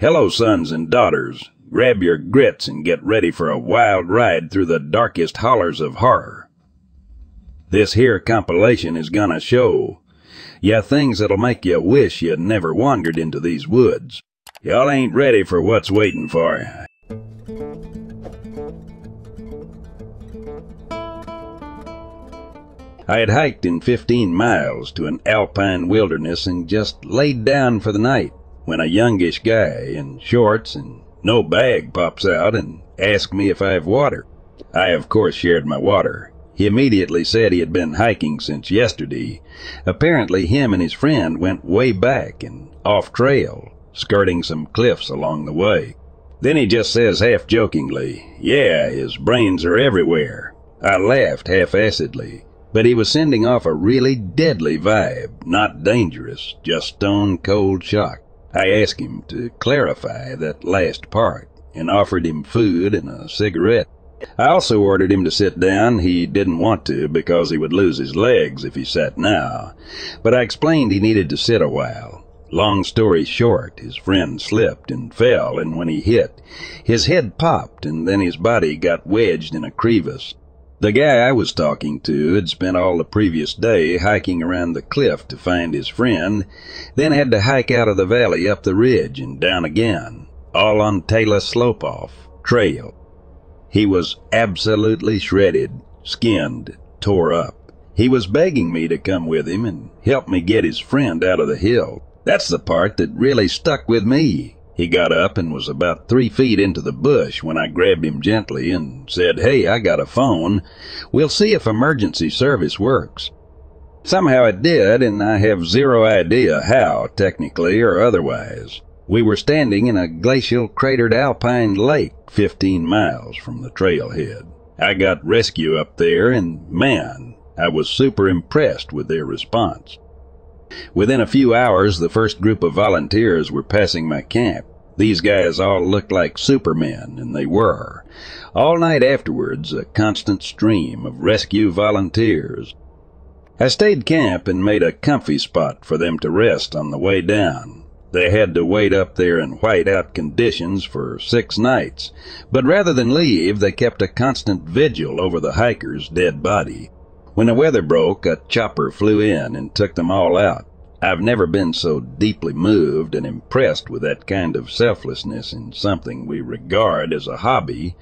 Hello, sons and daughters. Grab your grits and get ready for a wild ride through the darkest hollers of horror. This here compilation is gonna show ya things that'll make you wish you'd never wandered into these woods. Y'all ain't ready for what's waiting for you. I had hiked in 15 miles to an alpine wilderness and just laid down for the night when a youngish guy in shorts and no bag pops out and asks me if I have water. I, of course, shared my water. He immediately said he had been hiking since yesterday. Apparently, him and his friend went way back and off trail, skirting some cliffs along the way. Then he just says half jokingly, Yeah, his brains are everywhere. I laughed half acidly, but he was sending off a really deadly vibe, not dangerous, just stone cold shock. I asked him to clarify that last part and offered him food and a cigarette. I also ordered him to sit down. He didn't want to because he would lose his legs if he sat now, but I explained he needed to sit a while. Long story short, his friend slipped and fell, and when he hit, his head popped and then his body got wedged in a crevice. The guy I was talking to had spent all the previous day hiking around the cliff to find his friend, then had to hike out of the valley up the ridge and down again, all on talus slope off trail. He was absolutely shredded, skinned, tore up. He was begging me to come with him and help me get his friend out of the hill. That's the part that really stuck with me. He got up and was about three feet into the bush when I grabbed him gently and said, Hey, I got a phone. We'll see if emergency service works. Somehow it did, and I have zero idea how, technically or otherwise. We were standing in a glacial cratered alpine lake 15 miles from the trailhead. I got rescue up there, and man, I was super impressed with their response. Within a few hours, the first group of volunteers were passing my camp. These guys all looked like supermen, and they were. All night afterwards, a constant stream of rescue volunteers. I stayed camp and made a comfy spot for them to rest on the way down. They had to wait up there in whiteout conditions for six nights, but rather than leave, they kept a constant vigil over the hiker's dead body. When the weather broke, a chopper flew in and took them all out. I've never been so deeply moved and impressed with that kind of selflessness in something we regard as a hobby,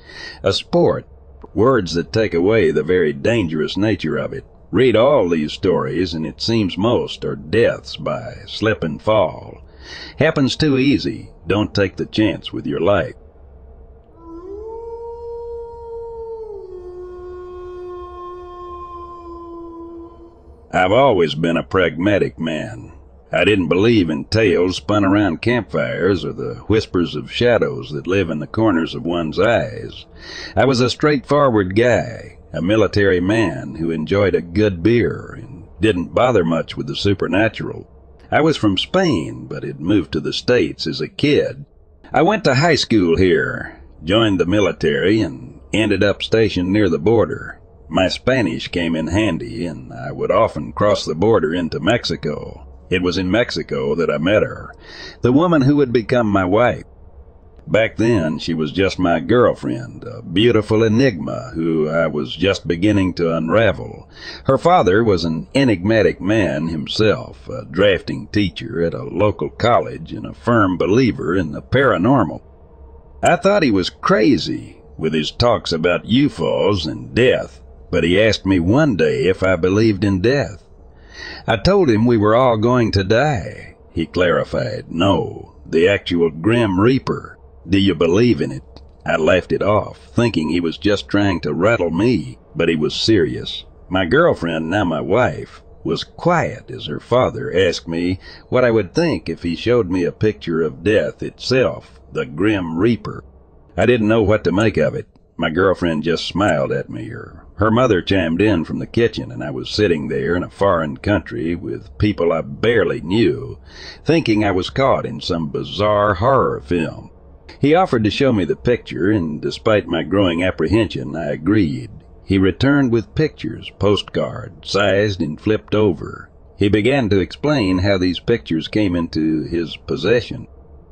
a sport, words that take away the very dangerous nature of it. Read all these stories, and it seems most are deaths by slip and fall. Happens too easy. Don't take the chance with your life. I've always been a pragmatic man. I didn't believe in tales spun around campfires or the whispers of shadows that live in the corners of one's eyes. I was a straightforward guy, a military man who enjoyed a good beer and didn't bother much with the supernatural. I was from Spain, but had moved to the States as a kid. I went to high school here, joined the military, and ended up stationed near the border. My Spanish came in handy, and I would often cross the border into Mexico. It was in Mexico that I met her, the woman who would become my wife. Back then, she was just my girlfriend, a beautiful enigma who I was just beginning to unravel. Her father was an enigmatic man himself, a drafting teacher at a local college and a firm believer in the paranormal. I thought he was crazy with his talks about UFOs and death, but he asked me one day if I believed in death. I told him we were all going to die. He clarified, no, the actual Grim Reaper. Do you believe in it? I laughed it off, thinking he was just trying to rattle me, but he was serious. My girlfriend, now my wife, was quiet as her father asked me what I would think if he showed me a picture of death itself, the Grim Reaper. I didn't know what to make of it. My girlfriend just smiled at me, or her mother chimed in from the kitchen, and I was sitting there in a foreign country with people I barely knew, thinking I was caught in some bizarre horror film. He offered to show me the picture, and despite my growing apprehension, I agreed. He returned with pictures, postcard, sized and flipped over. He began to explain how these pictures came into his possession.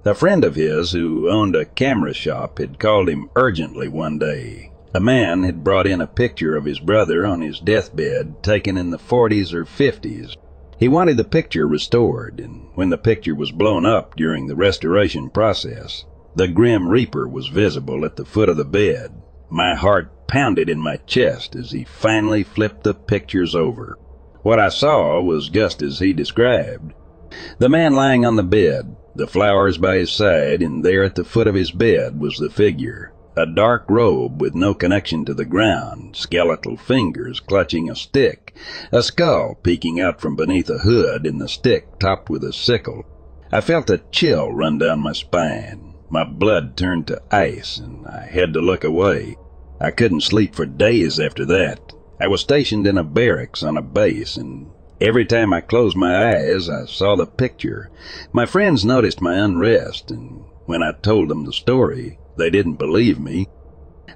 A friend of his who owned a camera shop had called him urgently one day. A man had brought in a picture of his brother on his deathbed taken in the 40s or 50s. He wanted the picture restored, and when the picture was blown up during the restoration process, the Grim Reaper was visible at the foot of the bed. My heart pounded in my chest as he finally flipped the pictures over. What I saw was just as he described. The man lying on the bed, the flowers by his side, and there at the foot of his bed was the figure. A dark robe with no connection to the ground, skeletal fingers clutching a stick, a skull peeking out from beneath a hood, and the stick topped with a sickle. I felt a chill run down my spine. My blood turned to ice, and I had to look away. I couldn't sleep for days after that. I was stationed in a barracks on a base, and every time I closed my eyes, I saw the picture. My friends noticed my unrest, and when I told them the story, they didn't believe me.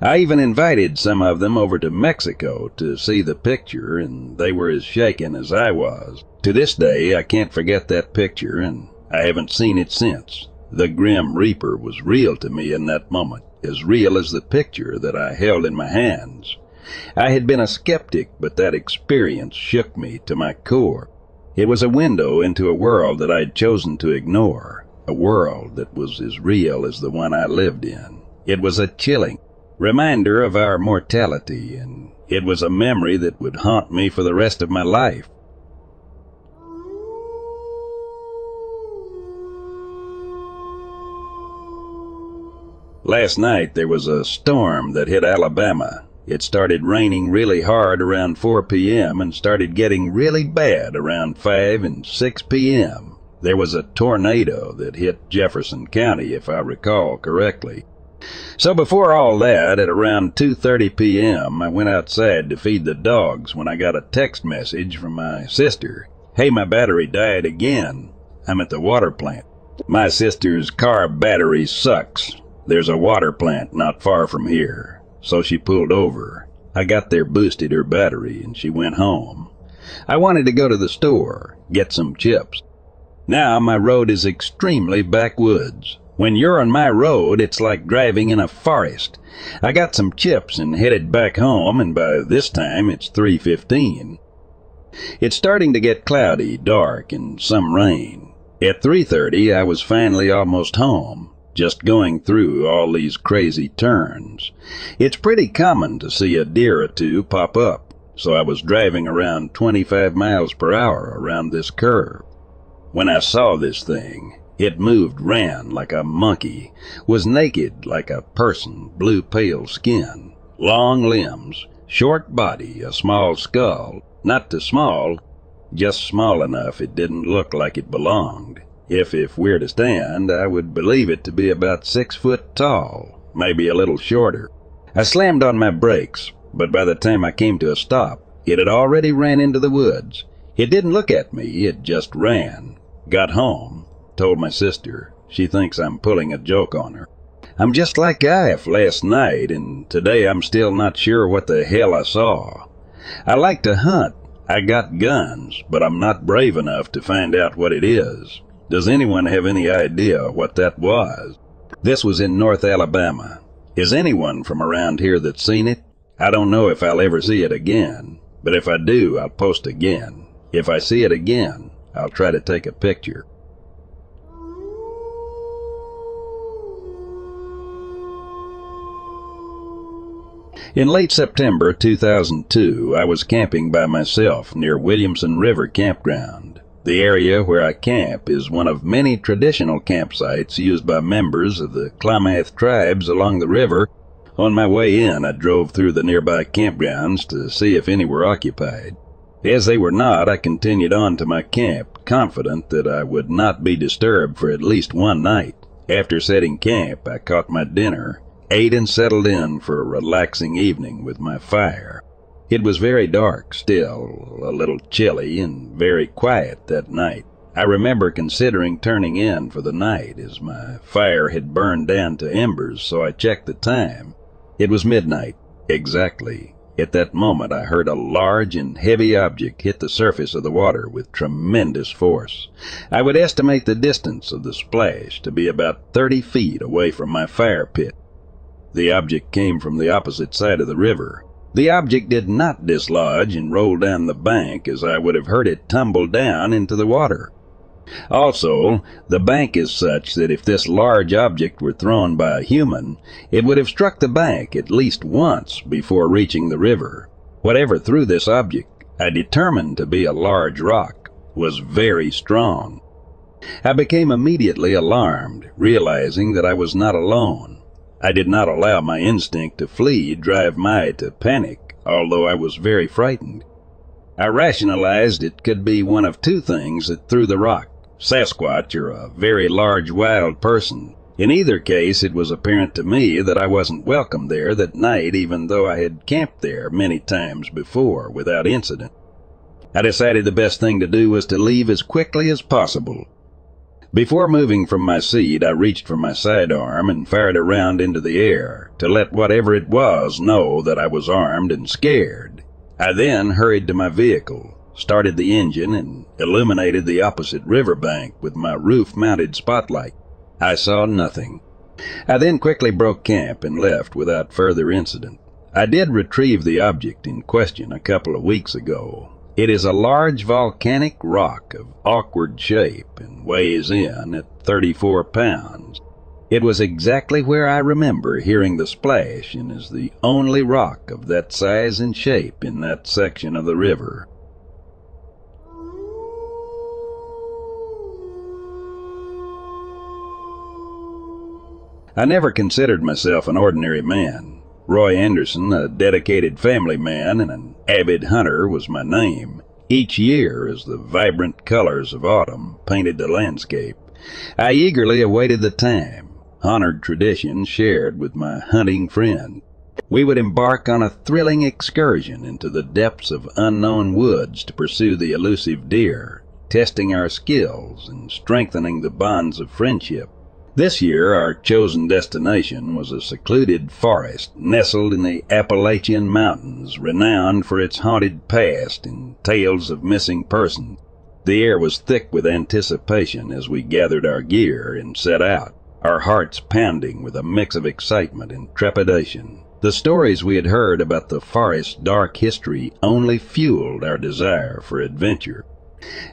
I even invited some of them over to Mexico to see the picture, and they were as shaken as I was. To this day, I can't forget that picture, and I haven't seen it since. The Grim Reaper was real to me in that moment, as real as the picture that I held in my hands. I had been a skeptic, but that experience shook me to my core. It was a window into a world that I'd chosen to ignore, a world that was as real as the one I lived in. It was a chilling reminder of our mortality, and it was a memory that would haunt me for the rest of my life. Last night there was a storm that hit Alabama. It started raining really hard around 4 p.m. and started getting really bad around 5 and 6 p.m. There was a tornado that hit Jefferson County, if I recall correctly. So before all that, at around 2.30 p.m., I went outside to feed the dogs when I got a text message from my sister. Hey, my battery died again. I'm at the water plant. My sister's car battery sucks. There's a water plant not far from here so she pulled over. I got there, boosted her battery, and she went home. I wanted to go to the store, get some chips. Now my road is extremely backwoods. When you're on my road, it's like driving in a forest. I got some chips and headed back home, and by this time it's 3.15. It's starting to get cloudy, dark, and some rain. At 3.30, I was finally almost home just going through all these crazy turns. It's pretty common to see a deer or two pop up, so I was driving around 25 miles per hour around this curve. When I saw this thing, it moved ran like a monkey, was naked like a person, blue pale skin, long limbs, short body, a small skull, not too small, just small enough it didn't look like it belonged. If if we're to stand, I would believe it to be about six foot tall, maybe a little shorter. I slammed on my brakes, but by the time I came to a stop, it had already ran into the woods. It didn't look at me, it just ran. Got home, told my sister. She thinks I'm pulling a joke on her. I'm just like Ife last night, and today I'm still not sure what the hell I saw. I like to hunt. I got guns, but I'm not brave enough to find out what it is. Does anyone have any idea what that was? This was in North Alabama. Is anyone from around here that's seen it? I don't know if I'll ever see it again, but if I do, I'll post again. If I see it again, I'll try to take a picture. In late September 2002, I was camping by myself near Williamson River Campground. The area where I camp is one of many traditional campsites used by members of the Klamath tribes along the river. On my way in, I drove through the nearby campgrounds to see if any were occupied. As they were not, I continued on to my camp, confident that I would not be disturbed for at least one night. After setting camp, I caught my dinner, ate and settled in for a relaxing evening with my fire. It was very dark still, a little chilly, and very quiet that night. I remember considering turning in for the night as my fire had burned down to embers, so I checked the time. It was midnight, exactly, At that moment, I heard a large and heavy object hit the surface of the water with tremendous force. I would estimate the distance of the splash to be about 30 feet away from my fire pit. The object came from the opposite side of the river. The object did not dislodge and roll down the bank as I would have heard it tumble down into the water. Also, the bank is such that if this large object were thrown by a human, it would have struck the bank at least once before reaching the river. Whatever threw this object, I determined to be a large rock, was very strong. I became immediately alarmed, realizing that I was not alone. I did not allow my instinct to flee drive my to panic, although I was very frightened. I rationalized it could be one of two things that threw the rock Sasquatch or a very large wild person. In either case, it was apparent to me that I wasn't welcome there that night, even though I had camped there many times before without incident. I decided the best thing to do was to leave as quickly as possible. Before moving from my seat, I reached for my sidearm and fired a round into the air to let whatever it was know that I was armed and scared. I then hurried to my vehicle, started the engine, and illuminated the opposite river bank with my roof-mounted spotlight. I saw nothing. I then quickly broke camp and left without further incident. I did retrieve the object in question a couple of weeks ago. It is a large volcanic rock of awkward shape and weighs in at 34 pounds. It was exactly where I remember hearing the splash and is the only rock of that size and shape in that section of the river. I never considered myself an ordinary man. Roy Anderson, a dedicated family man and an avid hunter, was my name. Each year, as the vibrant colors of autumn painted the landscape, I eagerly awaited the time, honored tradition shared with my hunting friend. We would embark on a thrilling excursion into the depths of unknown woods to pursue the elusive deer, testing our skills and strengthening the bonds of friendship. This year, our chosen destination was a secluded forest nestled in the Appalachian Mountains, renowned for its haunted past and tales of missing persons. The air was thick with anticipation as we gathered our gear and set out, our hearts pounding with a mix of excitement and trepidation. The stories we had heard about the forest's dark history only fueled our desire for adventure.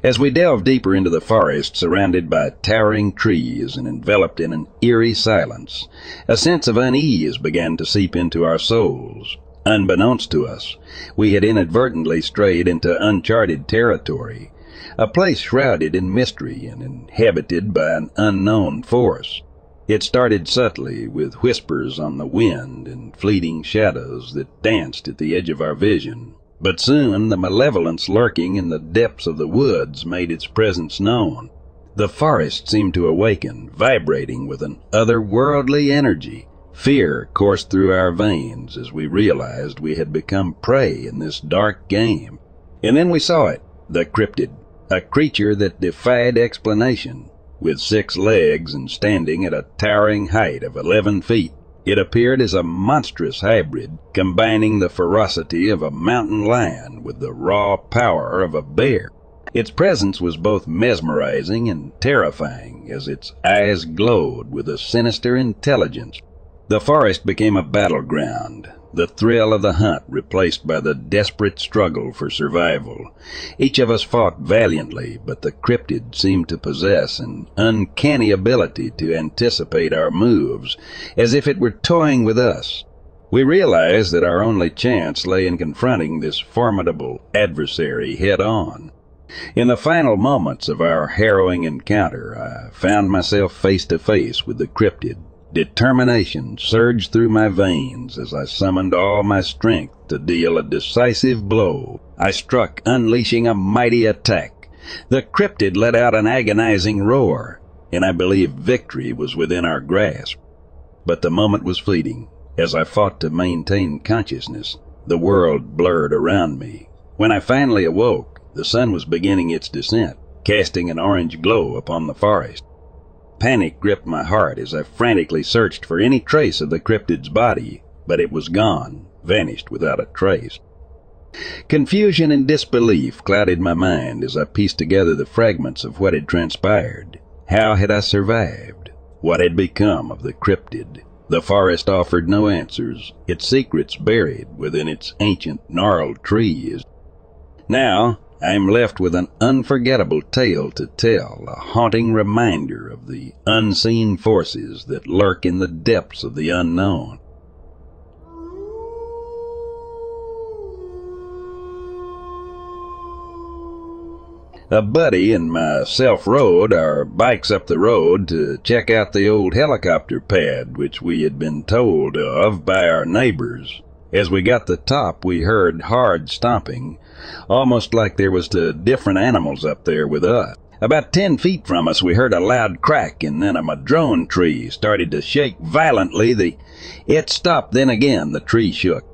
As we delved deeper into the forest, surrounded by towering trees and enveloped in an eerie silence, a sense of unease began to seep into our souls. Unbeknownst to us, we had inadvertently strayed into uncharted territory, a place shrouded in mystery and inhabited by an unknown force. It started subtly, with whispers on the wind and fleeting shadows that danced at the edge of our vision. But soon the malevolence lurking in the depths of the woods made its presence known. The forest seemed to awaken, vibrating with an otherworldly energy. Fear coursed through our veins as we realized we had become prey in this dark game. And then we saw it, the cryptid, a creature that defied explanation, with six legs and standing at a towering height of eleven feet. It appeared as a monstrous hybrid, combining the ferocity of a mountain lion with the raw power of a bear. Its presence was both mesmerizing and terrifying as its eyes glowed with a sinister intelligence. The forest became a battleground, the thrill of the hunt replaced by the desperate struggle for survival. Each of us fought valiantly, but the cryptid seemed to possess an uncanny ability to anticipate our moves, as if it were toying with us. We realized that our only chance lay in confronting this formidable adversary head on. In the final moments of our harrowing encounter, I found myself face to face with the cryptid. Determination surged through my veins as I summoned all my strength to deal a decisive blow. I struck, unleashing a mighty attack. The cryptid let out an agonizing roar, and I believed victory was within our grasp. But the moment was fleeting. As I fought to maintain consciousness, the world blurred around me. When I finally awoke, the sun was beginning its descent, casting an orange glow upon the forest. Panic gripped my heart as I frantically searched for any trace of the cryptid's body, but it was gone, vanished without a trace. Confusion and disbelief clouded my mind as I pieced together the fragments of what had transpired. How had I survived? What had become of the cryptid? The forest offered no answers, its secrets buried within its ancient gnarled trees. Now, I am left with an unforgettable tale to tell, a haunting reminder of the unseen forces that lurk in the depths of the unknown. A buddy and myself rode our bikes up the road to check out the old helicopter pad which we had been told of by our neighbors. As we got the top, we heard hard stomping, almost like there was the different animals up there with us. About ten feet from us, we heard a loud crack, and then a madrone tree started to shake violently. The it stopped. Then again, the tree shook.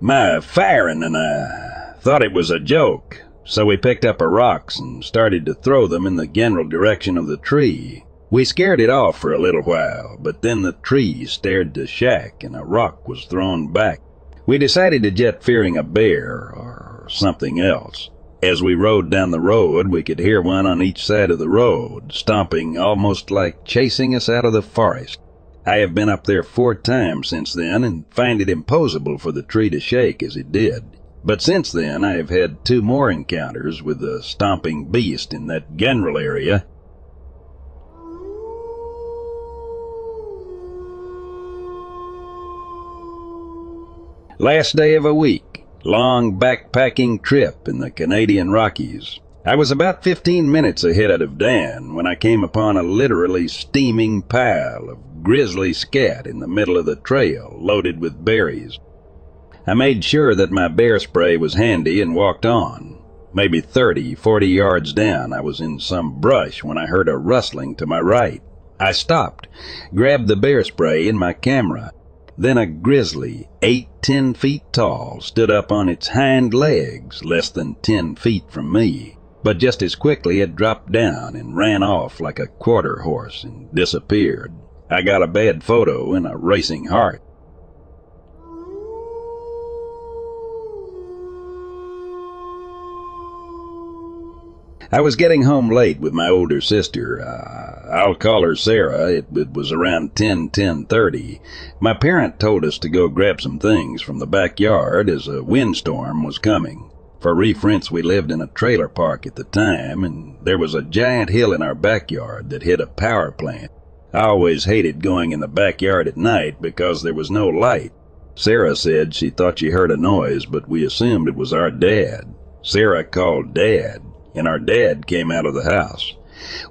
My firing and I thought it was a joke. So we picked up our rocks and started to throw them in the general direction of the tree. We scared it off for a little while, but then the tree stared to shack and a rock was thrown back. We decided to jet fearing a bear or something else. As we rode down the road, we could hear one on each side of the road, stomping almost like chasing us out of the forest. I have been up there four times since then and find it impossible for the tree to shake as it did. But since then, I have had two more encounters with the stomping beast in that general area. Last day of a week, long backpacking trip in the Canadian Rockies. I was about 15 minutes ahead of Dan when I came upon a literally steaming pile of grizzly scat in the middle of the trail loaded with berries. I made sure that my bear spray was handy and walked on. Maybe 30, 40 yards down, I was in some brush when I heard a rustling to my right. I stopped, grabbed the bear spray and my camera. Then a grizzly, eight, ten feet tall, stood up on its hind legs less than ten feet from me. But just as quickly it dropped down and ran off like a quarter horse and disappeared. I got a bad photo and a racing heart. I was getting home late with my older sister. Uh, I'll call her Sarah. It, it was around 10, 10.30. My parent told us to go grab some things from the backyard as a windstorm was coming. For reference, we lived in a trailer park at the time, and there was a giant hill in our backyard that hid a power plant. I always hated going in the backyard at night because there was no light. Sarah said she thought she heard a noise, but we assumed it was our dad. Sarah called Dad and our dad came out of the house.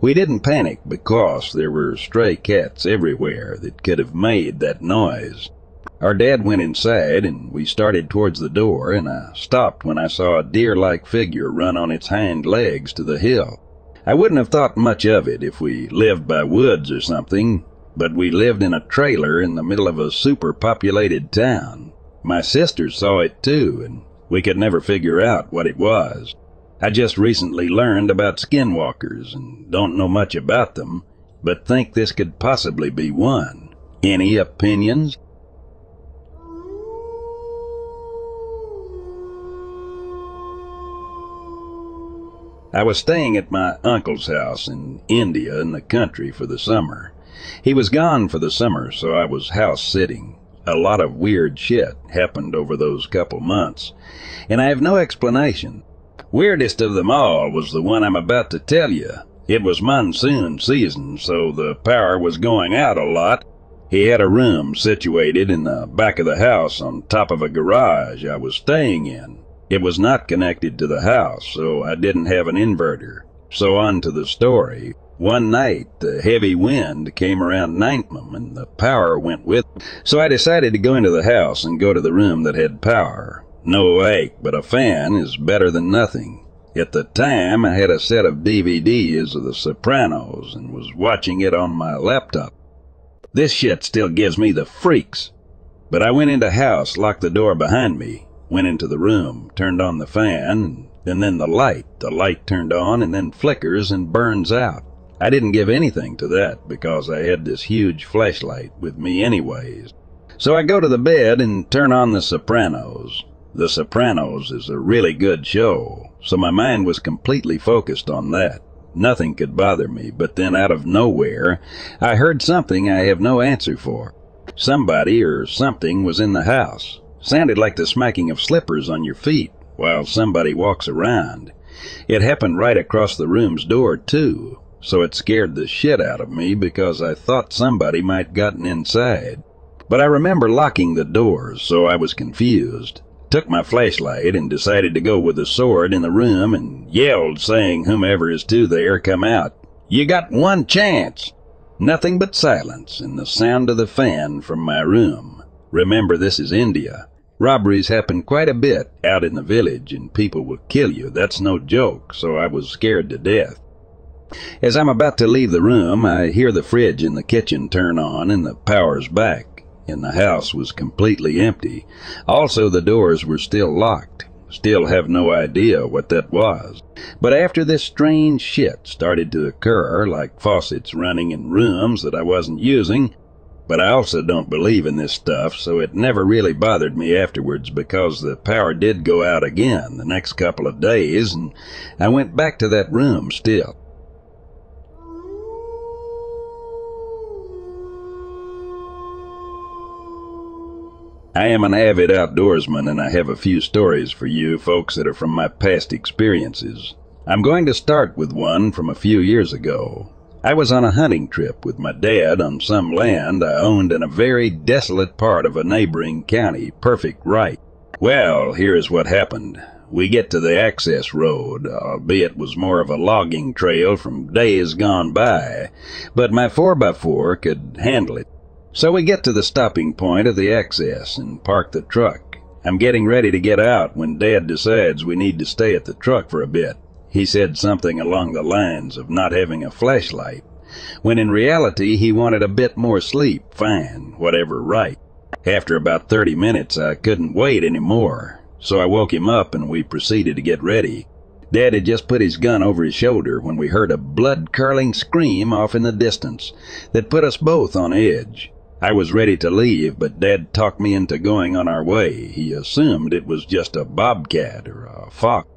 We didn't panic because there were stray cats everywhere that could have made that noise. Our dad went inside and we started towards the door and I stopped when I saw a deer-like figure run on its hind legs to the hill. I wouldn't have thought much of it if we lived by woods or something, but we lived in a trailer in the middle of a super-populated town. My sister saw it too, and we could never figure out what it was. I just recently learned about skinwalkers and don't know much about them, but think this could possibly be one. Any opinions? I was staying at my uncle's house in India in the country for the summer. He was gone for the summer, so I was house sitting. A lot of weird shit happened over those couple months, and I have no explanation. Weirdest of them all was the one I'm about to tell you. It was monsoon season, so the power was going out a lot. He had a room situated in the back of the house on top of a garage I was staying in. It was not connected to the house, so I didn't have an inverter. So on to the story. One night, the heavy wind came around Ninthman and the power went with it. So I decided to go into the house and go to the room that had power. No ache, but a fan is better than nothing. At the time, I had a set of DVDs of The Sopranos and was watching it on my laptop. This shit still gives me the freaks. But I went into house, locked the door behind me, went into the room, turned on the fan, and then the light. The light turned on and then flickers and burns out. I didn't give anything to that because I had this huge flashlight with me anyways. So I go to the bed and turn on The Sopranos. The Sopranos is a really good show, so my mind was completely focused on that. Nothing could bother me, but then out of nowhere, I heard something I have no answer for. Somebody or something was in the house. Sounded like the smacking of slippers on your feet while somebody walks around. It happened right across the room's door, too, so it scared the shit out of me because I thought somebody might gotten inside. But I remember locking the doors, so I was confused. Took my flashlight and decided to go with the sword in the room and yelled, saying, Whomever is to there, come out. You got one chance. Nothing but silence and the sound of the fan from my room. Remember, this is India. Robberies happen quite a bit out in the village, and people will kill you. That's no joke, so I was scared to death. As I'm about to leave the room, I hear the fridge in the kitchen turn on and the power's back, and the house was completely empty. Also, the doors were still locked. Still have no idea what that was. But after this strange shit started to occur, like faucets running in rooms that I wasn't using, but I also don't believe in this stuff, so it never really bothered me afterwards because the power did go out again the next couple of days, and I went back to that room still. I am an avid outdoorsman and I have a few stories for you folks that are from my past experiences. I'm going to start with one from a few years ago. I was on a hunting trip with my dad on some land I owned in a very desolate part of a neighboring county, perfect right. Well, here is what happened. We get to the access road, albeit was more of a logging trail from days gone by, but my 4x4 could handle it. So we get to the stopping point of the access and park the truck. I'm getting ready to get out when Dad decides we need to stay at the truck for a bit. He said something along the lines of not having a flashlight, when in reality he wanted a bit more sleep. Fine, whatever, right. After about 30 minutes, I couldn't wait any more, so I woke him up and we proceeded to get ready. Dad had just put his gun over his shoulder when we heard a blood-curdling scream off in the distance that put us both on edge. I was ready to leave, but Dad talked me into going on our way. He assumed it was just a bobcat or a fox.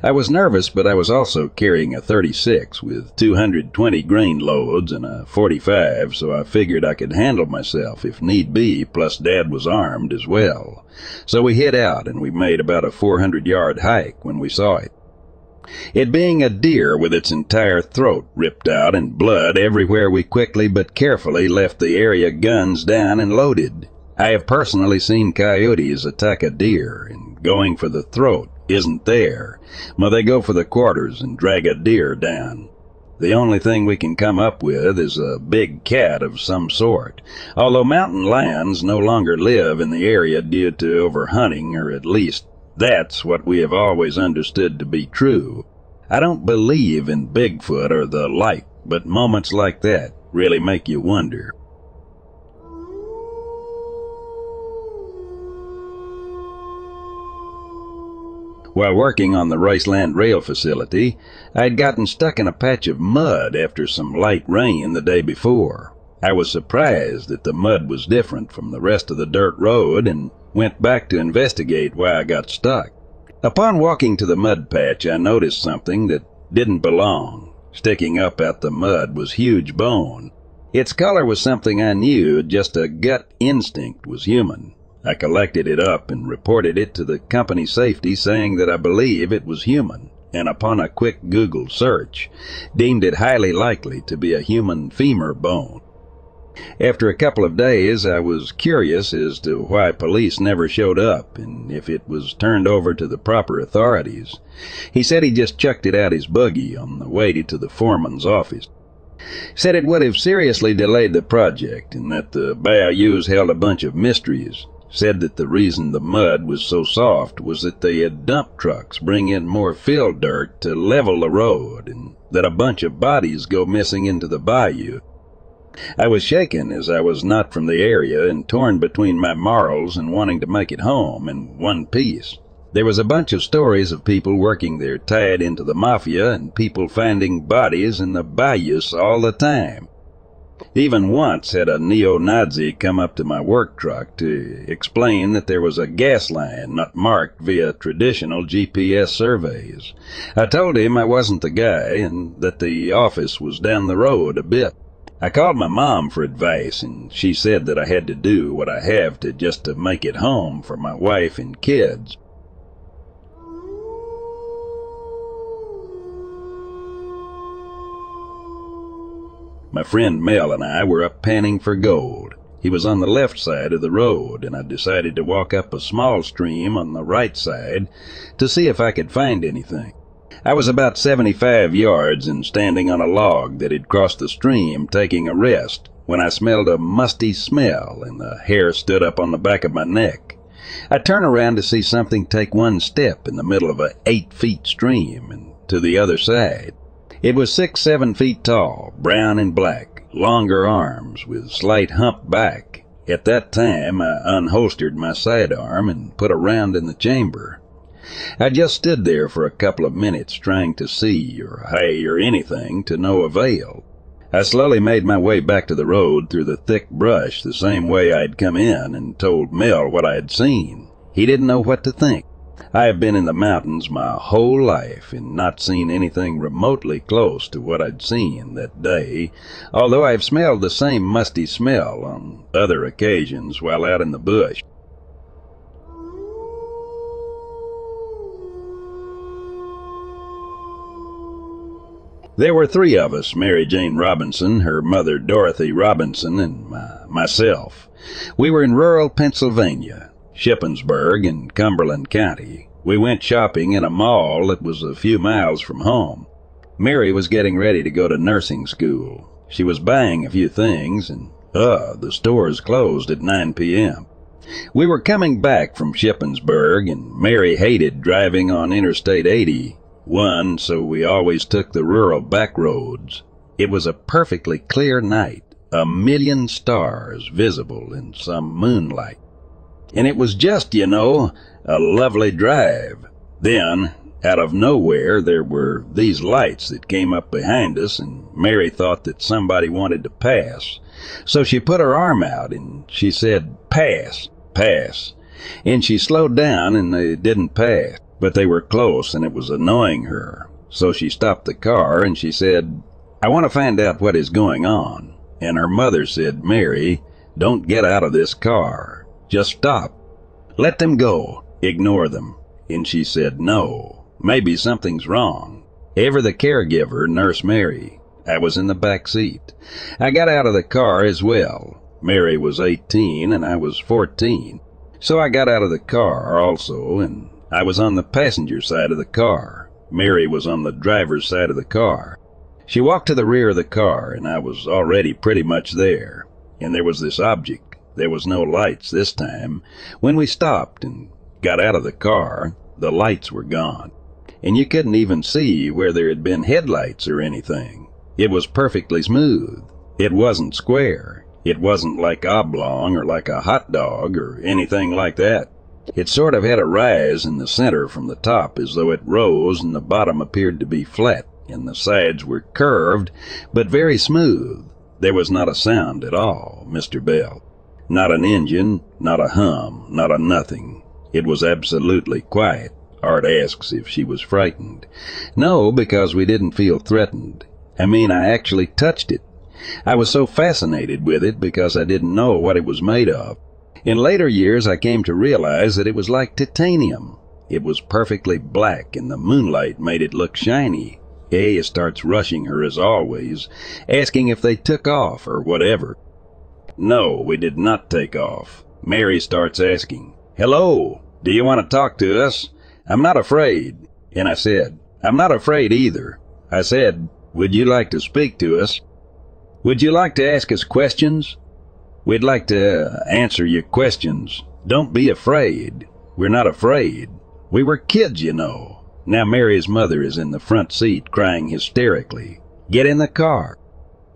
I was nervous, but I was also carrying a 36 with 220 grain loads and a 45, so I figured I could handle myself if need be, plus Dad was armed as well. So we hit out and we made about a 400 yard hike when we saw it. It being a deer with its entire throat ripped out and blood everywhere, we quickly but carefully left the area guns down and loaded. I have personally seen coyotes attack a deer, and going for the throat isn't there, but they go for the quarters and drag a deer down. The only thing we can come up with is a big cat of some sort, although mountain lions no longer live in the area due to overhunting, or at least that's what we have always understood to be true. I don't believe in Bigfoot or the like, but moments like that really make you wonder. While working on the Riceland Rail facility, I had gotten stuck in a patch of mud after some light rain the day before. I was surprised that the mud was different from the rest of the dirt road and went back to investigate why I got stuck. Upon walking to the mud patch, I noticed something that didn't belong. Sticking up out the mud was huge bone. Its color was something I knew, just a gut instinct was human. I collected it up and reported it to the company safety saying that I believe it was human, and upon a quick Google search, deemed it highly likely to be a human femur bone. After a couple of days, I was curious as to why police never showed up and if it was turned over to the proper authorities. He said he just chucked it out his buggy on the way to the foreman's office. Said it would have seriously delayed the project and that the bayous held a bunch of mysteries. Said that the reason the mud was so soft was that they had dump trucks bring in more fill dirt to level the road and that a bunch of bodies go missing into the bayou I was shaken as I was not from the area and torn between my morals and wanting to make it home in one piece. There was a bunch of stories of people working their tied into the mafia and people finding bodies in the bayous all the time. Even once had a neo-Nazi come up to my work truck to explain that there was a gas line not marked via traditional GPS surveys. I told him I wasn't the guy and that the office was down the road a bit. I called my mom for advice and she said that I had to do what I have to just to make it home for my wife and kids. My friend Mel and I were up panning for gold. He was on the left side of the road, and I decided to walk up a small stream on the right side to see if I could find anything. I was about 75 yards and standing on a log that had crossed the stream taking a rest when I smelled a musty smell and the hair stood up on the back of my neck. I turned around to see something take one step in the middle of a eight feet stream and to the other side. It was six, seven feet tall, brown and black, longer arms, with slight hump back. At that time, I unholstered my sidearm and put a round in the chamber. I just stood there for a couple of minutes trying to see or hay or anything to no avail. I slowly made my way back to the road through the thick brush the same way I'd come in and told Mel what I had seen. He didn't know what to think. I have been in the mountains my whole life and not seen anything remotely close to what I'd seen that day, although I've smelled the same musty smell on other occasions while out in the bush. There were three of us, Mary Jane Robinson, her mother Dorothy Robinson, and my, myself. We were in rural Pennsylvania, Shippensburg in Cumberland County. We went shopping in a mall that was a few miles from home. Mary was getting ready to go to nursing school. She was buying a few things, and, uh, the stores closed at 9 p.m. We were coming back from Shippensburg, and Mary hated driving on Interstate 80. One, so we always took the rural back roads. It was a perfectly clear night, a million stars visible in some moonlight and it was just, you know, a lovely drive. Then, out of nowhere, there were these lights that came up behind us, and Mary thought that somebody wanted to pass. So she put her arm out and she said, Pass, pass. And she slowed down and they didn't pass, but they were close and it was annoying her. So she stopped the car and she said, I want to find out what is going on. And her mother said, Mary, don't get out of this car. Just stop. Let them go. Ignore them. And she said, No. Maybe something's wrong. Ever the caregiver, Nurse Mary. I was in the back seat. I got out of the car as well. Mary was 18 and I was 14. So I got out of the car also, and I was on the passenger side of the car. Mary was on the driver's side of the car. She walked to the rear of the car, and I was already pretty much there. And there was this object there was no lights this time. When we stopped and got out of the car, the lights were gone. And you couldn't even see where there had been headlights or anything. It was perfectly smooth. It wasn't square. It wasn't like oblong or like a hot dog or anything like that. It sort of had a rise in the center from the top as though it rose and the bottom appeared to be flat and the sides were curved but very smooth. There was not a sound at all, Mr. Bell. Not an engine, not a hum, not a nothing. It was absolutely quiet. Art asks if she was frightened. No, because we didn't feel threatened. I mean, I actually touched it. I was so fascinated with it because I didn't know what it was made of. In later years, I came to realize that it was like titanium. It was perfectly black, and the moonlight made it look shiny. Aya starts rushing her as always, asking if they took off or whatever. No, we did not take off. Mary starts asking, Hello, do you want to talk to us? I'm not afraid. And I said, I'm not afraid either. I said, Would you like to speak to us? Would you like to ask us questions? We'd like to answer your questions. Don't be afraid. We're not afraid. We were kids, you know. Now Mary's mother is in the front seat crying hysterically. Get in the car.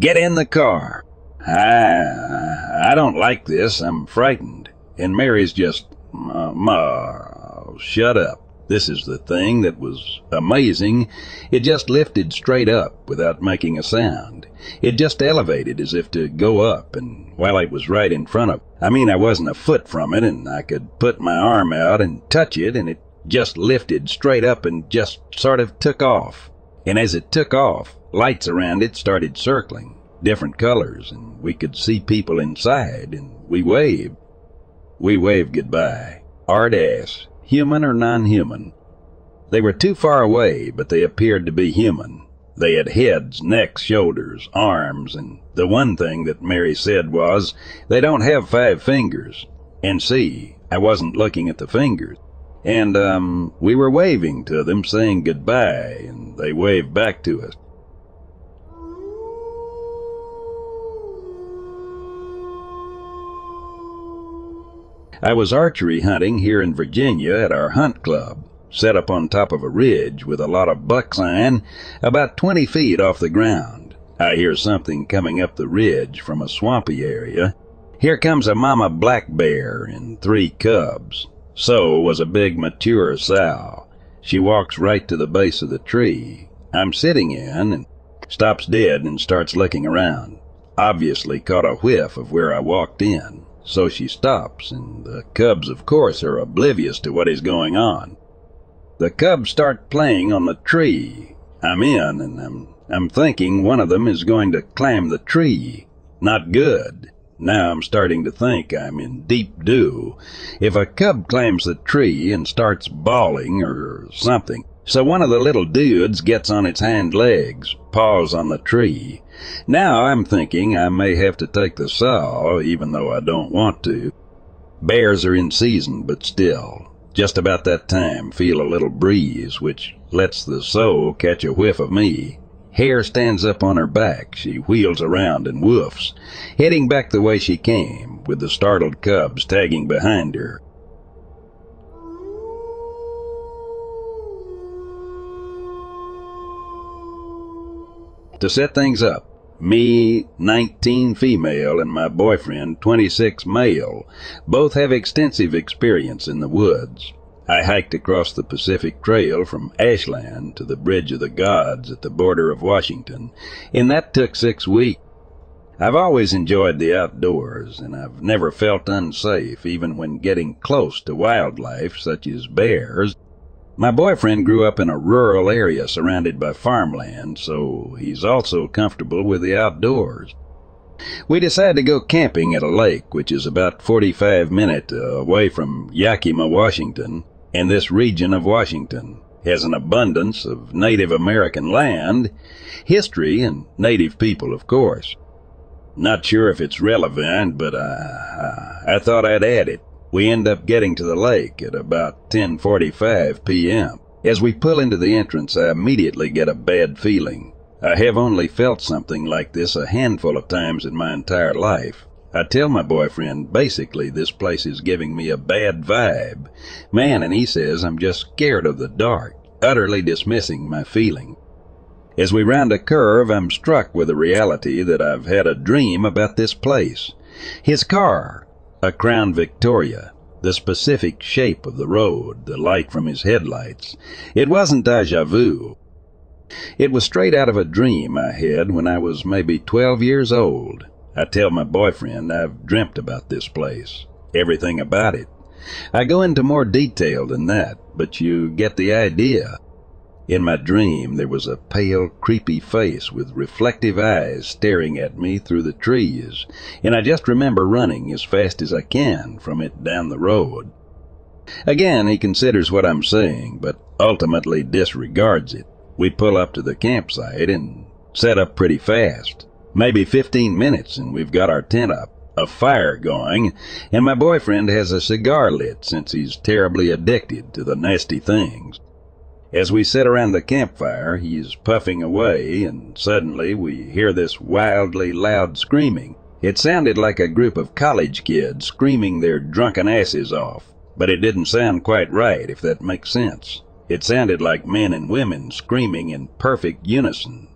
Get in the car. I, I don't like this. I'm frightened. And Mary's just, Ma, Ma shut up. This is the thing that was amazing. It just lifted straight up without making a sound. It just elevated as if to go up, and while it was right in front of, I mean, I wasn't a foot from it, and I could put my arm out and touch it, and it just lifted straight up and just sort of took off. And as it took off, lights around it started circling, different colors, and we could see people inside, and we waved. We waved goodbye. Hard ass human or non-human. They were too far away, but they appeared to be human. They had heads, necks, shoulders, arms, and the one thing that Mary said was, they don't have five fingers. And see, I wasn't looking at the fingers. And, um, we were waving to them, saying goodbye, and they waved back to us. I was archery hunting here in Virginia at our hunt club, set up on top of a ridge with a lot of buck sign about 20 feet off the ground. I hear something coming up the ridge from a swampy area. Here comes a mama black bear and three cubs. So was a big mature sow. She walks right to the base of the tree I'm sitting in and stops dead and starts looking around. Obviously caught a whiff of where I walked in. So she stops, and the cubs, of course, are oblivious to what is going on. The cubs start playing on the tree. I'm in, and I'm, I'm thinking one of them is going to climb the tree. Not good. Now I'm starting to think I'm in deep doo. If a cub climbs the tree and starts bawling or something, so one of the little dudes gets on its hind legs, paws on the tree. Now I'm thinking I may have to take the saw, even though I don't want to. Bears are in season, but still, just about that time feel a little breeze, which lets the sow catch a whiff of me. Hair stands up on her back. She wheels around and woofs, heading back the way she came, with the startled cubs tagging behind her. To set things up, me, 19 female, and my boyfriend, 26 male, both have extensive experience in the woods. I hiked across the Pacific Trail from Ashland to the Bridge of the Gods at the border of Washington, and that took six weeks. I've always enjoyed the outdoors, and I've never felt unsafe even when getting close to wildlife such as bears my boyfriend grew up in a rural area surrounded by farmland, so he's also comfortable with the outdoors. We decided to go camping at a lake which is about 45 minutes uh, away from Yakima, Washington, and this region of Washington has an abundance of Native American land, history, and native people, of course. Not sure if it's relevant, but I, I, I thought I'd add it. We end up getting to the lake at about 10:45 p.m. As we pull into the entrance, I immediately get a bad feeling. I have only felt something like this a handful of times in my entire life. I tell my boyfriend basically this place is giving me a bad vibe. Man, and he says I'm just scared of the dark, utterly dismissing my feeling. As we round a curve, I'm struck with the reality that I've had a dream about this place. His car, a Crown Victoria, the specific shape of the road, the light from his headlights. It wasn't deja vu. It was straight out of a dream I had when I was maybe 12 years old. I tell my boyfriend I've dreamt about this place, everything about it. I go into more detail than that, but you get the idea. In my dream, there was a pale, creepy face with reflective eyes staring at me through the trees, and I just remember running as fast as I can from it down the road. Again, he considers what I'm saying, but ultimately disregards it. We pull up to the campsite and set up pretty fast. Maybe 15 minutes and we've got our tent up, a fire going, and my boyfriend has a cigar lit since he's terribly addicted to the nasty things. As we sit around the campfire, he is puffing away, and suddenly we hear this wildly loud screaming. It sounded like a group of college kids screaming their drunken asses off, but it didn't sound quite right, if that makes sense. It sounded like men and women screaming in perfect unison,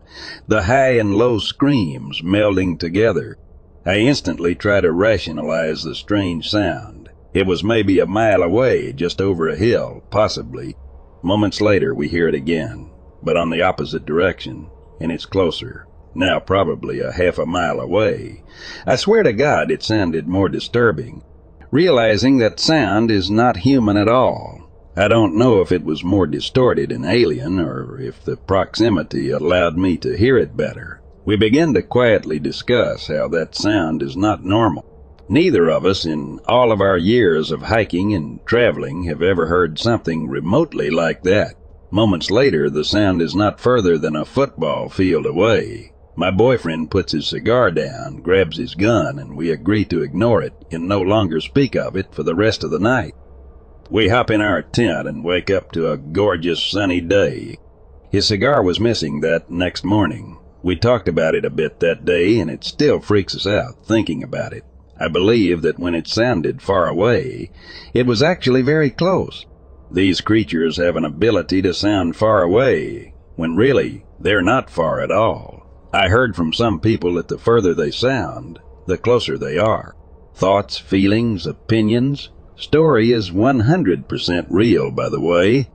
the high and low screams melding together. I instantly try to rationalize the strange sound. It was maybe a mile away, just over a hill, possibly, Moments later, we hear it again, but on the opposite direction, and it's closer. Now probably a half a mile away. I swear to God it sounded more disturbing. Realizing that sound is not human at all, I don't know if it was more distorted and alien or if the proximity allowed me to hear it better. We begin to quietly discuss how that sound is not normal. Neither of us in all of our years of hiking and traveling have ever heard something remotely like that. Moments later, the sound is not further than a football field away. My boyfriend puts his cigar down, grabs his gun, and we agree to ignore it and no longer speak of it for the rest of the night. We hop in our tent and wake up to a gorgeous sunny day. His cigar was missing that next morning. We talked about it a bit that day, and it still freaks us out thinking about it. I believe that when it sounded far away, it was actually very close. These creatures have an ability to sound far away, when really they're not far at all. I heard from some people that the further they sound, the closer they are. Thoughts, feelings, opinions, Story is 100% real, by the way.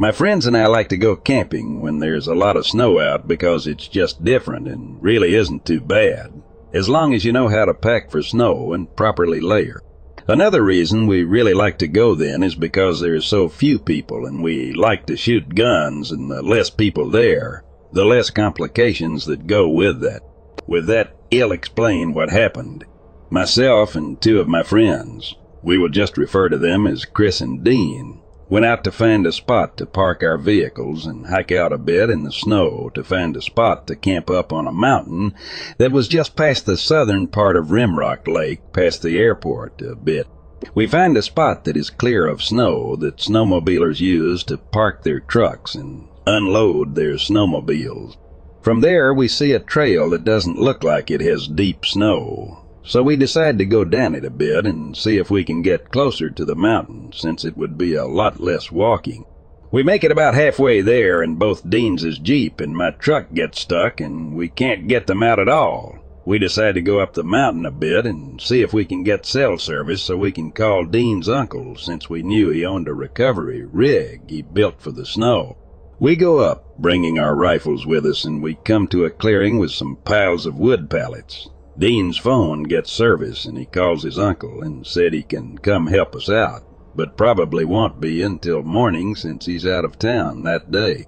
My friends and I like to go camping when there's a lot of snow out because it's just different and really isn't too bad, as long as you know how to pack for snow and properly layer. Another reason we really like to go then is because there's so few people and we like to shoot guns and the less people there, the less complications that go with that. With that, ill explain what happened. Myself and two of my friends, we will just refer to them as Chris and Dean, went out to find a spot to park our vehicles and hike out a bit in the snow to find a spot to camp up on a mountain that was just past the southern part of Rimrock Lake, past the airport a bit. We find a spot that is clear of snow that snowmobilers use to park their trucks and unload their snowmobiles. From there, we see a trail that doesn't look like it has deep snow. So we decide to go down it a bit and see if we can get closer to the mountain, since it would be a lot less walking. We make it about halfway there, and both Dean's Jeep and my truck get stuck, and we can't get them out at all. We decide to go up the mountain a bit and see if we can get cell service so we can call Dean's uncle, since we knew he owned a recovery rig he built for the snow. We go up, bringing our rifles with us, and we come to a clearing with some piles of wood pallets. Dean's phone gets service, and he calls his uncle and said he can come help us out, but probably won't be until morning since he's out of town that day.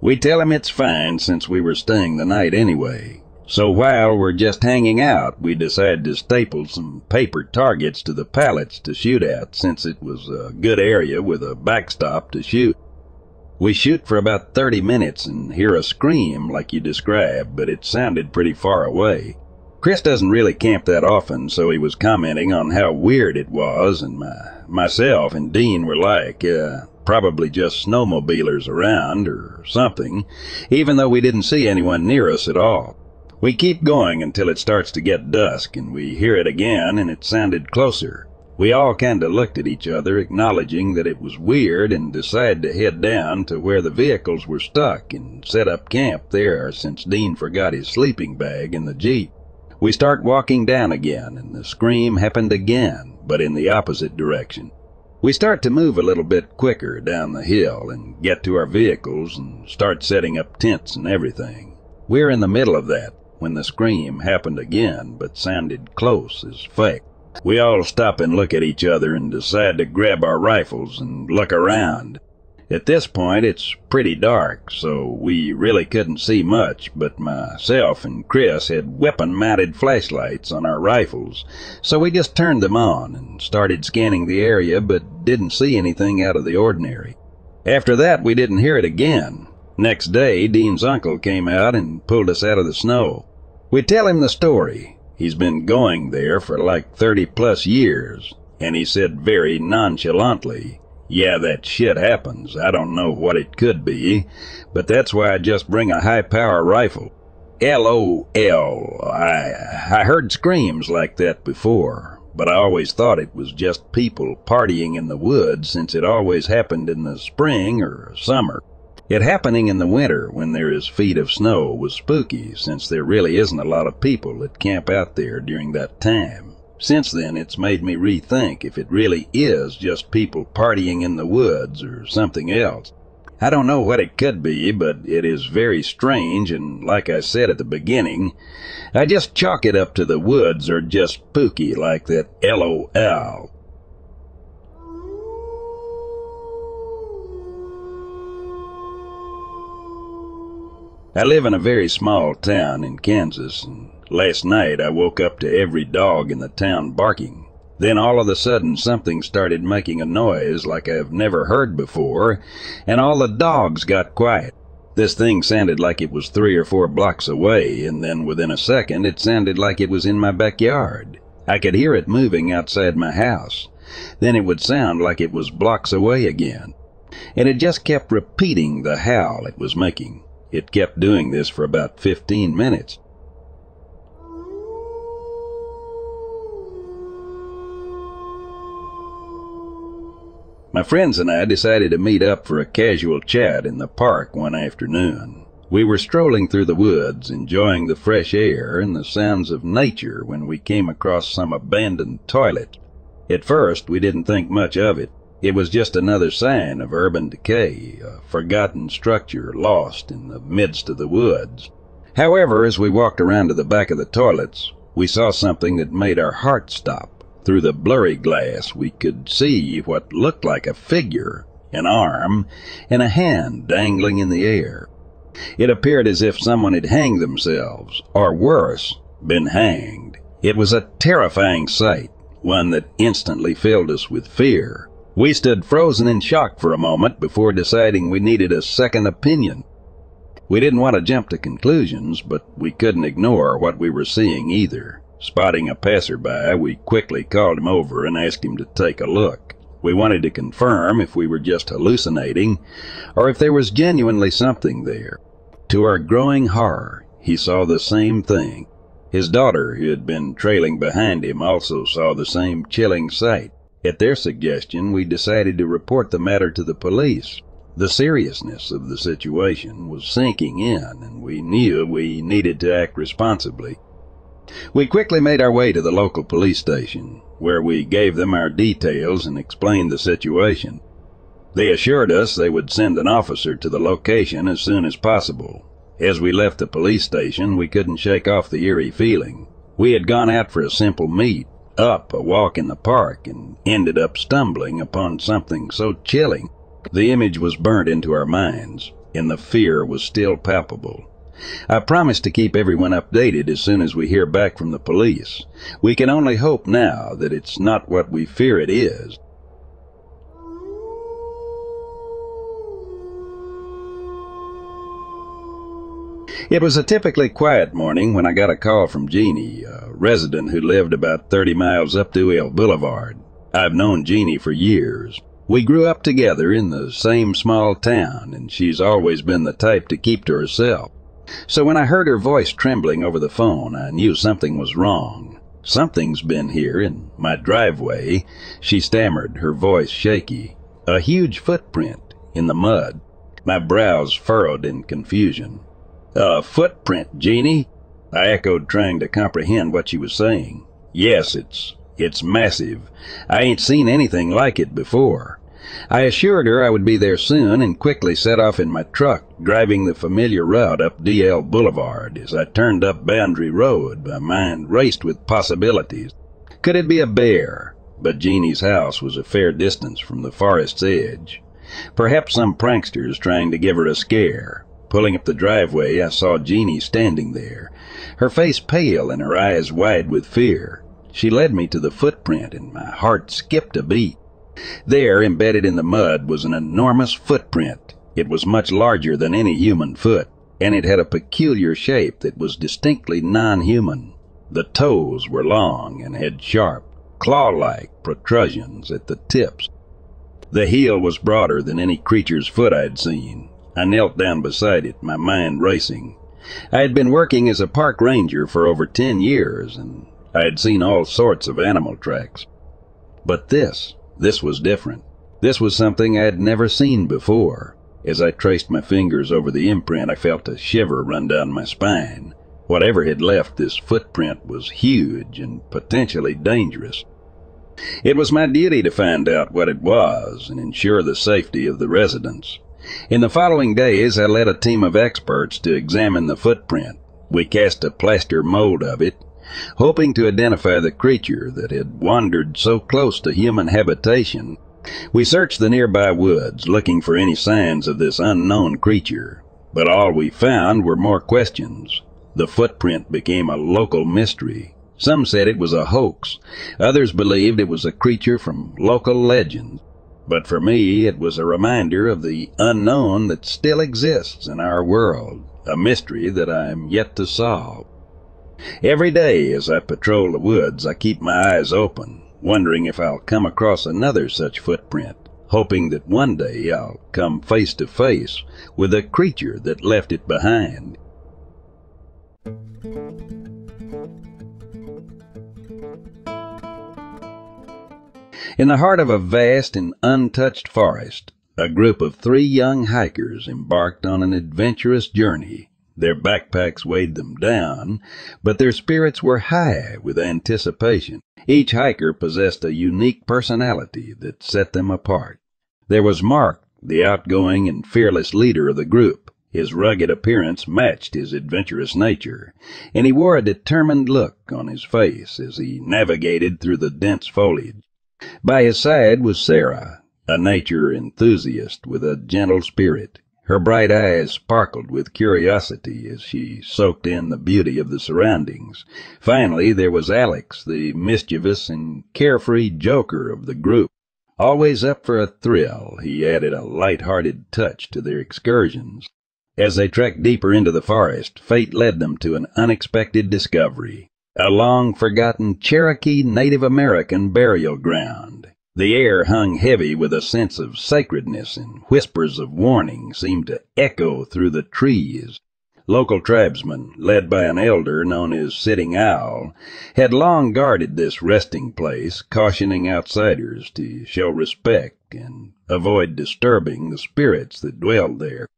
We tell him it's fine since we were staying the night anyway. So while we're just hanging out, we decide to staple some paper targets to the pallets to shoot at since it was a good area with a backstop to shoot. We shoot for about 30 minutes and hear a scream like you described, but it sounded pretty far away. Chris doesn't really camp that often, so he was commenting on how weird it was, and my, myself and Dean were like, uh, probably just snowmobilers around or something, even though we didn't see anyone near us at all. We keep going until it starts to get dusk, and we hear it again, and it sounded closer. We all kinda looked at each other, acknowledging that it was weird, and decided to head down to where the vehicles were stuck and set up camp there since Dean forgot his sleeping bag in the Jeep. We start walking down again, and the scream happened again, but in the opposite direction. We start to move a little bit quicker down the hill and get to our vehicles and start setting up tents and everything. We're in the middle of that when the scream happened again, but sounded close as fuck. We all stop and look at each other and decide to grab our rifles and look around. At this point, it's pretty dark, so we really couldn't see much, but myself and Chris had weapon-mounted flashlights on our rifles, so we just turned them on and started scanning the area, but didn't see anything out of the ordinary. After that, we didn't hear it again. Next day, Dean's uncle came out and pulled us out of the snow. We tell him the story, He's been going there for like 30 plus years, and he said very nonchalantly, Yeah, that shit happens. I don't know what it could be, but that's why I just bring a high power rifle. LOL. I, I heard screams like that before, but I always thought it was just people partying in the woods since it always happened in the spring or summer. It happening in the winter when there is feet of snow was spooky since there really isn't a lot of people that camp out there during that time. Since then, it's made me rethink if it really is just people partying in the woods or something else. I don't know what it could be, but it is very strange, and like I said at the beginning, I just chalk it up to the woods are just spooky like that LOL. I live in a very small town in Kansas, last night I woke up to every dog in the town barking. Then all of a sudden something started making a noise like I've never heard before, and all the dogs got quiet. This thing sounded like it was three or four blocks away, and then within a second it sounded like it was in my backyard. I could hear it moving outside my house. Then it would sound like it was blocks away again. And it just kept repeating the howl it was making. It kept doing this for about 15 minutes. My friends and I decided to meet up for a casual chat in the park one afternoon. We were strolling through the woods, enjoying the fresh air and the sounds of nature when we came across some abandoned toilet. At first, we didn't think much of it. It was just another sign of urban decay, a forgotten structure lost in the midst of the woods. However, as we walked around to the back of the toilets, we saw something that made our hearts stop. Through the blurry glass, we could see what looked like a figure, an arm, and a hand dangling in the air. It appeared as if someone had hanged themselves, or worse, been hanged. It was a terrifying sight, one that instantly filled us with fear. We stood frozen in shock for a moment before deciding we needed a second opinion. We didn't want to jump to conclusions, but we couldn't ignore what we were seeing either. Spotting a passerby, we quickly called him over and asked him to take a look. We wanted to confirm if we were just hallucinating or if there was genuinely something there. To our growing horror, he saw the same thing. His daughter, who had been trailing behind him, also saw the same chilling sight. At their suggestion, we decided to report the matter to the police. The seriousness of the situation was sinking in, and we knew we needed to act responsibly. We quickly made our way to the local police station, where we gave them our details and explained the situation. They assured us they would send an officer to the location as soon as possible. As we left the police station, we couldn't shake off the eerie feeling. We had gone out for a simple meet, up a walk in the park and ended up stumbling upon something so chilling. The image was burnt into our minds, and the fear was still palpable. I promise to keep everyone updated as soon as we hear back from the police. We can only hope now that it's not what we fear it is. It was a typically quiet morning when I got a call from Jeannie, a resident who lived about 30 miles up Deuel Boulevard. I've known Jeannie for years. We grew up together in the same small town, and she's always been the type to keep to herself. So when I heard her voice trembling over the phone, I knew something was wrong. Something's been here in my driveway, she stammered, her voice shaky. A huge footprint in the mud. My brows furrowed in confusion. A footprint, Jeannie? I echoed, trying to comprehend what she was saying. Yes, it's it's massive. I ain't seen anything like it before. I assured her I would be there soon and quickly set off in my truck, driving the familiar route up DL Boulevard. As I turned up Boundary Road, my mind raced with possibilities. Could it be a bear? But Jeannie's house was a fair distance from the forest's edge. Perhaps some pranksters trying to give her a scare. Pulling up the driveway, I saw Jeannie standing there, her face pale and her eyes wide with fear. She led me to the footprint, and my heart skipped a beat. There, embedded in the mud, was an enormous footprint. It was much larger than any human foot, and it had a peculiar shape that was distinctly non-human. The toes were long and had sharp, claw-like protrusions at the tips. The heel was broader than any creature's foot I'd seen, I knelt down beside it, my mind racing. I had been working as a park ranger for over ten years, and I had seen all sorts of animal tracks. But this, this was different. This was something I had never seen before. As I traced my fingers over the imprint, I felt a shiver run down my spine. Whatever had left this footprint was huge and potentially dangerous. It was my duty to find out what it was and ensure the safety of the residents. In the following days, I led a team of experts to examine the footprint. We cast a plaster mold of it, hoping to identify the creature that had wandered so close to human habitation. We searched the nearby woods, looking for any signs of this unknown creature, but all we found were more questions. The footprint became a local mystery. Some said it was a hoax. Others believed it was a creature from local legends. But for me, it was a reminder of the unknown that still exists in our world, a mystery that I am yet to solve. Every day as I patrol the woods, I keep my eyes open, wondering if I'll come across another such footprint, hoping that one day I'll come face to face with the creature that left it behind. In the heart of a vast and untouched forest, a group of three young hikers embarked on an adventurous journey. Their backpacks weighed them down, but their spirits were high with anticipation. Each hiker possessed a unique personality that set them apart. There was Mark, the outgoing and fearless leader of the group. His rugged appearance matched his adventurous nature, and he wore a determined look on his face as he navigated through the dense foliage. By his side was Sarah, a nature enthusiast with a gentle spirit. Her bright eyes sparkled with curiosity as she soaked in the beauty of the surroundings. Finally, there was Alex, the mischievous and carefree joker of the group. Always up for a thrill, he added a light-hearted touch to their excursions. As they trekked deeper into the forest, fate led them to an unexpected discovery a long forgotten Cherokee Native American burial ground. The air hung heavy with a sense of sacredness, and whispers of warning seemed to echo through the trees. Local tribesmen, led by an elder known as Sitting Owl, had long guarded this resting place, cautioning outsiders to show respect and avoid disturbing the spirits that dwelled there.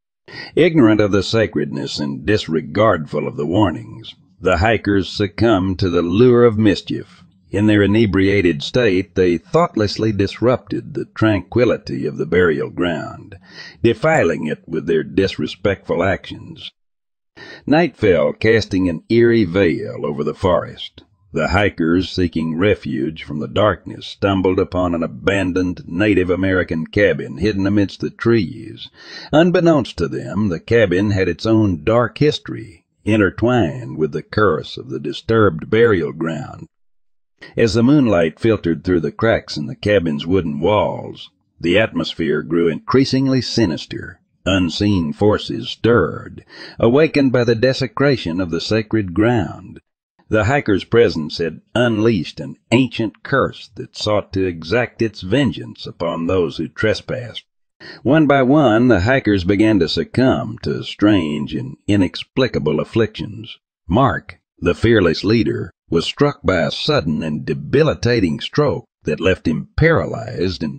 Ignorant of the sacredness and disregardful of the warnings, the hikers succumbed to the lure of mischief. In their inebriated state, they thoughtlessly disrupted the tranquility of the burial ground, defiling it with their disrespectful actions. Night fell, casting an eerie veil over the forest. The hikers, seeking refuge from the darkness, stumbled upon an abandoned Native American cabin hidden amidst the trees. Unbeknownst to them, the cabin had its own dark history, intertwined with the curse of the disturbed burial ground. As the moonlight filtered through the cracks in the cabin's wooden walls, the atmosphere grew increasingly sinister. Unseen forces stirred, awakened by the desecration of the sacred ground. The hiker's presence had unleashed an ancient curse that sought to exact its vengeance upon those who trespassed. One by one, the hikers began to succumb to strange and inexplicable afflictions. Mark, the fearless leader, was struck by a sudden and debilitating stroke that left him paralyzed and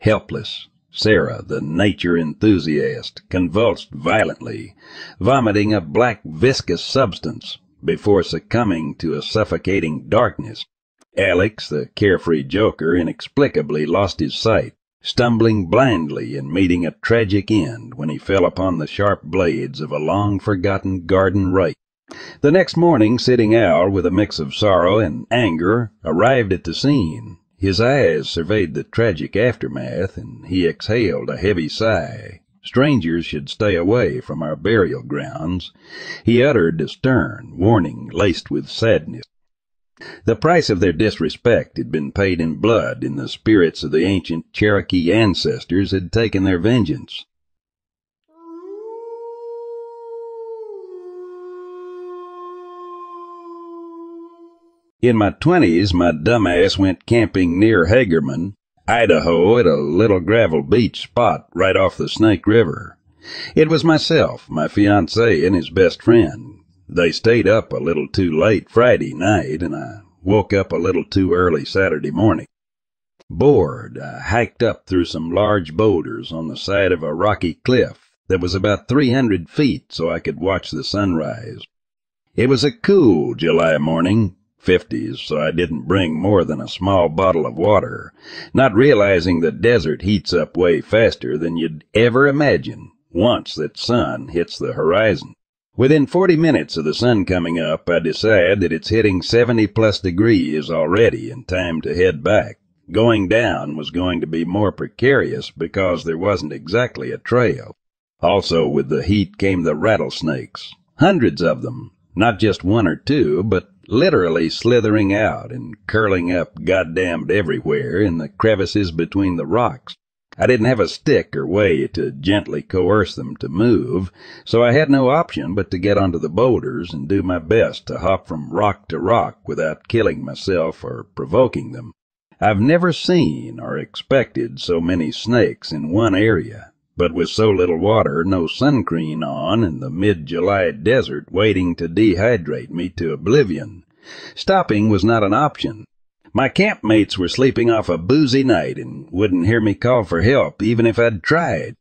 helpless. Sarah, the nature enthusiast, convulsed violently, vomiting a black viscous substance before succumbing to a suffocating darkness. Alex, the carefree joker, inexplicably lost his sight stumbling blindly and meeting a tragic end when he fell upon the sharp blades of a long forgotten garden rake. The next morning, Sitting Owl, with a mix of sorrow and anger, arrived at the scene. His eyes surveyed the tragic aftermath, and he exhaled a heavy sigh. Strangers should stay away from our burial grounds. He uttered a stern warning laced with sadness. The price of their disrespect had been paid in blood, and the spirits of the ancient Cherokee ancestors had taken their vengeance. In my twenties, my dumbass went camping near Hagerman, Idaho, at a little gravel beach spot right off the Snake River. It was myself, my fiancé, and his best friend. They stayed up a little too late Friday night, and I woke up a little too early Saturday morning. Bored, I hiked up through some large boulders on the side of a rocky cliff that was about 300 feet so I could watch the sunrise. It was a cool July morning, 50s, so I didn't bring more than a small bottle of water, not realizing the desert heats up way faster than you'd ever imagine once that sun hits the horizon. Within 40 minutes of the sun coming up, I decide that it's hitting 70 plus degrees already and time to head back. Going down was going to be more precarious because there wasn't exactly a trail. Also, with the heat came the rattlesnakes. Hundreds of them. Not just one or two, but literally slithering out and curling up goddamned everywhere in the crevices between the rocks. I didn't have a stick or way to gently coerce them to move, so I had no option but to get onto the boulders and do my best to hop from rock to rock without killing myself or provoking them. I've never seen or expected so many snakes in one area, but with so little water, no sun cream on, and the mid-July desert waiting to dehydrate me to oblivion, stopping was not an option. My campmates were sleeping off a boozy night and wouldn't hear me call for help even if I'd tried.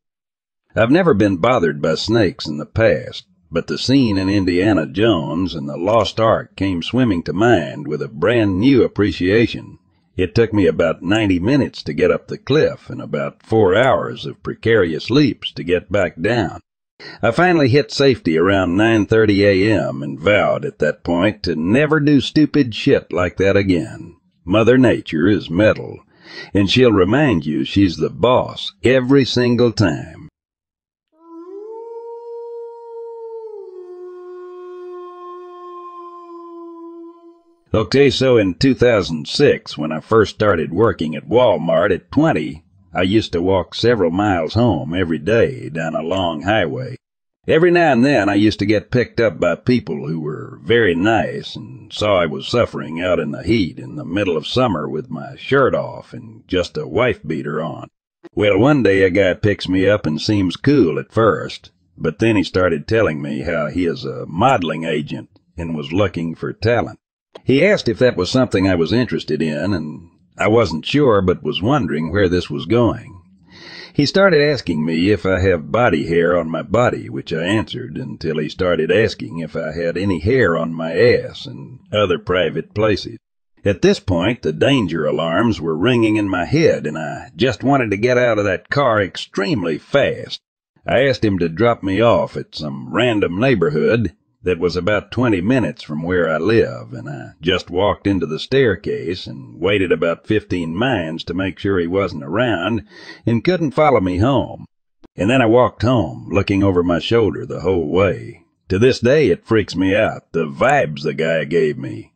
I've never been bothered by snakes in the past, but the scene in Indiana Jones and the Lost Ark came swimming to mind with a brand new appreciation. It took me about 90 minutes to get up the cliff and about four hours of precarious leaps to get back down. I finally hit safety around 9.30 a.m. and vowed at that point to never do stupid shit like that again. Mother Nature is metal, and she'll remind you she's the boss every single time. Okay, so in 2006, when I first started working at Walmart at 20, I used to walk several miles home every day down a long highway. Every now and then I used to get picked up by people who were very nice and saw I was suffering out in the heat in the middle of summer with my shirt off and just a wife beater on. Well, one day a guy picks me up and seems cool at first, but then he started telling me how he is a modeling agent and was looking for talent. He asked if that was something I was interested in, and I wasn't sure, but was wondering where this was going. He started asking me if I have body hair on my body, which I answered until he started asking if I had any hair on my ass and other private places. At this point, the danger alarms were ringing in my head, and I just wanted to get out of that car extremely fast. I asked him to drop me off at some random neighborhood, that was about 20 minutes from where I live, and I just walked into the staircase and waited about 15 minutes to make sure he wasn't around and couldn't follow me home. And then I walked home, looking over my shoulder the whole way. To this day, it freaks me out, the vibes the guy gave me.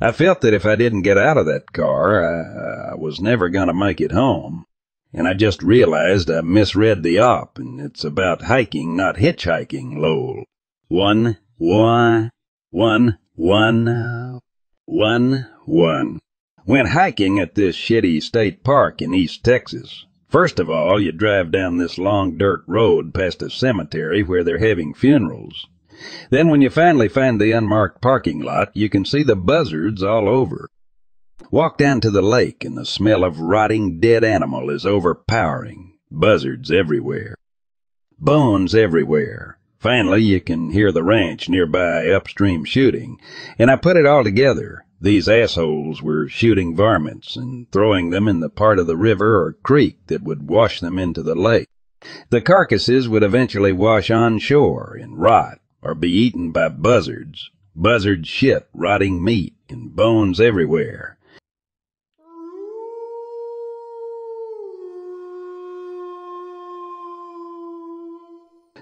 I felt that if I didn't get out of that car, I, I was never going to make it home. And I just realized I misread the op, and it's about hiking, not hitchhiking, lol. One one, one, one, one, one. Went hiking at this shitty state park in East Texas. First of all, you drive down this long dirt road past a cemetery where they're having funerals. Then when you finally find the unmarked parking lot, you can see the buzzards all over. Walk down to the lake and the smell of rotting dead animal is overpowering. Buzzards everywhere. Bones everywhere. Finally, you can hear the ranch nearby upstream shooting, and I put it all together. These assholes were shooting varmints and throwing them in the part of the river or creek that would wash them into the lake. The carcasses would eventually wash on shore and rot or be eaten by buzzards. Buzzard shit, rotting meat, and bones everywhere.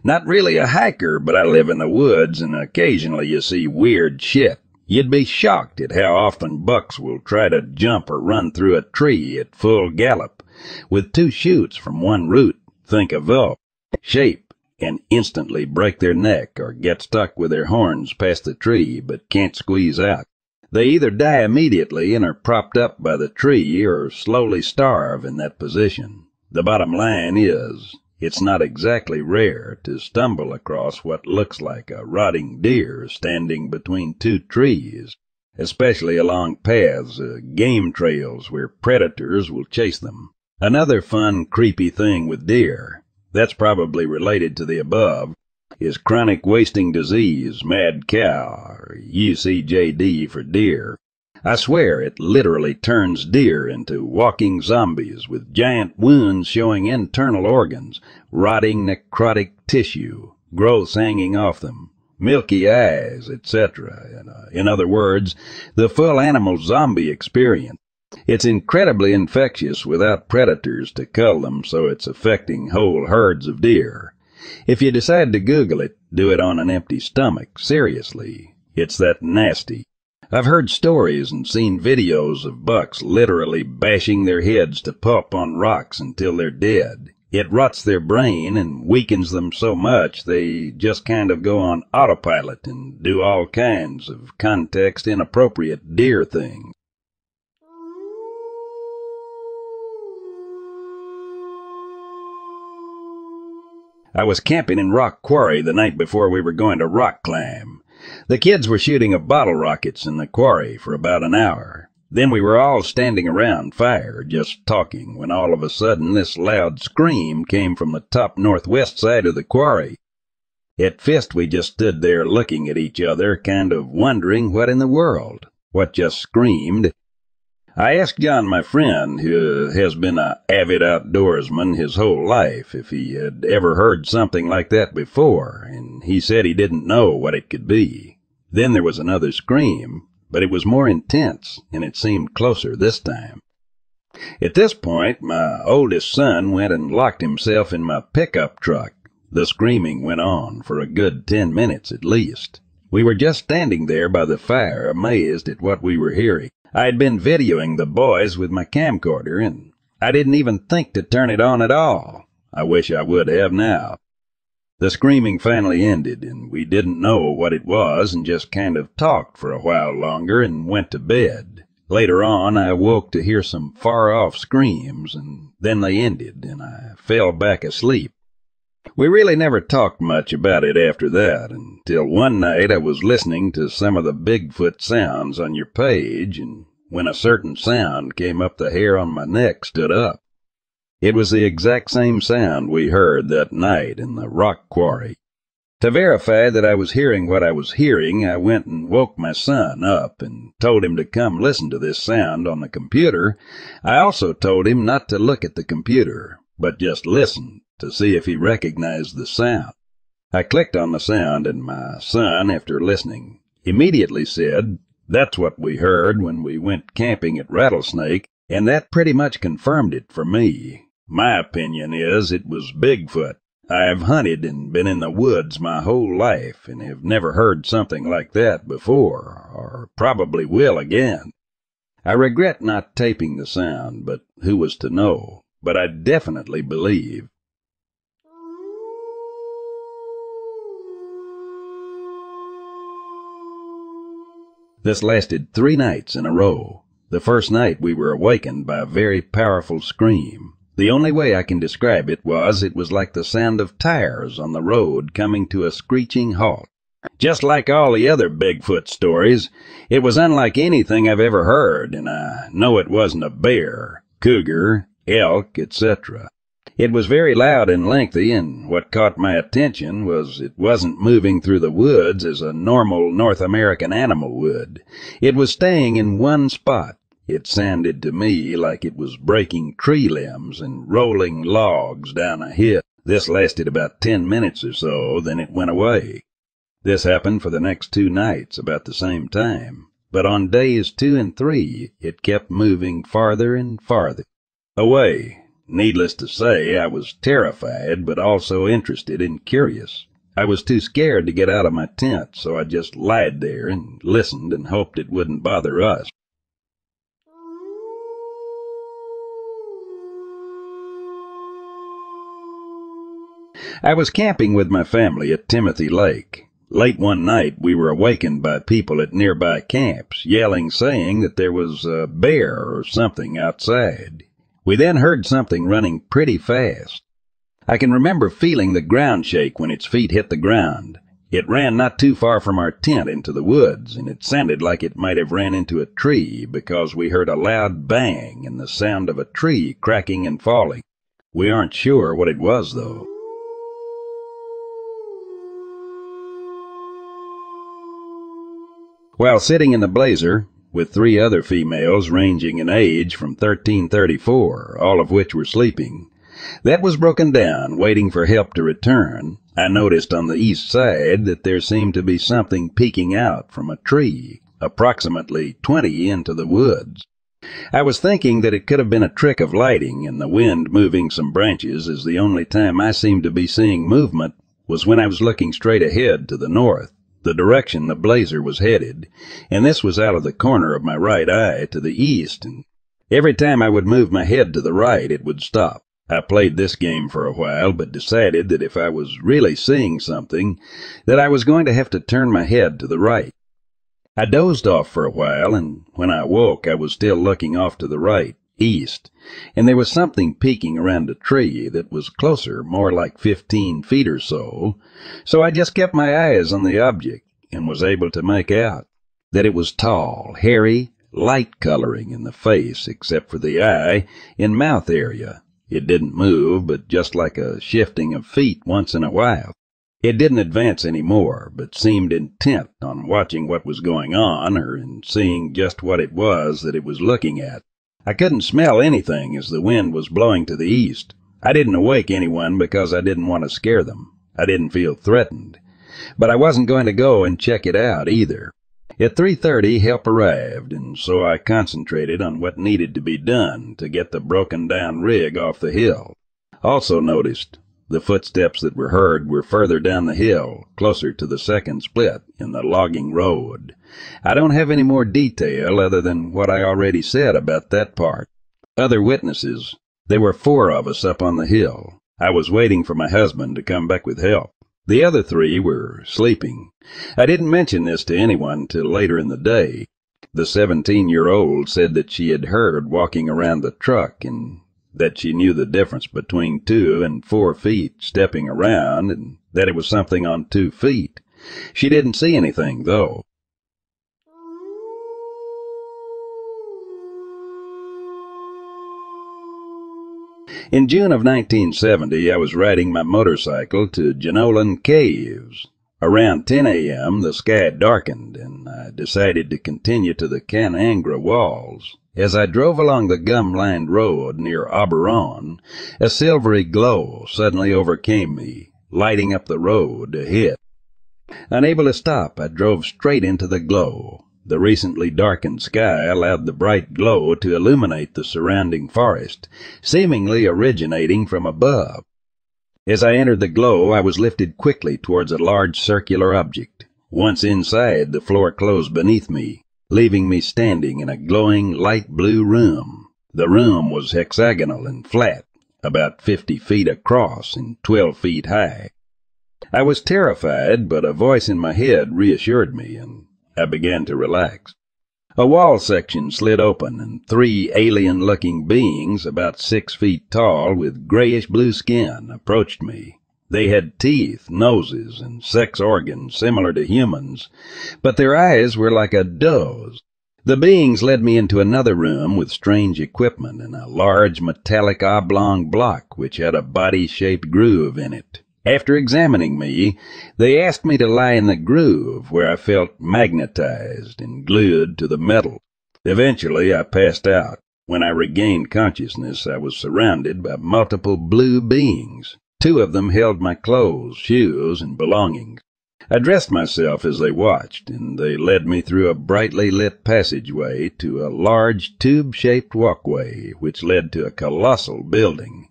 Not really a hiker, but I live in the woods and occasionally you see weird shit. You'd be shocked at how often bucks will try to jump or run through a tree at full gallop with two shoots from one root, think of elk, shape, and instantly break their neck or get stuck with their horns past the tree but can't squeeze out. They either die immediately and are propped up by the tree or slowly starve in that position. The bottom line is it's not exactly rare to stumble across what looks like a rotting deer standing between two trees. especially along paths, uh, game trails where predators will chase them. Another fun, creepy thing with deer, that's probably related to the above, is chronic wasting disease, mad cow, or UCJD for deer. I swear it literally turns deer into walking zombies with giant wounds showing internal organs, rotting necrotic tissue, growths hanging off them, milky eyes, etc. Uh, in other words, the full animal zombie experience. It's incredibly infectious without predators to cull them, so it's affecting whole herds of deer. If you decide to Google it, do it on an empty stomach. Seriously. It's that nasty. I've heard stories and seen videos of bucks literally bashing their heads to pulp on rocks until they're dead. It rots their brain and weakens them so much they just kind of go on autopilot and do all kinds of context inappropriate deer things. I was camping in Rock Quarry the night before we were going to rock climb. The kids were shooting a bottle rockets in the quarry for about an hour. Then we were all standing around fire, just talking, when all of a sudden this loud scream came from the top northwest side of the quarry. At first we just stood there looking at each other, kind of wondering what in the world, what just screamed, I asked John, my friend, who has been a avid outdoorsman his whole life, if he had ever heard something like that before, and he said he didn't know what it could be. Then there was another scream, but it was more intense, and it seemed closer this time. At this point, my oldest son went and locked himself in my pickup truck. The screaming went on for a good ten minutes at least. We were just standing there by the fire, amazed at what we were hearing. I had been videoing the boys with my camcorder, and I didn't even think to turn it on at all. I wish I would have now. The screaming finally ended, and we didn't know what it was and just kind of talked for a while longer and went to bed. Later on, I woke to hear some far off screams, and then they ended, and I fell back asleep. We really never talked much about it after that, until one night I was listening to some of the Bigfoot sounds on your page, and when a certain sound came up the hair on my neck stood up. It was the exact same sound we heard that night in the rock quarry. To verify that I was hearing what I was hearing, I went and woke my son up and told him to come listen to this sound on the computer. I also told him not to look at the computer, but just listen to see if he recognized the sound. I clicked on the sound, and my son, after listening, immediately said, That's what we heard when we went camping at Rattlesnake, and that pretty much confirmed it for me. My opinion is it was Bigfoot. I've hunted and been in the woods my whole life and have never heard something like that before, or probably will again. I regret not taping the sound, but who was to know? But I definitely believe This lasted three nights in a row. The first night we were awakened by a very powerful scream. The only way I can describe it was it was like the sound of tires on the road coming to a screeching halt. Just like all the other Bigfoot stories, it was unlike anything I've ever heard, and I know it wasn't a bear, cougar, elk, etc. It was very loud and lengthy, and what caught my attention was it wasn't moving through the woods as a normal North American animal would. It was staying in one spot. It sounded to me like it was breaking tree limbs and rolling logs down a hill. This lasted about ten minutes or so, then it went away. This happened for the next two nights about the same time, but on days two and three it kept moving farther and farther away Needless to say, I was terrified, but also interested and curious. I was too scared to get out of my tent, so I just lied there and listened and hoped it wouldn't bother us. I was camping with my family at Timothy Lake. Late one night, we were awakened by people at nearby camps yelling, saying that there was a bear or something outside. We then heard something running pretty fast. I can remember feeling the ground shake when its feet hit the ground. It ran not too far from our tent into the woods, and it sounded like it might have ran into a tree because we heard a loud bang and the sound of a tree cracking and falling. We aren't sure what it was, though. While sitting in the blazer, with three other females ranging in age from 1334, all of which were sleeping, that was broken down, waiting for help to return, I noticed on the east side that there seemed to be something peeking out from a tree, approximately 20 into the woods. I was thinking that it could have been a trick of lighting, and the wind moving some branches, as the only time I seemed to be seeing movement was when I was looking straight ahead to the north the direction the blazer was headed, and this was out of the corner of my right eye to the east, and every time I would move my head to the right it would stop. I played this game for a while, but decided that if I was really seeing something, that I was going to have to turn my head to the right. I dozed off for a while, and when I woke I was still looking off to the right, east, and there was something peeking around a tree that was closer, more like fifteen feet or so, so I just kept my eyes on the object and was able to make out that it was tall, hairy, light coloring in the face except for the eye and mouth area. It didn't move, but just like a shifting of feet once in a while. It didn't advance any more, but seemed intent on watching what was going on or in seeing just what it was that it was looking at. I couldn't smell anything as the wind was blowing to the east. I didn't awake anyone because I didn't want to scare them. I didn't feel threatened. But I wasn't going to go and check it out either. At 3.30 help arrived, and so I concentrated on what needed to be done to get the broken down rig off the hill. Also noticed the footsteps that were heard were further down the hill, closer to the second split in the logging road. I don't have any more detail other than what I already said about that part. Other witnesses. There were four of us up on the hill. I was waiting for my husband to come back with help. The other three were sleeping. I didn't mention this to anyone till later in the day. The seventeen year old said that she had heard walking around the truck and that she knew the difference between two and four feet stepping around, and that it was something on two feet. She didn't see anything, though. In June of 1970, I was riding my motorcycle to Jenolan Caves. Around 10 a.m., the sky darkened, and I decided to continue to the Kanangra Walls. As I drove along the gum-lined road near Oberon, a silvery glow suddenly overcame me, lighting up the road ahead. Unable to stop, I drove straight into the glow. The recently darkened sky allowed the bright glow to illuminate the surrounding forest, seemingly originating from above. As I entered the glow, I was lifted quickly towards a large circular object. Once inside, the floor closed beneath me, leaving me standing in a glowing light blue room. The room was hexagonal and flat, about fifty feet across and twelve feet high. I was terrified, but a voice in my head reassured me, and I began to relax. A wall section slid open, and three alien-looking beings, about six feet tall, with grayish-blue skin, approached me. They had teeth, noses, and sex organs similar to humans, but their eyes were like a doe's. The beings led me into another room with strange equipment and a large metallic oblong block which had a body-shaped groove in it. After examining me, they asked me to lie in the groove where I felt magnetized and glued to the metal. Eventually I passed out. When I regained consciousness, I was surrounded by multiple blue beings. Two of them held my clothes, shoes, and belongings. I dressed myself as they watched, and they led me through a brightly lit passageway to a large tube-shaped walkway which led to a colossal building.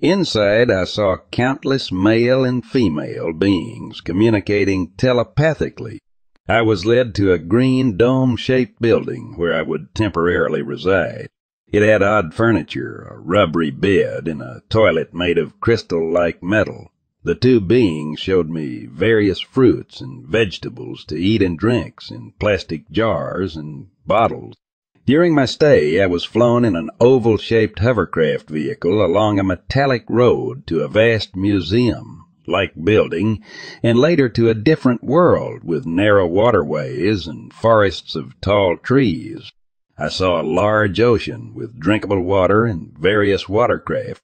Inside I saw countless male and female beings communicating telepathically. I was led to a green dome-shaped building where I would temporarily reside. It had odd furniture, a rubbery bed, and a toilet made of crystal-like metal. The two beings showed me various fruits and vegetables to eat and drinks in plastic jars and bottles. During my stay, I was flown in an oval-shaped hovercraft vehicle along a metallic road to a vast museum. like building, and later to a different world with narrow waterways and forests of tall trees. I saw a large ocean with drinkable water and various watercraft.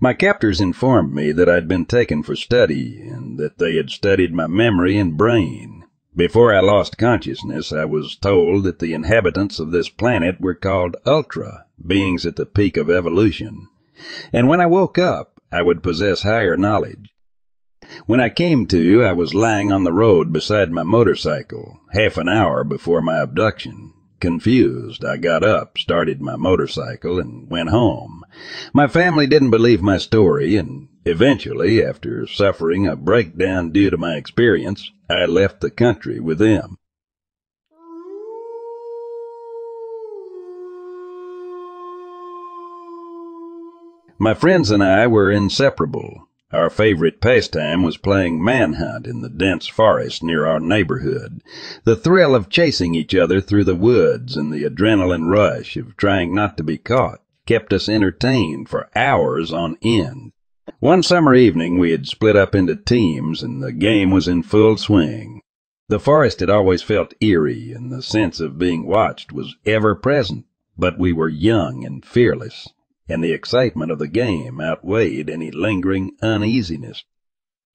My captors informed me that I'd been taken for study and that they had studied my memory and brain. Before I lost consciousness, I was told that the inhabitants of this planet were called Ultra, beings at the peak of evolution. And when I woke up, I would possess higher knowledge. When I came to, I was lying on the road beside my motorcycle, half an hour before my abduction. Confused, I got up, started my motorcycle, and went home. My family didn't believe my story, and eventually, after suffering a breakdown due to my experience, I left the country with them. My friends and I were inseparable. Our favorite pastime was playing manhunt in the dense forest near our neighborhood. The thrill of chasing each other through the woods and the adrenaline rush of trying not to be caught kept us entertained for hours on end. One summer evening we had split up into teams and the game was in full swing. The forest had always felt eerie and the sense of being watched was ever present, but we were young and fearless and the excitement of the game outweighed any lingering uneasiness.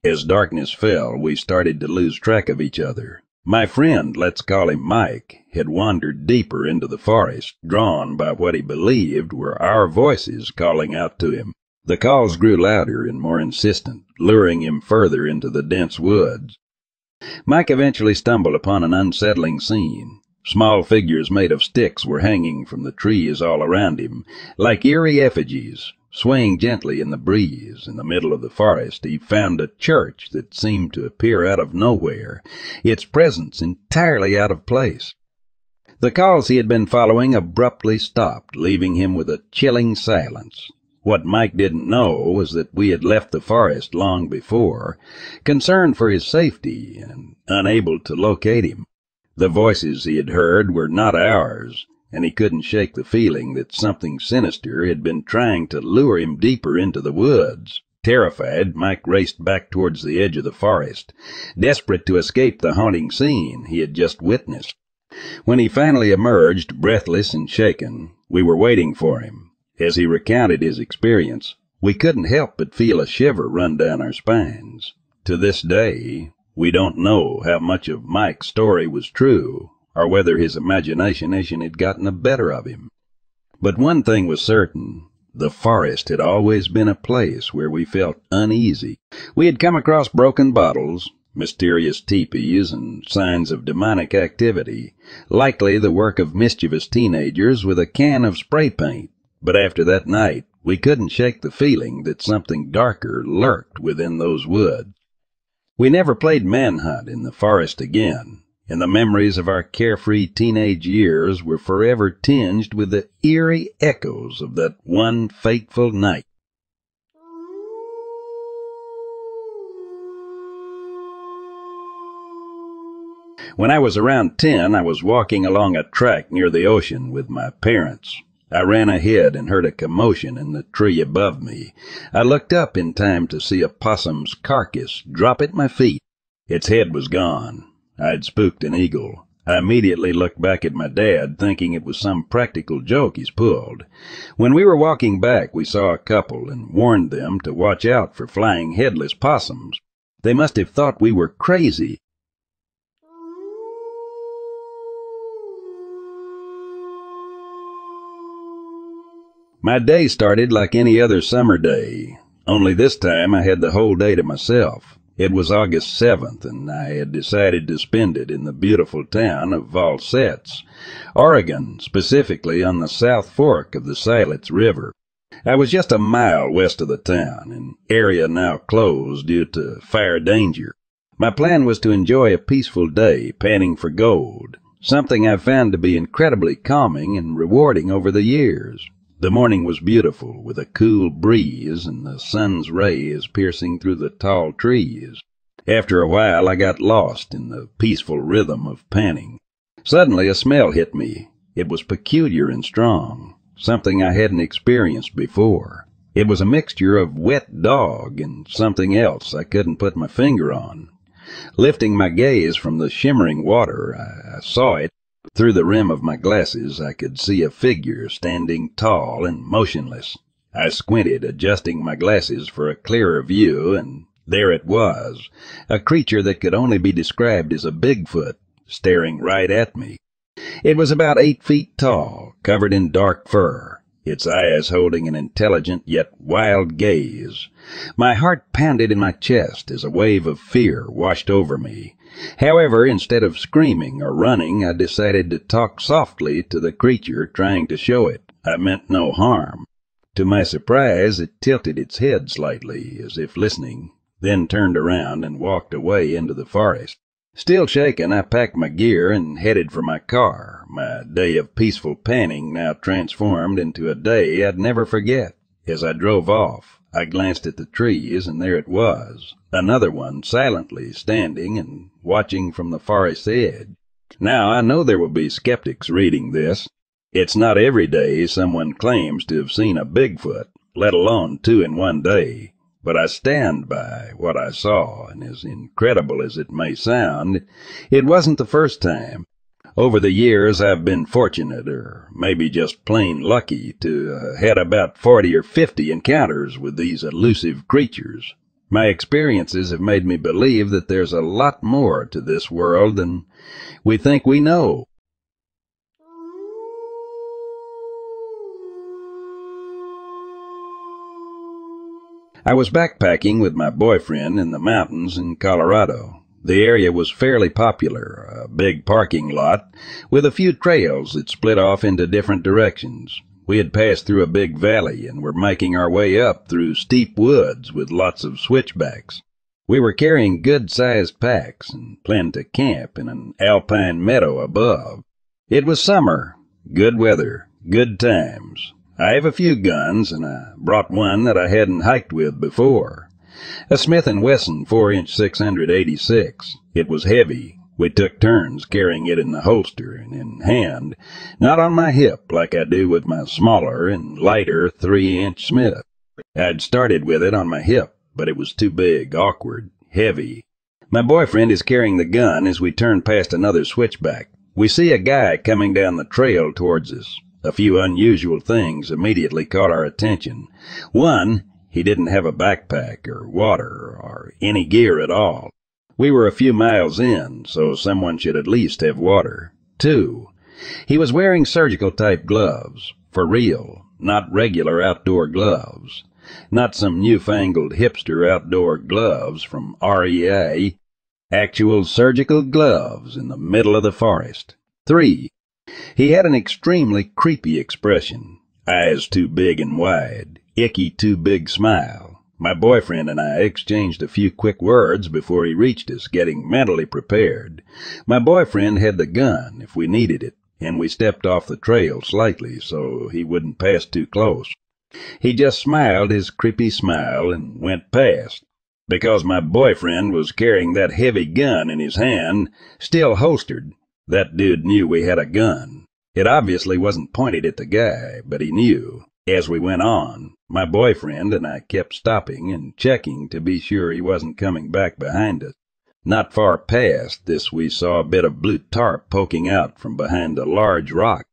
As darkness fell, we started to lose track of each other. My friend, let's call him Mike, had wandered deeper into the forest, drawn by what he believed were our voices calling out to him. The calls grew louder and more insistent, luring him further into the dense woods. Mike eventually stumbled upon an unsettling scene. Small figures made of sticks were hanging from the trees all around him, like eerie effigies. Swaying gently in the breeze in the middle of the forest, he found a church that seemed to appear out of nowhere, its presence entirely out of place. The calls he had been following abruptly stopped, leaving him with a chilling silence. What Mike didn't know was that we had left the forest long before, concerned for his safety and unable to locate him. The voices he had heard were not ours, and he couldn't shake the feeling that something sinister had been trying to lure him deeper into the woods. Terrified, Mike raced back towards the edge of the forest, desperate to escape the haunting scene he had just witnessed. When he finally emerged, breathless and shaken, we were waiting for him. As he recounted his experience, we couldn't help but feel a shiver run down our spines. To this day, we don't know how much of Mike's story was true, or whether his imagination had gotten the better of him. But one thing was certain. The forest had always been a place where we felt uneasy. We had come across broken bottles, mysterious teepees, and signs of demonic activity, likely the work of mischievous teenagers with a can of spray paint. But after that night, we couldn't shake the feeling that something darker lurked within those woods. We never played manhunt in the forest again, and the memories of our carefree teenage years were forever tinged with the eerie echoes of that one fateful night. When I was around ten, I was walking along a track near the ocean with my parents. I ran ahead and heard a commotion in the tree above me. I looked up in time to see a possum's carcass drop at my feet. Its head was gone. I'd spooked an eagle. I immediately looked back at my dad, thinking it was some practical joke he's pulled. When we were walking back, we saw a couple and warned them to watch out for flying headless possums. They must have thought we were crazy My day started like any other summer day, only this time I had the whole day to myself. It was August 7th, and I had decided to spend it in the beautiful town of Valsetz, Oregon, specifically on the South Fork of the Siletz River. I was just a mile west of the town, an area now closed due to fire danger. My plan was to enjoy a peaceful day panning for gold, something I've found to be incredibly calming and rewarding over the years. The morning was beautiful, with a cool breeze and the sun's rays piercing through the tall trees. After a while, I got lost in the peaceful rhythm of panning. Suddenly, a smell hit me. It was peculiar and strong, something I hadn't experienced before. It was a mixture of wet dog and something else I couldn't put my finger on. Lifting my gaze from the shimmering water, I saw it. Through the rim of my glasses, I could see a figure standing tall and motionless. I squinted, adjusting my glasses for a clearer view, and there it was, a creature that could only be described as a Bigfoot, staring right at me. It was about eight feet tall, covered in dark fur, its eyes holding an intelligent yet wild gaze. My heart pounded in my chest as a wave of fear washed over me. However, instead of screaming or running, I decided to talk softly to the creature trying to show it I meant no harm. To my surprise, it tilted its head slightly, as if listening, then turned around and walked away into the forest. Still shaken, I packed my gear and headed for my car, my day of peaceful panning now transformed into a day I'd never forget. As I drove off, I glanced at the trees, and there it was, another one silently standing and watching from the forest edge. Now, I know there will be skeptics reading this, it's not every day someone claims to have seen a Bigfoot, let alone two in one day. But I stand by what I saw, and as incredible as it may sound, it wasn't the first time. Over the years, I've been fortunate, or maybe just plain lucky, to uh, had about 40 or 50 encounters with these elusive creatures. My experiences have made me believe that there's a lot more to this world than we think we know. I was backpacking with my boyfriend in the mountains in Colorado. The area was fairly popular, a big parking lot with a few trails that split off into different directions. We had passed through a big valley and were making our way up through steep woods with lots of switchbacks. We were carrying good-sized packs and planned to camp in an alpine meadow above. It was summer, good weather, good times. I have a few guns, and I brought one that I hadn't hiked with before. A Smith & Wesson 4-inch 686. It was heavy. We took turns carrying it in the holster and in hand, not on my hip like I do with my smaller and lighter 3-inch Smith. I'd started with it on my hip, but it was too big, awkward, heavy. My boyfriend is carrying the gun as we turn past another switchback. We see a guy coming down the trail towards us. A few unusual things immediately caught our attention. One, he didn't have a backpack or water or any gear at all. We were a few miles in, so someone should at least have water. Two, he was wearing surgical type gloves, for real, not regular outdoor gloves. Not some newfangled hipster outdoor gloves from REA. Actual surgical gloves in the middle of the forest. Three, he had an extremely creepy expression. Eyes too big and wide, icky too big smile. My boyfriend and I exchanged a few quick words before he reached us, getting mentally prepared. My boyfriend had the gun if we needed it, and we stepped off the trail slightly so he wouldn't pass too close. He just smiled his creepy smile and went past. Because my boyfriend was carrying that heavy gun in his hand, still holstered, that dude knew we had a gun. It obviously wasn't pointed at the guy, but he knew. As we went on, my boyfriend and I kept stopping and checking to be sure he wasn't coming back behind us. Not far past this we saw a bit of blue tarp poking out from behind a large rock.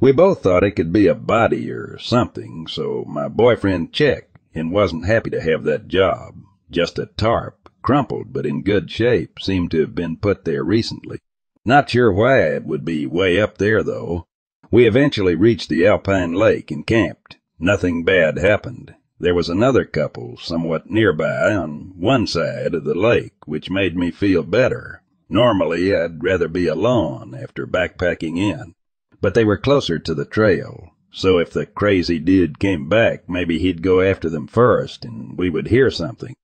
We both thought it could be a body or something, so my boyfriend checked and wasn't happy to have that job. Just a tarp, crumpled but in good shape, seemed to have been put there recently. Not sure why it would be way up there, though. We eventually reached the Alpine Lake and camped. Nothing bad happened. There was another couple somewhat nearby on one side of the lake, which made me feel better. Normally, I'd rather be alone after backpacking in. But they were closer to the trail, so if the crazy dude came back, maybe he'd go after them first and we would hear something.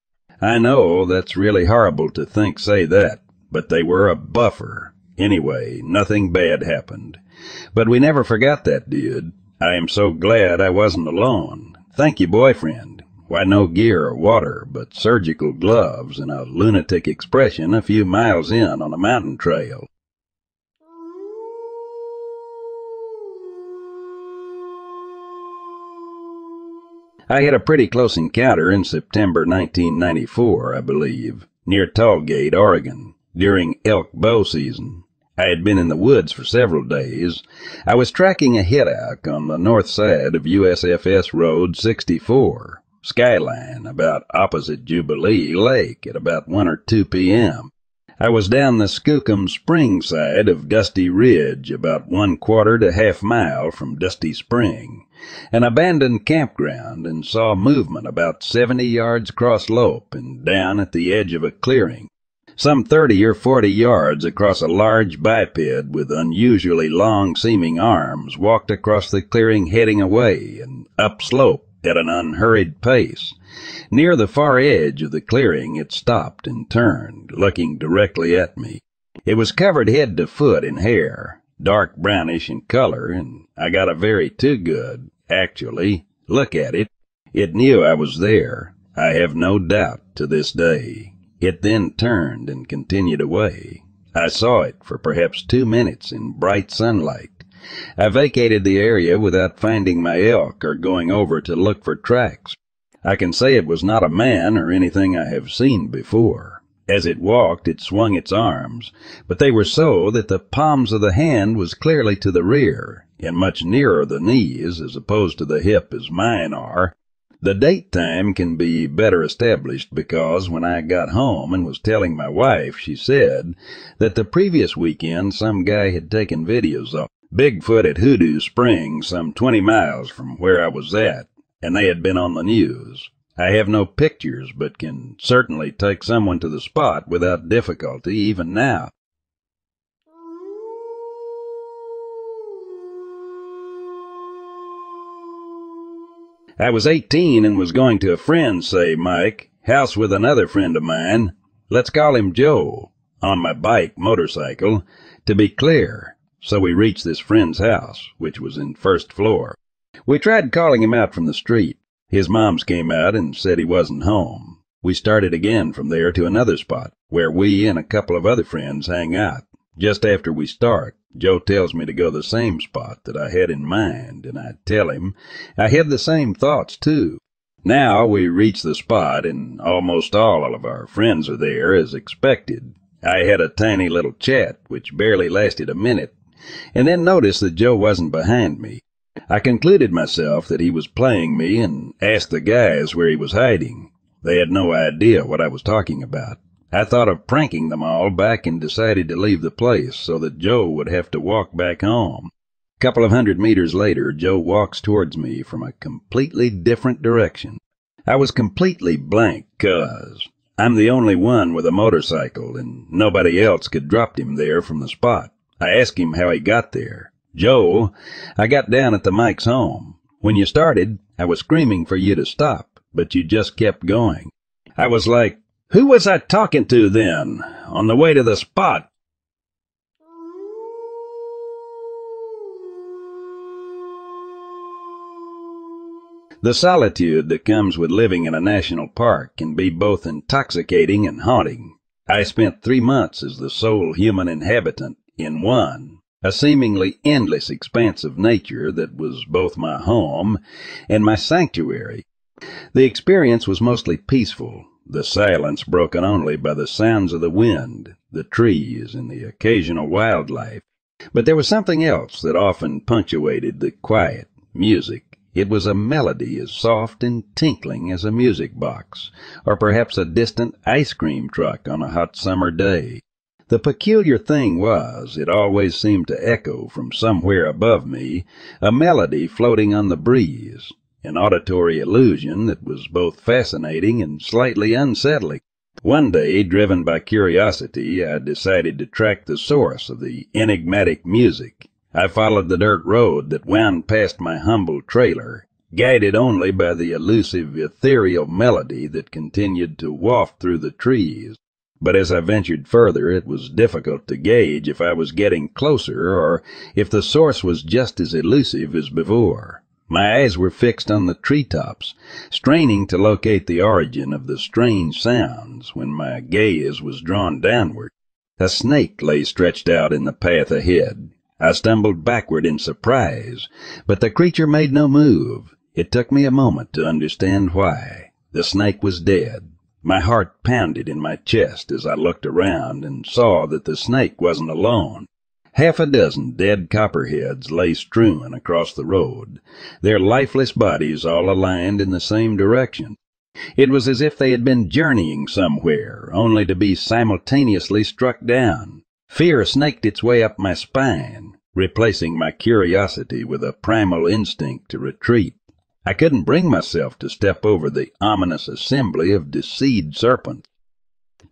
I know that's really horrible to think say that, but they were a buffer, Anyway, nothing bad happened. But we never forgot that dude. I am so glad I wasn't alone. Thank you, boyfriend. Why, no gear or water, but surgical gloves and a lunatic expression a few miles in on a mountain trail. I had a pretty close encounter in September 1994, I believe, near Tollgate, Oregon, during elk bow season. I had been in the woods for several days. I was tracking a elk on the north side of USFS Road 64, Skyline, about opposite Jubilee Lake at about 1 or 2 p.m. I was down the Skookum Spring side of Dusty Ridge, about one quarter to half mile from Dusty Spring an abandoned campground and saw movement about 70 yards cross Lope and down at the edge of a clearing. Some 30 or 40 yards across a large biped with unusually long seeming arms walked across the clearing heading away and up slope at an unhurried pace. Near the far edge of the clearing it stopped and turned, looking directly at me. It was covered head to foot in hair, dark brownish in color, and I got a very too good, actually, look at it. It knew I was there, I have no doubt to this day. It then turned and continued away. I saw it for perhaps two minutes in bright sunlight. I vacated the area without finding my elk or going over to look for tracks. I can say it was not a man or anything I have seen before. As it walked, it swung its arms, but they were so that the palms of the hand was clearly to the rear, and much nearer the knees as opposed to the hip as mine are. The date time can be better established because when I got home and was telling my wife, she said that the previous weekend some guy had taken videos of Bigfoot at Hoodoo Springs, some 20 miles from where I was at, and they had been on the news. I have no pictures, but can certainly take someone to the spot without difficulty even now. I was 18 and was going to a friend's, say, Mike, house with another friend of mine. Let's call him Joe, on my bike motorcycle, to be clear. So we reached this friend's house, which was in first floor. We tried calling him out from the street. His moms came out and said he wasn't home. We started again from there to another spot, where we and a couple of other friends hang out. Just after we start, Joe tells me to go the same spot that I had in mind, and I tell him I had the same thoughts too. Now we reach the spot, and almost all of our friends are there, as expected. I had a tiny little chat, which barely lasted a minute, and then noticed that Joe wasn't behind me. I concluded myself that he was playing me and asked the guys where he was hiding. They had no idea what I was talking about. I thought of pranking them all back and decided to leave the place so that Joe would have to walk back home. A couple of hundred meters later, Joe walks towards me from a completely different direction. I was completely blank, cuz I'm the only one with a motorcycle and nobody else could drop him there from the spot. I asked him how he got there. Joe, I got down at the Mike's home. When you started, I was screaming for you to stop, but you just kept going. I was like, who was I talking to then, on the way to the spot? The solitude that comes with living in a national park can be both intoxicating and haunting. I spent three months as the sole human inhabitant in one a seemingly endless expanse of nature that was both my home and my sanctuary. The experience was mostly peaceful, the silence broken only by the sounds of the wind, the trees, and the occasional wildlife. But there was something else that often punctuated the quiet music. It was a melody as soft and tinkling as a music box, or perhaps a distant ice cream truck on a hot summer day. The peculiar thing was, it always seemed to echo from somewhere above me, a melody floating on the breeze, an auditory illusion that was both fascinating and slightly unsettling. One day, driven by curiosity, I decided to track the source of the enigmatic music. I followed the dirt road that wound past my humble trailer, guided only by the elusive ethereal melody that continued to waft through the trees but as I ventured further, it was difficult to gauge if I was getting closer or if the source was just as elusive as before. My eyes were fixed on the treetops, straining to locate the origin of the strange sounds when my gaze was drawn downward. A snake lay stretched out in the path ahead. I stumbled backward in surprise, but the creature made no move. It took me a moment to understand why. The snake was dead. My heart pounded in my chest as I looked around and saw that the snake wasn't alone. Half a dozen dead copperheads lay strewn across the road, their lifeless bodies all aligned in the same direction. It was as if they had been journeying somewhere, only to be simultaneously struck down. Fear snaked its way up my spine, replacing my curiosity with a primal instinct to retreat. I couldn't bring myself to step over the ominous assembly of deceived serpents.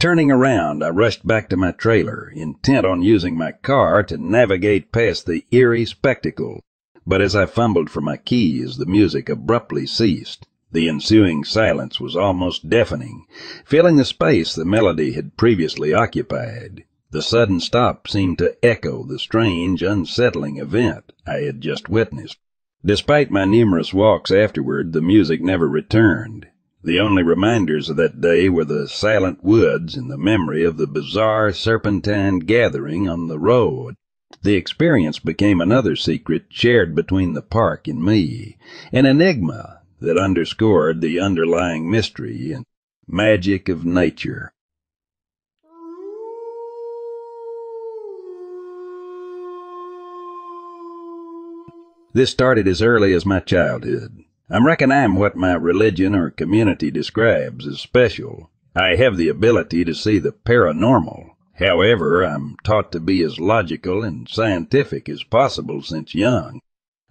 Turning around, I rushed back to my trailer, intent on using my car to navigate past the eerie spectacle. But as I fumbled for my keys, the music abruptly ceased. The ensuing silence was almost deafening, filling the space the melody had previously occupied. The sudden stop seemed to echo the strange, unsettling event I had just witnessed. Despite my numerous walks afterward, the music never returned. The only reminders of that day were the silent woods and the memory of the bizarre serpentine gathering on the road. The experience became another secret shared between the park and me, an enigma that underscored the underlying mystery and magic of nature. This started as early as my childhood. I reckon I'm what my religion or community describes as special. I have the ability to see the paranormal. However, I'm taught to be as logical and scientific as possible since young.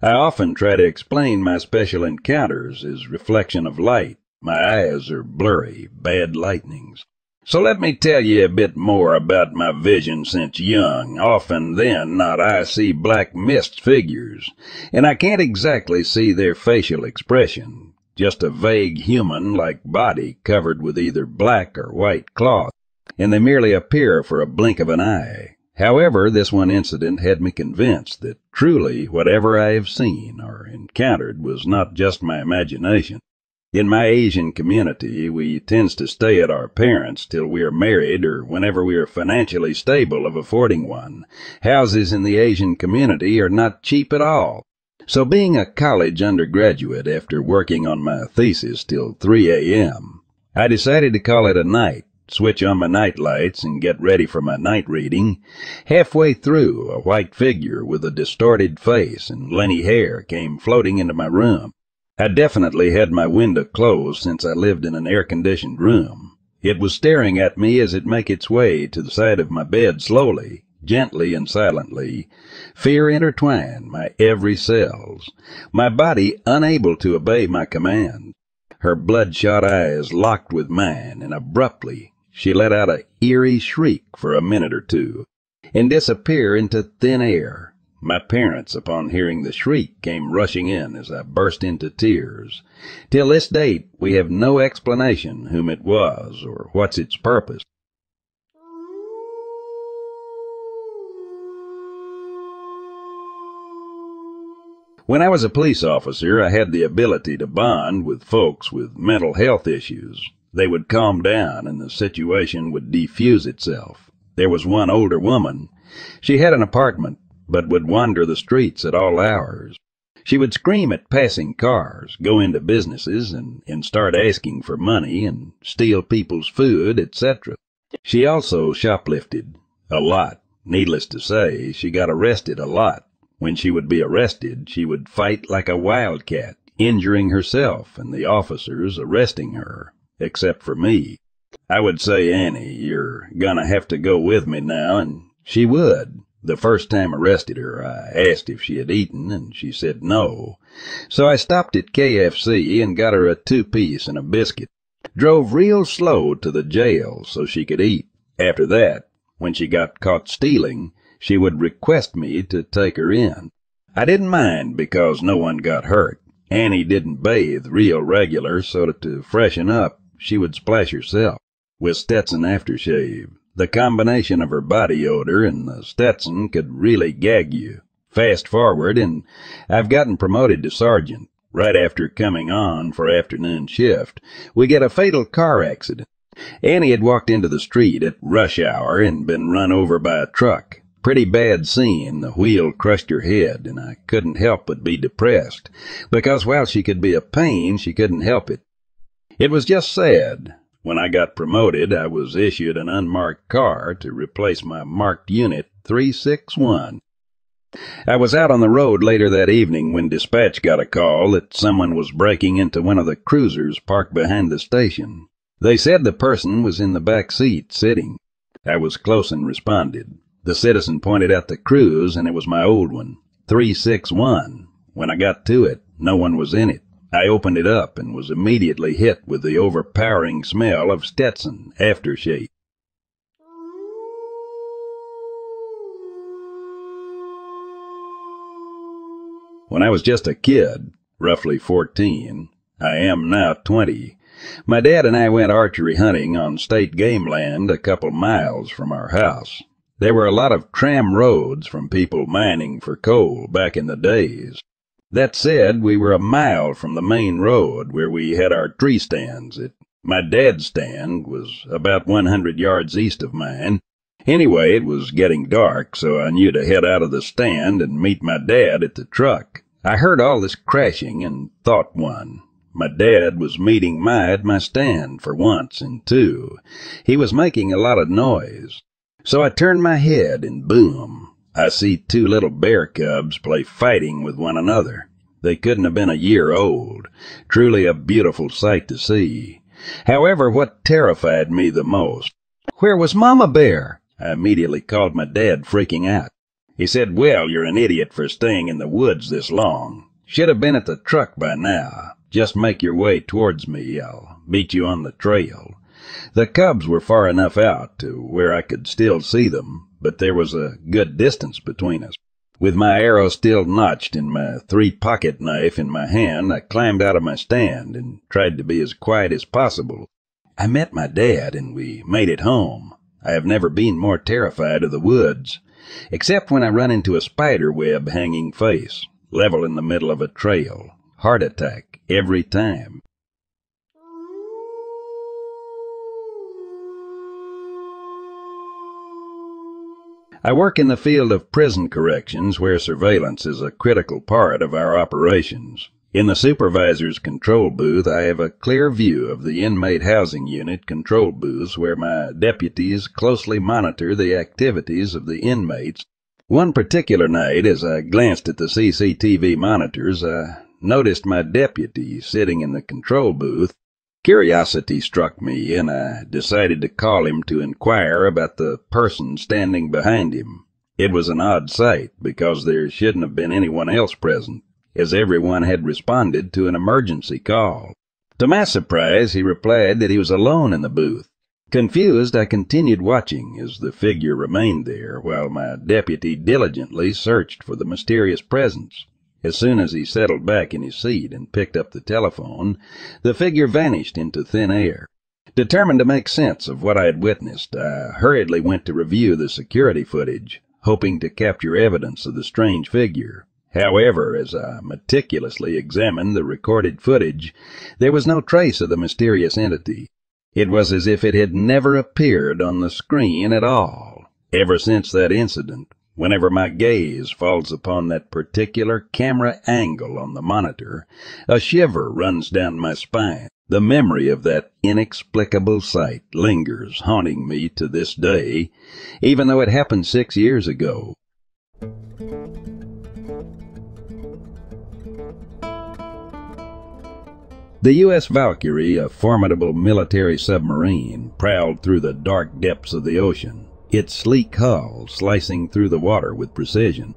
I often try to explain my special encounters as reflection of light. My eyes are blurry, bad lightnings. So let me tell you a bit more about my vision since young. Often then not I see black mist figures, and I can't exactly see their facial expression. Just a vague human-like body covered with either black or white cloth, and they merely appear for a blink of an eye. However, this one incident had me convinced that truly whatever I have seen or encountered was not just my imagination. In my Asian community, we tends to stay at our parents' till we are married or whenever we are financially stable of affording one. Houses in the Asian community are not cheap at all. So being a college undergraduate after working on my thesis till 3 a.m., I decided to call it a night, switch on my night lights and get ready for my night reading. Halfway through, a white figure with a distorted face and lanky hair came floating into my room. I definitely had my window closed since I lived in an air-conditioned room. It was staring at me as it make its way to the side of my bed slowly, gently and silently. Fear intertwined my every cells, my body unable to obey my command. Her bloodshot eyes locked with mine, and abruptly she let out a eerie shriek for a minute or two, and disappear into thin air. My parents, upon hearing the shriek, came rushing in as I burst into tears. Till this date, we have no explanation whom it was or what's its purpose. When I was a police officer, I had the ability to bond with folks with mental health issues. They would calm down and the situation would defuse itself. There was one older woman. She had an apartment but would wander the streets at all hours. She would scream at passing cars, go into businesses, and, and start asking for money and steal people's food, etc. She also shoplifted. A lot. Needless to say, she got arrested a lot. When she would be arrested, she would fight like a wildcat, injuring herself and the officers arresting her, except for me. I would say, Annie, you're gonna have to go with me now, and she would. The first time I arrested her, I asked if she had eaten, and she said no. So I stopped at KFC and got her a two-piece and a biscuit. Drove real slow to the jail so she could eat. After that, when she got caught stealing, she would request me to take her in. I didn't mind because no one got hurt. Annie didn't bathe real regular, so that to freshen up, she would splash herself with Stetson aftershave. The combination of her body odor and the Stetson could really gag you. Fast forward, and I've gotten promoted to sergeant. Right after coming on for afternoon shift, we get a fatal car accident. Annie had walked into the street at rush hour and been run over by a truck. pretty bad scene. The wheel crushed her head, and I couldn't help but be depressed, because while she could be a pain, she couldn't help it. It was just sad. When I got promoted, I was issued an unmarked car to replace my marked unit 361. I was out on the road later that evening when dispatch got a call that someone was breaking into one of the cruisers parked behind the station. They said the person was in the back seat, sitting. I was close and responded. The citizen pointed out the cruise, and it was my old one, 361. When I got to it, no one was in it. I opened it up and was immediately hit with the overpowering smell of Stetson aftershave. When I was just a kid, roughly 14, I am now 20, my dad and I went archery hunting on state game land a couple miles from our house. There were a lot of tram roads from people mining for coal back in the days. That said, we were a mile from the main road where we had our tree stands. It, my dad's stand was about 100 yards east of mine. Anyway, it was getting dark, so I knew to head out of the stand and meet my dad at the truck. I heard all this crashing and thought one. My dad was meeting my at my stand for once, and two, he was making a lot of noise. So I turned my head and boom, I see two little bear cubs play fighting with one another. They couldn't have been a year old. Truly a beautiful sight to see. However, what terrified me the most, where was Mama Bear? I immediately called my dad, freaking out. He said, Well, you're an idiot for staying in the woods this long. Should have been at the truck by now. Just make your way towards me. I'll meet you on the trail. The cubs were far enough out to where I could still see them, but there was a good distance between us. With my arrow still notched and my three pocket knife in my hand, I climbed out of my stand and tried to be as quiet as possible. I met my dad and we made it home. I have never been more terrified of the woods except when I run into a spider web hanging face, level in the middle of a trail. Heart attack every time. I work in the field of prison corrections where surveillance is a critical part of our operations. In the supervisor's control booth, I have a clear view of the inmate housing unit control booths where my deputies closely monitor the activities of the inmates. One particular night, as I glanced at the CCTV monitors, I noticed my deputy sitting in the control booth. Curiosity struck me, and I decided to call him to inquire about the person standing behind him. It was an odd sight, because there shouldn't have been anyone else present as everyone had responded to an emergency call. To my surprise, he replied that he was alone in the booth. Confused, I continued watching as the figure remained there while my deputy diligently searched for the mysterious presence. As soon as he settled back in his seat and picked up the telephone, the figure vanished into thin air. Determined to make sense of what I had witnessed, I hurriedly went to review the security footage, hoping to capture evidence of the strange figure. However, as I meticulously examined the recorded footage, there was no trace of the mysterious entity. It was as if it had never appeared on the screen at all. Ever since that incident, whenever my gaze falls upon that particular camera angle on the monitor, a shiver runs down my spine. The memory of that inexplicable sight lingers, haunting me to this day, even though it happened six years ago. The U.S. Valkyrie, a formidable military submarine, prowled through the dark depths of the ocean, its sleek hull slicing through the water with precision.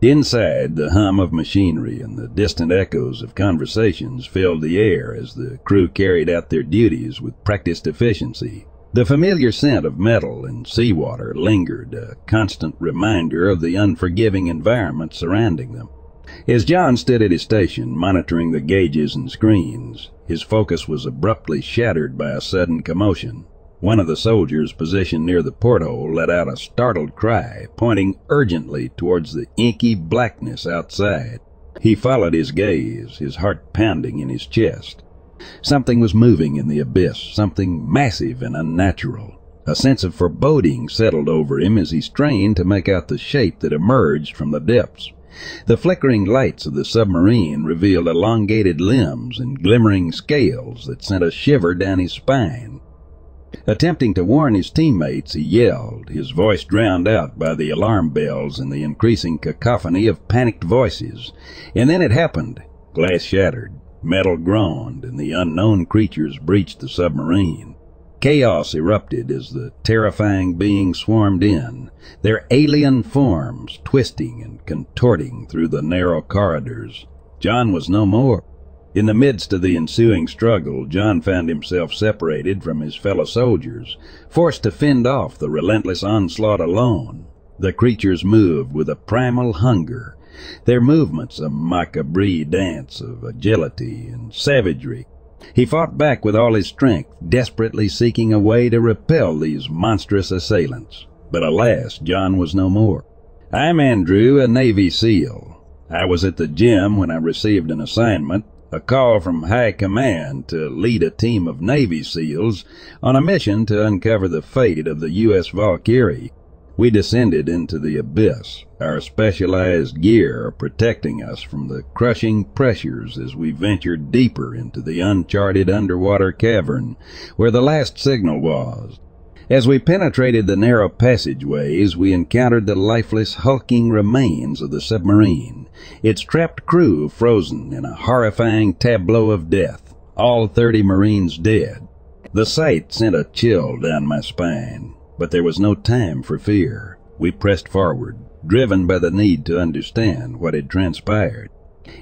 Inside, the hum of machinery and the distant echoes of conversations filled the air as the crew carried out their duties with practiced efficiency. The familiar scent of metal and seawater lingered, a constant reminder of the unforgiving environment surrounding them. As John stood at his station, monitoring the gauges and screens, his focus was abruptly shattered by a sudden commotion. One of the soldiers positioned near the porthole let out a startled cry, pointing urgently towards the inky blackness outside. He followed his gaze, his heart pounding in his chest. Something was moving in the abyss, something massive and unnatural. A sense of foreboding settled over him as he strained to make out the shape that emerged from the depths. The flickering lights of the submarine revealed elongated limbs and glimmering scales that sent a shiver down his spine. Attempting to warn his teammates, he yelled, his voice drowned out by the alarm bells and the increasing cacophony of panicked voices. And then it happened. Glass shattered, metal groaned, and the unknown creatures breached the submarine. Chaos erupted as the terrifying beings swarmed in, their alien forms twisting and contorting through the narrow corridors. John was no more. In the midst of the ensuing struggle, John found himself separated from his fellow soldiers, forced to fend off the relentless onslaught alone. The creatures moved with a primal hunger, their movements a macabre dance of agility and savagery. He fought back with all his strength, desperately seeking a way to repel these monstrous assailants. But alas, John was no more. I'm Andrew, a Navy SEAL. I was at the gym when I received an assignment, a call from High Command to lead a team of Navy SEALs on a mission to uncover the fate of the U.S. Valkyrie. We descended into the abyss, our specialized gear protecting us from the crushing pressures as we ventured deeper into the uncharted underwater cavern where the last signal was. As we penetrated the narrow passageways, we encountered the lifeless, hulking remains of the submarine, its trapped crew frozen in a horrifying tableau of death, all 30 Marines dead. The sight sent a chill down my spine. But there was no time for fear. We pressed forward, driven by the need to understand what had transpired.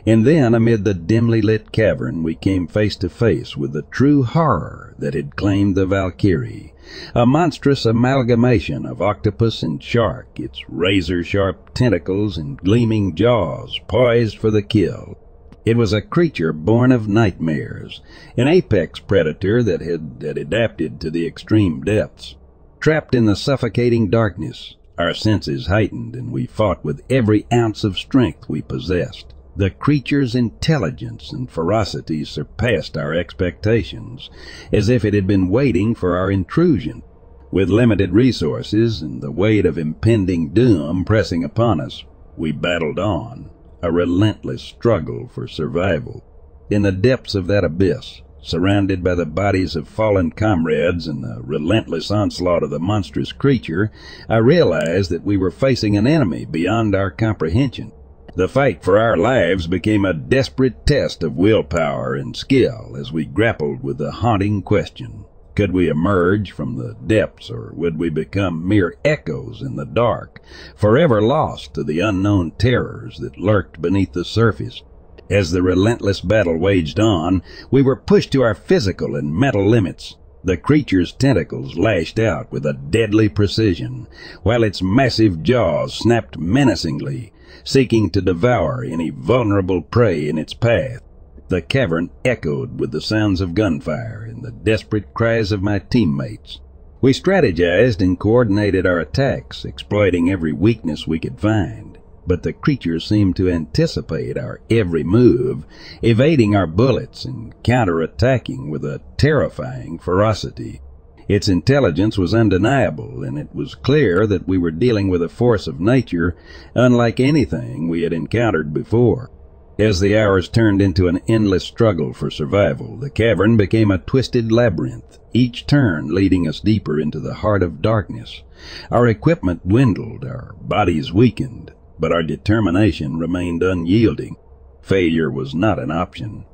And then, amid the dimly lit cavern, we came face to face with the true horror that had claimed the Valkyrie, a monstrous amalgamation of octopus and shark, its razor-sharp tentacles and gleaming jaws poised for the kill. It was a creature born of nightmares, an apex predator that had, had adapted to the extreme depths. Trapped in the suffocating darkness, our senses heightened and we fought with every ounce of strength we possessed. The creature's intelligence and ferocity surpassed our expectations, as if it had been waiting for our intrusion. With limited resources and the weight of impending doom pressing upon us, we battled on, a relentless struggle for survival. In the depths of that abyss, Surrounded by the bodies of fallen comrades and the relentless onslaught of the monstrous creature, I realized that we were facing an enemy beyond our comprehension. The fight for our lives became a desperate test of willpower and skill as we grappled with the haunting question. Could we emerge from the depths or would we become mere echoes in the dark, forever lost to the unknown terrors that lurked beneath the surface? As the relentless battle waged on, we were pushed to our physical and mental limits. The creature's tentacles lashed out with a deadly precision, while its massive jaws snapped menacingly, seeking to devour any vulnerable prey in its path. The cavern echoed with the sounds of gunfire and the desperate cries of my teammates. We strategized and coordinated our attacks, exploiting every weakness we could find but the creature seemed to anticipate our every move, evading our bullets and counter-attacking with a terrifying ferocity. Its intelligence was undeniable, and it was clear that we were dealing with a force of nature unlike anything we had encountered before. As the hours turned into an endless struggle for survival, the cavern became a twisted labyrinth, each turn leading us deeper into the heart of darkness. Our equipment dwindled, our bodies weakened, but our determination remained unyielding. Failure was not an option.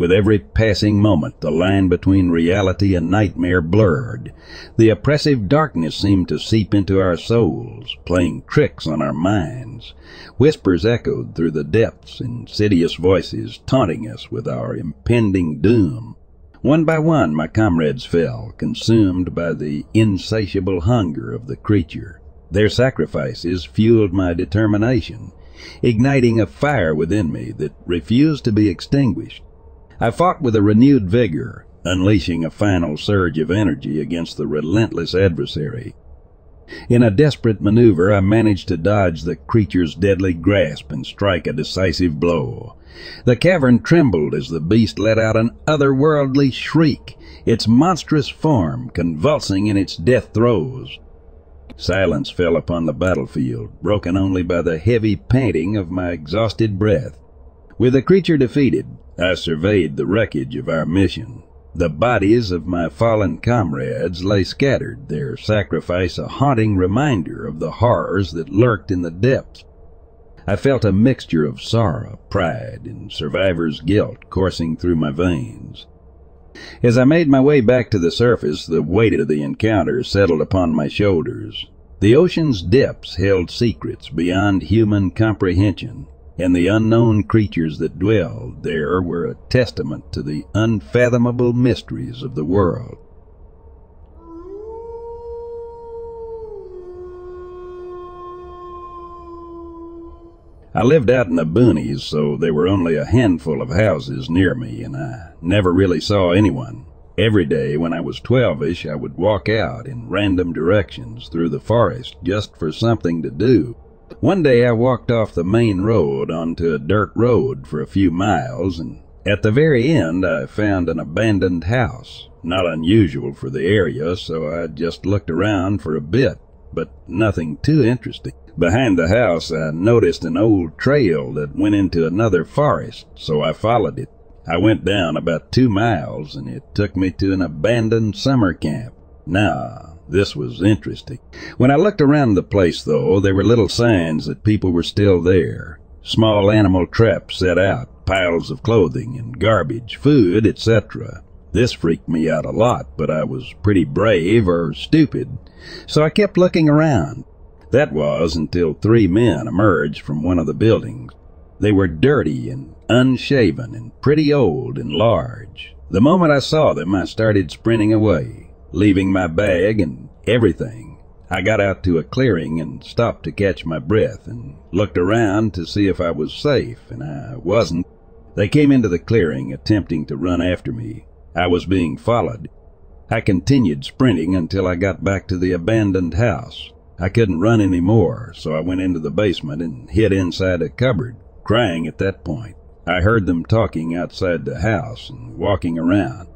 With every passing moment, the line between reality and nightmare blurred. The oppressive darkness seemed to seep into our souls, playing tricks on our minds. Whispers echoed through the depths, insidious voices taunting us with our impending doom. One by one, my comrades fell, consumed by the insatiable hunger of the creature. Their sacrifices fueled my determination, igniting a fire within me that refused to be extinguished. I fought with a renewed vigor, unleashing a final surge of energy against the relentless adversary. In a desperate maneuver, I managed to dodge the creature's deadly grasp and strike a decisive blow. The cavern trembled as the beast let out an otherworldly shriek, its monstrous form convulsing in its death throes. Silence fell upon the battlefield, broken only by the heavy panting of my exhausted breath. With the creature defeated, I surveyed the wreckage of our mission. The bodies of my fallen comrades lay scattered, their sacrifice a haunting reminder of the horrors that lurked in the depths. I felt a mixture of sorrow, pride, and survivor's guilt coursing through my veins. As I made my way back to the surface, the weight of the encounter settled upon my shoulders. The ocean's depths held secrets beyond human comprehension, and the unknown creatures that dwelled there were a testament to the unfathomable mysteries of the world. I lived out in the boonies, so there were only a handful of houses near me, and I never really saw anyone. Every day when I was twelve-ish, I would walk out in random directions through the forest just for something to do. One day I walked off the main road onto a dirt road for a few miles, and at the very end I found an abandoned house. Not unusual for the area, so I just looked around for a bit, but nothing too interesting. Behind the house, I noticed an old trail that went into another forest, so I followed it. I went down about two miles, and it took me to an abandoned summer camp. Now, this was interesting. When I looked around the place, though, there were little signs that people were still there. Small animal traps set out, piles of clothing and garbage, food, etc. This freaked me out a lot, but I was pretty brave or stupid, so I kept looking around. That was until three men emerged from one of the buildings. They were dirty and unshaven and pretty old and large. The moment I saw them, I started sprinting away, leaving my bag and everything. I got out to a clearing and stopped to catch my breath and looked around to see if I was safe, and I wasn't. They came into the clearing, attempting to run after me. I was being followed. I continued sprinting until I got back to the abandoned house. I couldn't run any more, so I went into the basement and hid inside a cupboard, crying at that point. I heard them talking outside the house and walking around.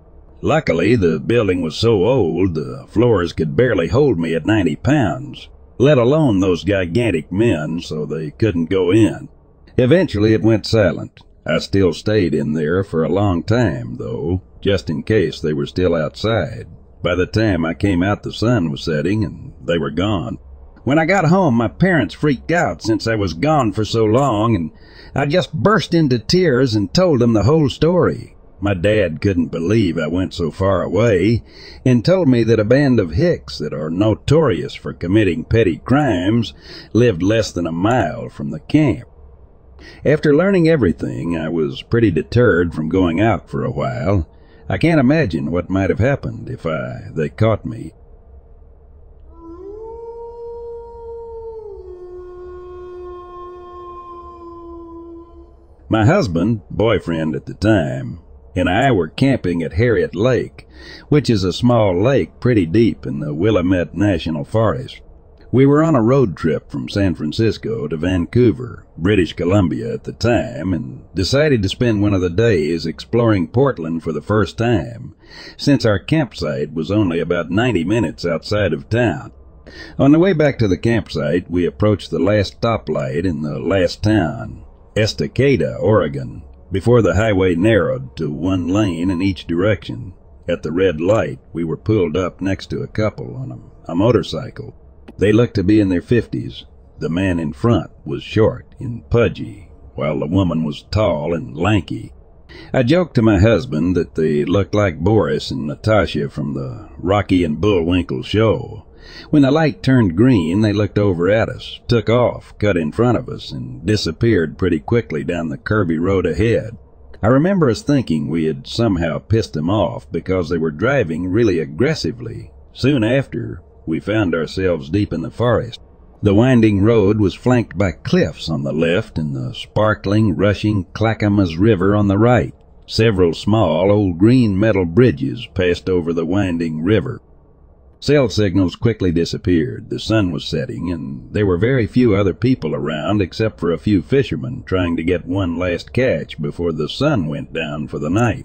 Luckily, the building was so old the floors could barely hold me at 90 pounds, let alone those gigantic men, so they couldn't go in. Eventually, it went silent. I still stayed in there for a long time, though, just in case they were still outside. By the time I came out, the sun was setting and they were gone. When I got home, my parents freaked out since I was gone for so long, and I just burst into tears and told them the whole story. My dad couldn't believe I went so far away, and told me that a band of hicks that are notorious for committing petty crimes lived less than a mile from the camp. After learning everything, I was pretty deterred from going out for a while. I can't imagine what might have happened if I they caught me. My husband, boyfriend at the time, and I were camping at Harriet Lake, which is a small lake pretty deep in the Willamette National Forest. We were on a road trip from San Francisco to Vancouver, British Columbia at the time, and decided to spend one of the days exploring Portland for the first time, since our campsite was only about 90 minutes outside of town. On the way back to the campsite, we approached the last stoplight in the last town, Estacada, Oregon, before the highway narrowed to one lane in each direction. At the red light, we were pulled up next to a couple on a, a motorcycle. They looked to be in their fifties. The man in front was short and pudgy, while the woman was tall and lanky. I joked to my husband that they looked like Boris and Natasha from the Rocky and Bullwinkle show. When the light turned green, they looked over at us, took off, cut in front of us, and disappeared pretty quickly down the curvy road ahead. I remember us thinking we had somehow pissed them off because they were driving really aggressively. Soon after, we found ourselves deep in the forest. The winding road was flanked by cliffs on the left and the sparkling, rushing Clackamas River on the right. Several small, old green metal bridges passed over the winding river. Cell signals quickly disappeared. The sun was setting, and there were very few other people around except for a few fishermen trying to get one last catch before the sun went down for the night.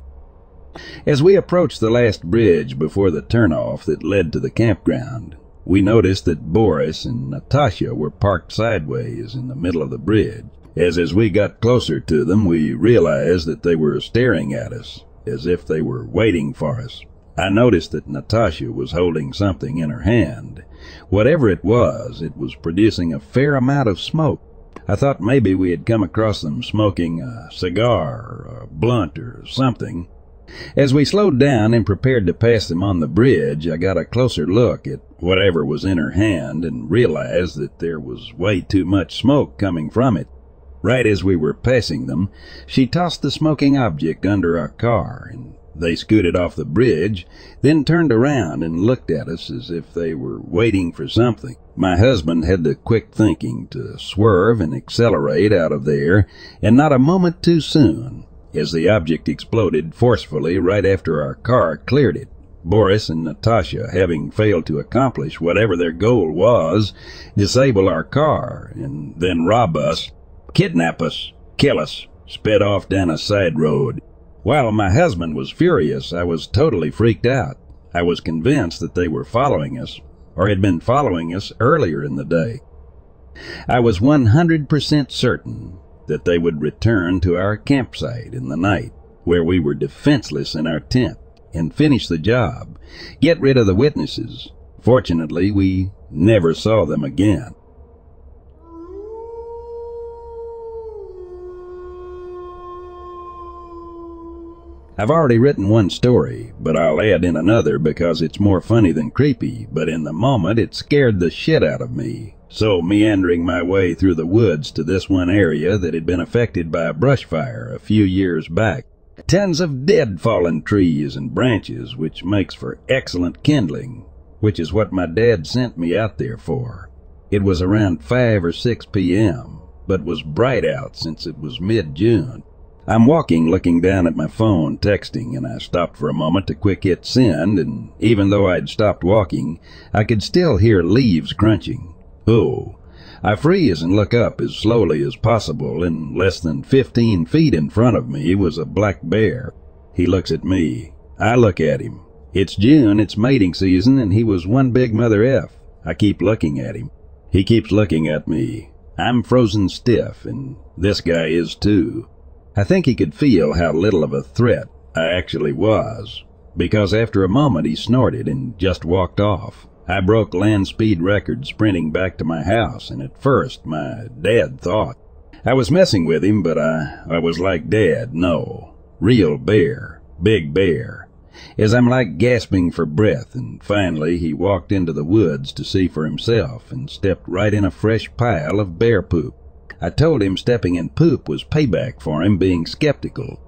As we approached the last bridge before the turnoff that led to the campground, we noticed that Boris and Natasha were parked sideways in the middle of the bridge. As as we got closer to them, we realized that they were staring at us, as if they were waiting for us. I noticed that Natasha was holding something in her hand. Whatever it was, it was producing a fair amount of smoke. I thought maybe we had come across them smoking a cigar or a blunt or something. As we slowed down and prepared to pass them on the bridge, I got a closer look at whatever was in her hand and realized that there was way too much smoke coming from it. Right as we were passing them, she tossed the smoking object under our car, and they scooted off the bridge, then turned around and looked at us as if they were waiting for something. My husband had the quick thinking to swerve and accelerate out of there, and not a moment too soon, as the object exploded forcefully right after our car cleared it. Boris and Natasha, having failed to accomplish whatever their goal was, disable our car and then rob us, kidnap us, kill us, sped off down a side road. While my husband was furious, I was totally freaked out. I was convinced that they were following us, or had been following us earlier in the day. I was 100% certain that they would return to our campsite in the night, where we were defenseless in our tent, and finish the job, get rid of the witnesses. Fortunately, we never saw them again. I've already written one story, but I'll add in another because it's more funny than creepy, but in the moment it scared the shit out of me. So, meandering my way through the woods to this one area that had been affected by a brush fire a few years back. Tons of dead fallen trees and branches, which makes for excellent kindling, which is what my dad sent me out there for. It was around 5 or 6 p.m., but was bright out since it was mid-June. I'm walking, looking down at my phone, texting, and I stopped for a moment to quick hit send, and even though I'd stopped walking, I could still hear leaves crunching. Oh, I freeze and look up as slowly as possible, and less than 15 feet in front of me was a black bear. He looks at me. I look at him. It's June, it's mating season, and he was one big mother F. I keep looking at him. He keeps looking at me. I'm frozen stiff, and this guy is too. I think he could feel how little of a threat I actually was, because after a moment he snorted and just walked off. I broke land speed record sprinting back to my house, and at first my dad thought I was messing with him, but I, I was like dad, no. Real bear, big bear. As I'm like gasping for breath, and finally he walked into the woods to see for himself and stepped right in a fresh pile of bear poop. I told him stepping in poop was payback for him being skeptical.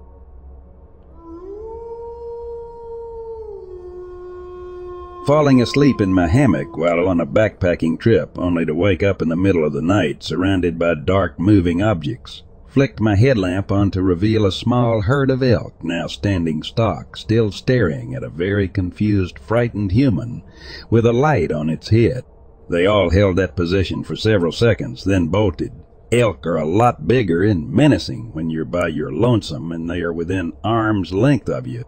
Falling asleep in my hammock while on a backpacking trip, only to wake up in the middle of the night surrounded by dark moving objects. Flicked my headlamp on to reveal a small herd of elk now standing stock, still staring at a very confused, frightened human with a light on its head. They all held that position for several seconds, then bolted, Elk are a lot bigger and menacing when you're by your lonesome and they are within arm's length of you.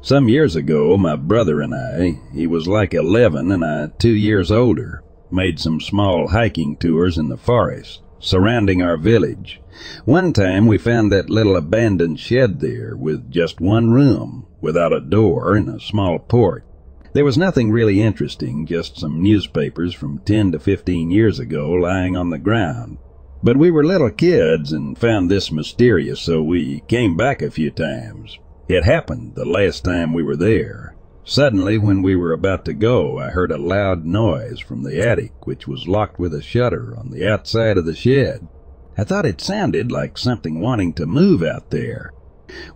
Some years ago, my brother and I, he was like 11 and I two years older, made some small hiking tours in the forest surrounding our village. One time we found that little abandoned shed there with just one room, without a door and a small porch. There was nothing really interesting, just some newspapers from 10 to 15 years ago lying on the ground. But we were little kids and found this mysterious, so we came back a few times. It happened the last time we were there. Suddenly, when we were about to go, I heard a loud noise from the attic, which was locked with a shutter on the outside of the shed. I thought it sounded like something wanting to move out there.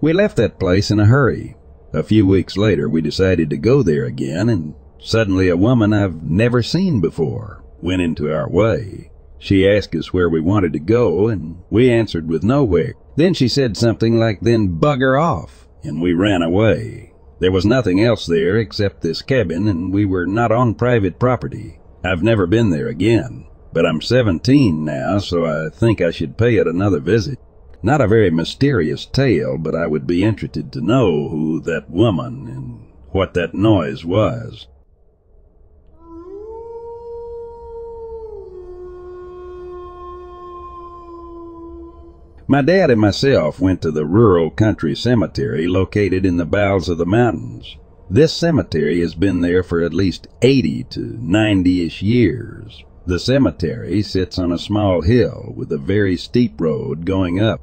We left that place in a hurry, a few weeks later, we decided to go there again, and suddenly a woman I've never seen before went into our way. She asked us where we wanted to go, and we answered with nowhere. Then she said something like, then bugger off, and we ran away. There was nothing else there except this cabin, and we were not on private property. I've never been there again. but I'm 17 now, so I think I should pay it another visit. Not a very mysterious tale, but I would be interested to know who that woman and what that noise was. My dad and myself went to the rural country cemetery located in the bowels of the mountains. This cemetery has been there for at least 80 to 90-ish years. The cemetery sits on a small hill with a very steep road going up,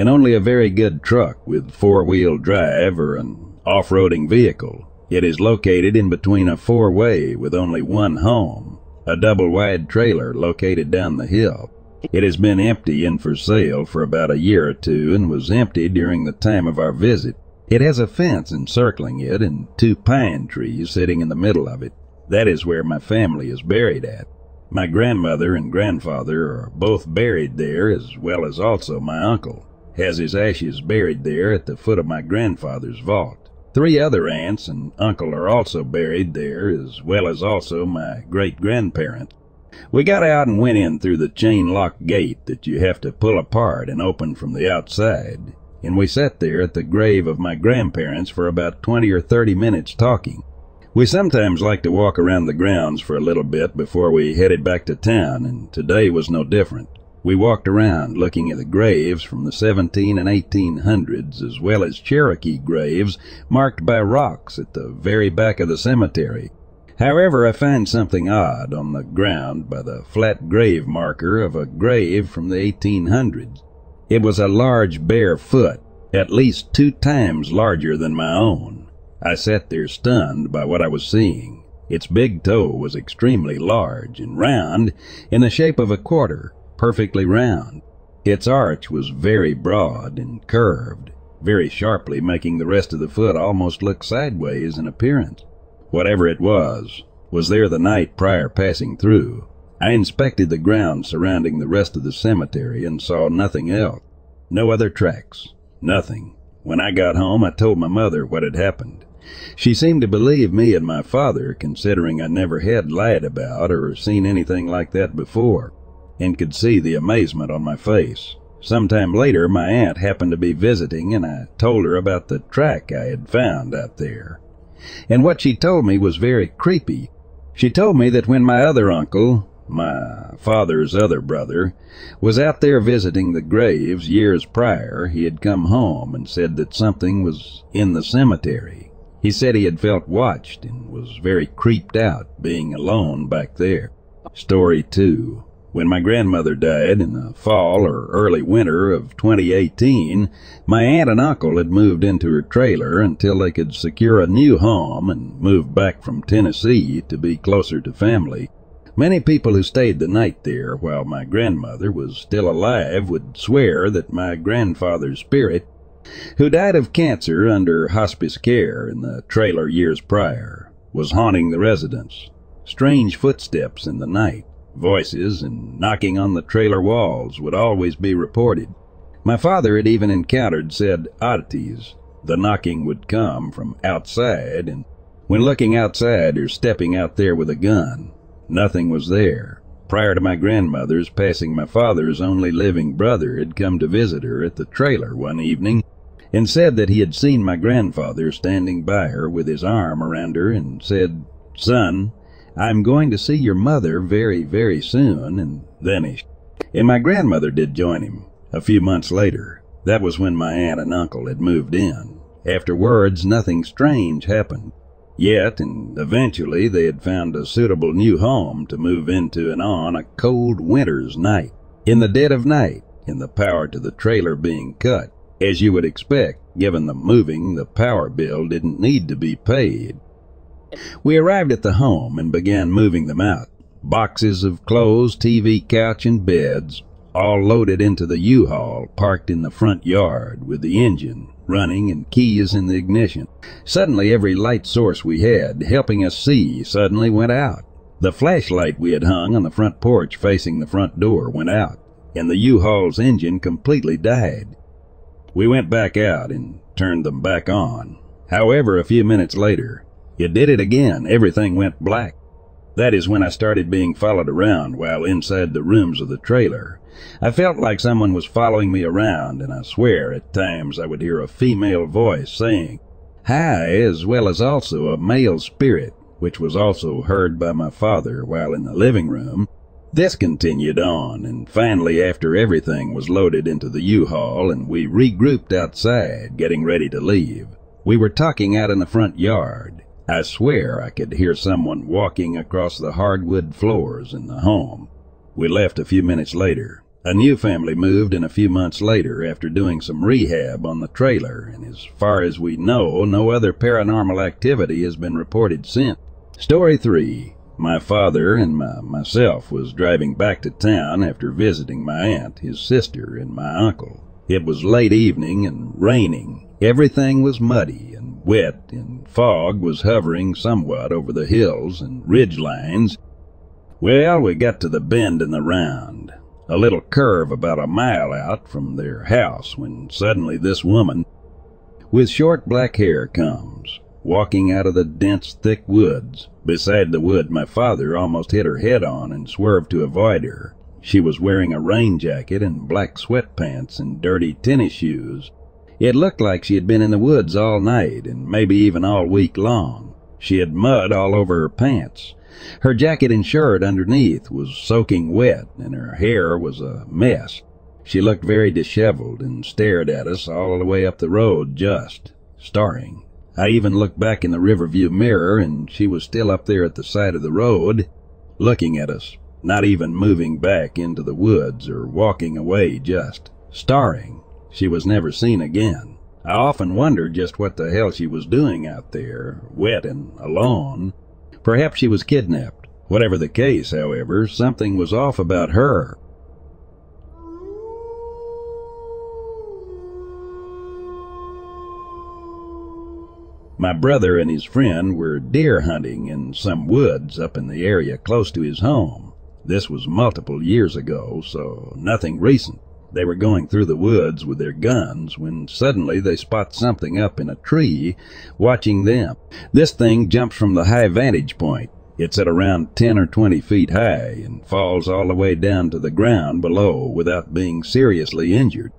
and only a very good truck with four-wheel drive or an off-roading vehicle. It is located in between a four-way with only one home, a double-wide trailer located down the hill. It has been empty and for sale for about a year or two and was empty during the time of our visit. It has a fence encircling it and two pine trees sitting in the middle of it. That is where my family is buried at. My grandmother and grandfather are both buried there as well as also my uncle has his ashes buried there at the foot of my grandfather's vault. Three other aunts and uncle are also buried there as well as also my great grandparents. We got out and went in through the chain lock gate that you have to pull apart and open from the outside, and we sat there at the grave of my grandparents for about 20 or 30 minutes talking. We sometimes like to walk around the grounds for a little bit before we headed back to town, and today was no different. We walked around looking at the graves from the 17 and 1800s as well as Cherokee graves marked by rocks at the very back of the cemetery However, I find something odd on the ground by the flat grave marker of a grave from the 1800s. It was a large bare foot, at least two times larger than my own. I sat there stunned by what I was seeing. Its big toe was extremely large and round, in the shape of a quarter, perfectly round. Its arch was very broad and curved, very sharply making the rest of the foot almost look sideways in appearance whatever it was, was there the night prior passing through. I inspected the ground surrounding the rest of the cemetery and saw nothing else. No other tracks. Nothing. When I got home, I told my mother what had happened. She seemed to believe me and my father, considering I never had lied about or seen anything like that before, and could see the amazement on my face. Sometime later, my aunt happened to be visiting, and I told her about the track I had found out there and what she told me was very creepy. She told me that when my other uncle, my father's other brother, was out there visiting the graves years prior, he had come home and said that something was in the cemetery. He said he had felt watched and was very creeped out being alone back there. Story 2 when my grandmother died in the fall or early winter of 2018, my aunt and uncle had moved into her trailer until they could secure a new home and move back from Tennessee to be closer to family. Many people who stayed the night there while my grandmother was still alive would swear that my grandfather's spirit, who died of cancer under hospice care in the trailer years prior, was haunting the residence. Strange footsteps in the night Voices and knocking on the trailer walls would always be reported. My father had even encountered said oddities. The knocking would come from outside, and when looking outside or stepping out there with a gun, nothing was there. Prior to my grandmother's passing, my father's only living brother had come to visit her at the trailer one evening and said that he had seen my grandfather standing by her with his arm around her and said, Son, I'm going to see your mother very, very soon, and vanished. And my grandmother did join him a few months later. That was when my aunt and uncle had moved in. Afterwards, nothing strange happened. Yet, and eventually, they had found a suitable new home to move into and on a cold winter's night. In the dead of night, and the power to the trailer being cut. As you would expect, given the moving, the power bill didn't need to be paid. We arrived at the home and began moving them out. Boxes of clothes, TV couch, and beds, all loaded into the U-Haul parked in the front yard with the engine running and keys in the ignition. Suddenly every light source we had helping us see suddenly went out. The flashlight we had hung on the front porch facing the front door went out, and the U-Haul's engine completely died. We went back out and turned them back on. However, a few minutes later, you did it again. Everything went black. That is when I started being followed around while inside the rooms of the trailer. I felt like someone was following me around, and I swear at times I would hear a female voice saying, Hi, as well as also a male spirit, which was also heard by my father while in the living room. This continued on, and finally, after everything was loaded into the U-Haul and we regrouped outside, getting ready to leave, we were talking out in the front yard. I swear I could hear someone walking across the hardwood floors in the home. We left a few minutes later. A new family moved in a few months later after doing some rehab on the trailer, and as far as we know, no other paranormal activity has been reported since. Story 3. My father and my, myself was driving back to town after visiting my aunt, his sister, and my uncle. It was late evening and raining. Everything was muddy and wet, and fog was hovering somewhat over the hills and ridge lines. Well, we got to the bend in the round, a little curve about a mile out from their house, when suddenly this woman, with short black hair, comes, walking out of the dense, thick woods. Beside the wood my father almost hit her head on and swerved to avoid her. She was wearing a rain jacket and black sweatpants and dirty tennis shoes. It looked like she had been in the woods all night and maybe even all week long. She had mud all over her pants. Her jacket and shirt underneath was soaking wet and her hair was a mess. She looked very disheveled and stared at us all the way up the road just, staring. I even looked back in the Riverview mirror and she was still up there at the side of the road, looking at us, not even moving back into the woods or walking away, just staring. She was never seen again. I often wondered just what the hell she was doing out there, wet and alone. Perhaps she was kidnapped. Whatever the case, however, something was off about her. My brother and his friend were deer hunting in some woods up in the area close to his home. This was multiple years ago, so nothing recent. They were going through the woods with their guns when suddenly they spot something up in a tree watching them. This thing jumps from the high vantage point. It's at around 10 or 20 feet high and falls all the way down to the ground below without being seriously injured.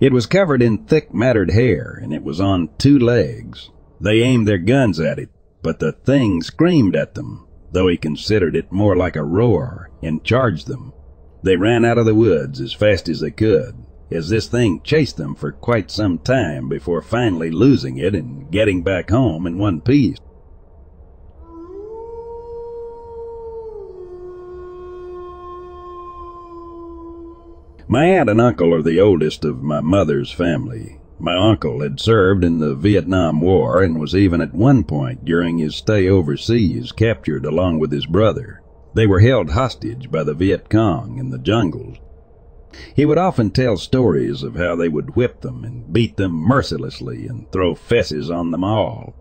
It was covered in thick matted hair and it was on two legs. They aimed their guns at it, but the thing screamed at them, though he considered it more like a roar, and charged them. They ran out of the woods as fast as they could, as this thing chased them for quite some time before finally losing it and getting back home in one piece. My aunt and uncle are the oldest of my mother's family, my uncle had served in the Vietnam War and was even at one point during his stay overseas captured along with his brother. They were held hostage by the Viet Cong in the jungles. He would often tell stories of how they would whip them and beat them mercilessly and throw fesses on them all.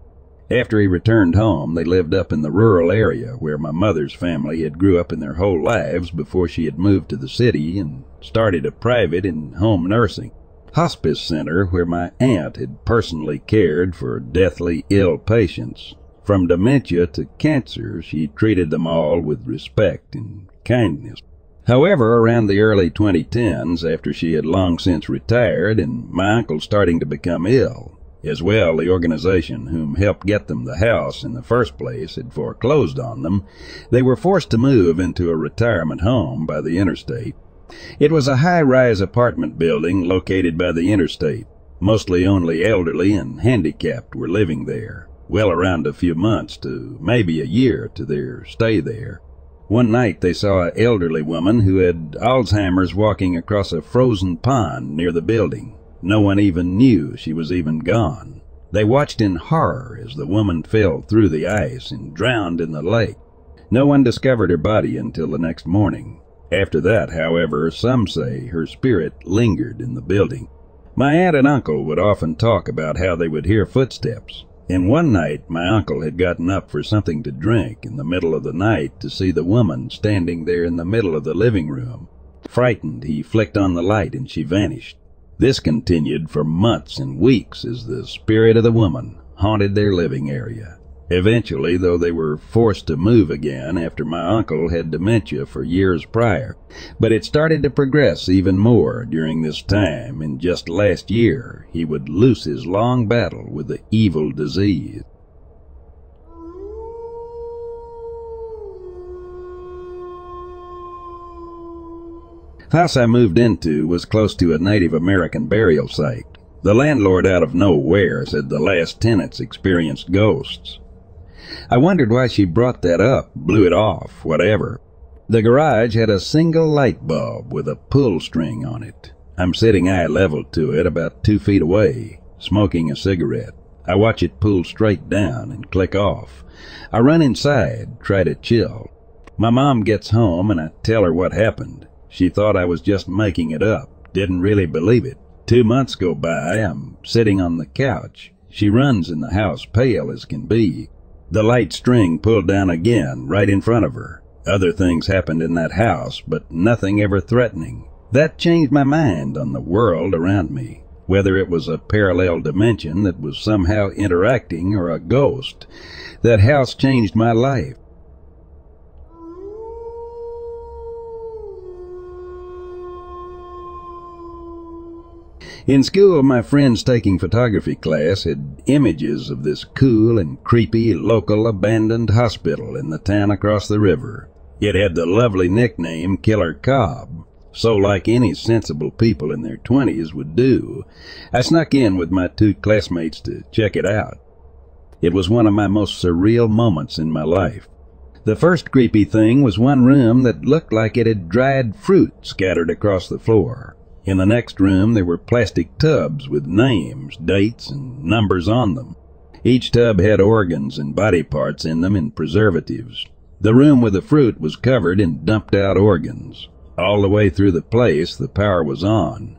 After he returned home, they lived up in the rural area where my mother's family had grew up in their whole lives before she had moved to the city and started a private and home nursing hospice center where my aunt had personally cared for deathly ill patients. From dementia to cancer, she treated them all with respect and kindness. However, around the early 2010s, after she had long since retired and my uncle starting to become ill, as well the organization whom helped get them the house in the first place had foreclosed on them, they were forced to move into a retirement home by the interstate it was a high-rise apartment building located by the interstate. Mostly only elderly and handicapped were living there, well around a few months to maybe a year to their stay there. One night they saw an elderly woman who had Alzheimer's walking across a frozen pond near the building. No one even knew she was even gone. They watched in horror as the woman fell through the ice and drowned in the lake. No one discovered her body until the next morning. After that, however, some say her spirit lingered in the building. My aunt and uncle would often talk about how they would hear footsteps, and one night my uncle had gotten up for something to drink in the middle of the night to see the woman standing there in the middle of the living room. Frightened, he flicked on the light and she vanished. This continued for months and weeks as the spirit of the woman haunted their living area. Eventually, though, they were forced to move again after my uncle had dementia for years prior. But it started to progress even more during this time, and just last year he would lose his long battle with the evil disease. The house I moved into was close to a Native American burial site. The landlord out of nowhere said the last tenants experienced ghosts. I wondered why she brought that up, blew it off, whatever. The garage had a single light bulb with a pull string on it. I'm sitting eye level to it about two feet away, smoking a cigarette. I watch it pull straight down and click off. I run inside, try to chill. My mom gets home and I tell her what happened. She thought I was just making it up, didn't really believe it. Two months go by, I'm sitting on the couch. She runs in the house, pale as can be. The light string pulled down again, right in front of her. Other things happened in that house, but nothing ever threatening. That changed my mind on the world around me. Whether it was a parallel dimension that was somehow interacting or a ghost, that house changed my life. In school, my friends taking photography class had images of this cool and creepy local abandoned hospital in the town across the river. It had the lovely nickname Killer Cobb. So like any sensible people in their twenties would do, I snuck in with my two classmates to check it out. It was one of my most surreal moments in my life. The first creepy thing was one room that looked like it had dried fruit scattered across the floor. In the next room there were plastic tubs with names, dates, and numbers on them. Each tub had organs and body parts in them and preservatives. The room with the fruit was covered in dumped out organs. All the way through the place the power was on.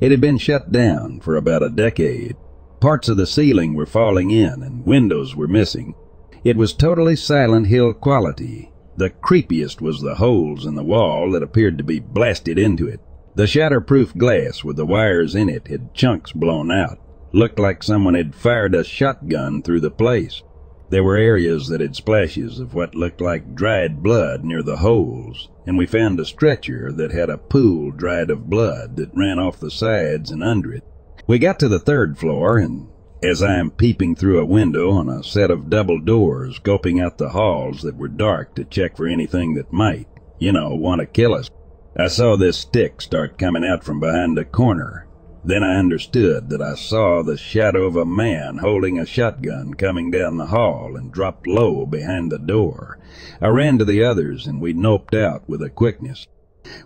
It had been shut down for about a decade. Parts of the ceiling were falling in and windows were missing. It was totally Silent Hill quality. The creepiest was the holes in the wall that appeared to be blasted into it. The shatterproof glass with the wires in it had chunks blown out. Looked like someone had fired a shotgun through the place. There were areas that had splashes of what looked like dried blood near the holes, and we found a stretcher that had a pool dried of blood that ran off the sides and under it. We got to the third floor, and as I am peeping through a window on a set of double doors, scoping out the halls that were dark to check for anything that might, you know, want to kill us, I saw this stick start coming out from behind a corner. Then I understood that I saw the shadow of a man holding a shotgun coming down the hall and dropped low behind the door. I ran to the others and we noped out with a quickness.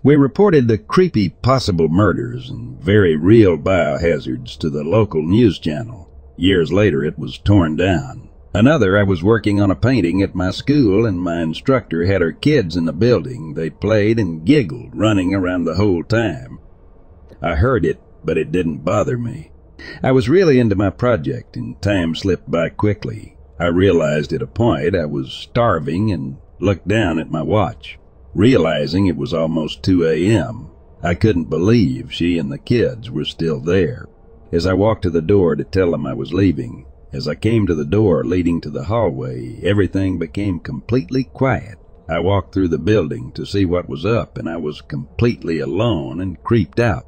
We reported the creepy possible murders and very real biohazards to the local news channel. Years later it was torn down. Another, I was working on a painting at my school, and my instructor had her kids in the building. They played and giggled, running around the whole time. I heard it, but it didn't bother me. I was really into my project, and time slipped by quickly. I realized at a point I was starving and looked down at my watch, realizing it was almost 2 a.m. I couldn't believe she and the kids were still there. As I walked to the door to tell them I was leaving, as I came to the door leading to the hallway, everything became completely quiet. I walked through the building to see what was up, and I was completely alone and creeped out.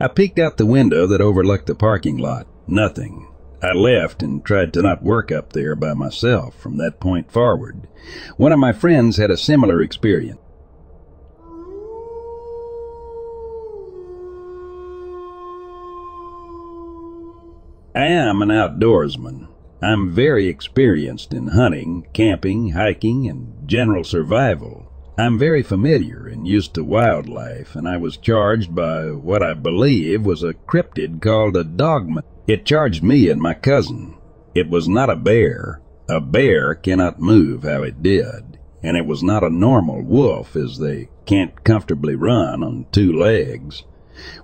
I peeked out the window that overlooked the parking lot. Nothing. I left and tried to not work up there by myself from that point forward. One of my friends had a similar experience. I am an outdoorsman. I'm very experienced in hunting, camping, hiking, and general survival. I'm very familiar and used to wildlife, and I was charged by what I believe was a cryptid called a dogman. It charged me and my cousin. It was not a bear. A bear cannot move how it did, and it was not a normal wolf as they can't comfortably run on two legs,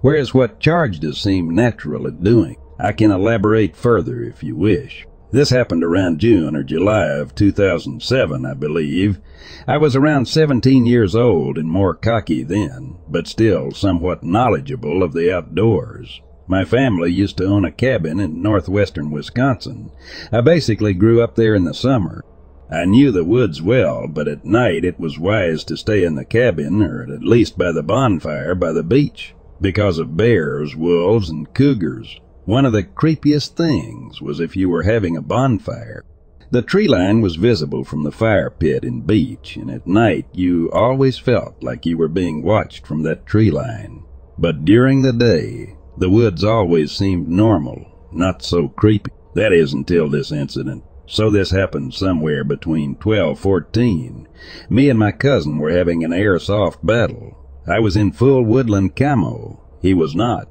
whereas what charged us seemed natural at doing. I can elaborate further if you wish. This happened around June or July of 2007, I believe. I was around 17 years old and more cocky then, but still somewhat knowledgeable of the outdoors. My family used to own a cabin in northwestern Wisconsin. I basically grew up there in the summer. I knew the woods well, but at night it was wise to stay in the cabin, or at least by the bonfire by the beach, because of bears, wolves, and cougars. One of the creepiest things was if you were having a bonfire. The tree line was visible from the fire pit and beach, and at night you always felt like you were being watched from that tree line. But during the day, the woods always seemed normal, not so creepy. That is until this incident. So this happened somewhere between 1214. Me and my cousin were having an airsoft battle. I was in full woodland camo. He was not.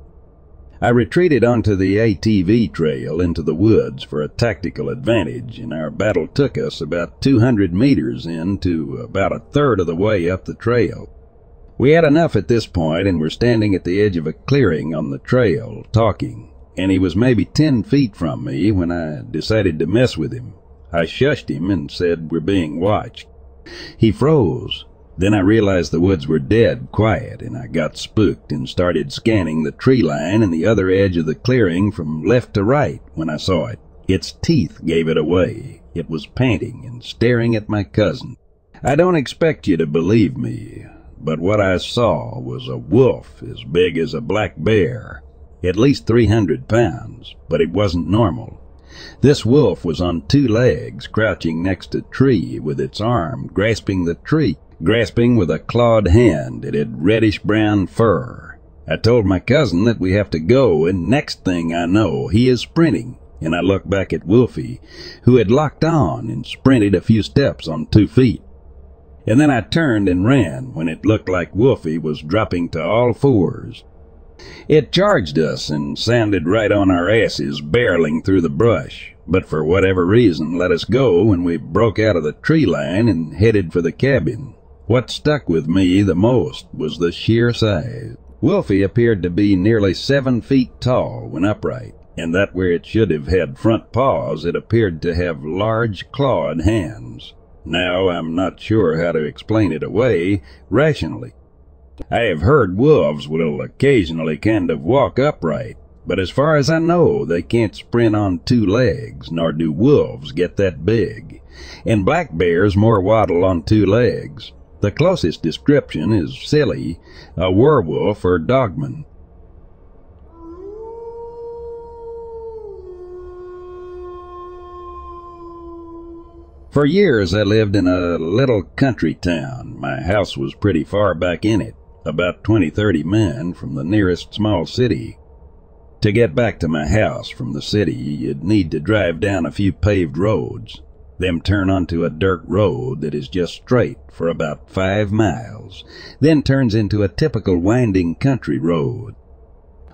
I retreated onto the ATV trail into the woods for a tactical advantage, and our battle took us about 200 meters in to about a third of the way up the trail. We had enough at this point and were standing at the edge of a clearing on the trail, talking, and he was maybe ten feet from me when I decided to mess with him. I shushed him and said we're being watched. He froze. Then I realized the woods were dead quiet, and I got spooked and started scanning the tree line and the other edge of the clearing from left to right when I saw it. Its teeth gave it away. It was panting and staring at my cousin. I don't expect you to believe me but what I saw was a wolf as big as a black bear, at least 300 pounds, but it wasn't normal. This wolf was on two legs, crouching next a tree with its arm grasping the tree, grasping with a clawed hand. It had reddish brown fur. I told my cousin that we have to go, and next thing I know, he is sprinting, and I look back at Wolfie, who had locked on and sprinted a few steps on two feet and then I turned and ran when it looked like Wolfie was dropping to all fours. It charged us and sounded right on our asses barreling through the brush, but for whatever reason let us go when we broke out of the tree line and headed for the cabin. What stuck with me the most was the sheer size. Wolfie appeared to be nearly seven feet tall when upright, and that where it should have had front paws it appeared to have large clawed hands. Now I'm not sure how to explain it away rationally. I have heard wolves will occasionally kind of walk upright, but as far as I know, they can't sprint on two legs, nor do wolves get that big. And black bears more waddle on two legs. The closest description is silly, a werewolf or dogman. For years I lived in a little country town. My house was pretty far back in it, about 20, 30 men from the nearest small city. To get back to my house from the city, you'd need to drive down a few paved roads, then turn onto a dirt road that is just straight for about five miles, then turns into a typical winding country road.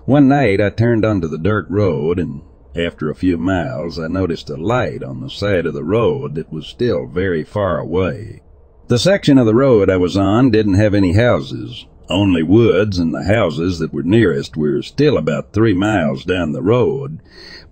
One night I turned onto the dirt road and after a few miles, I noticed a light on the side of the road that was still very far away. The section of the road I was on didn't have any houses, only woods, and the houses that were nearest were still about three miles down the road,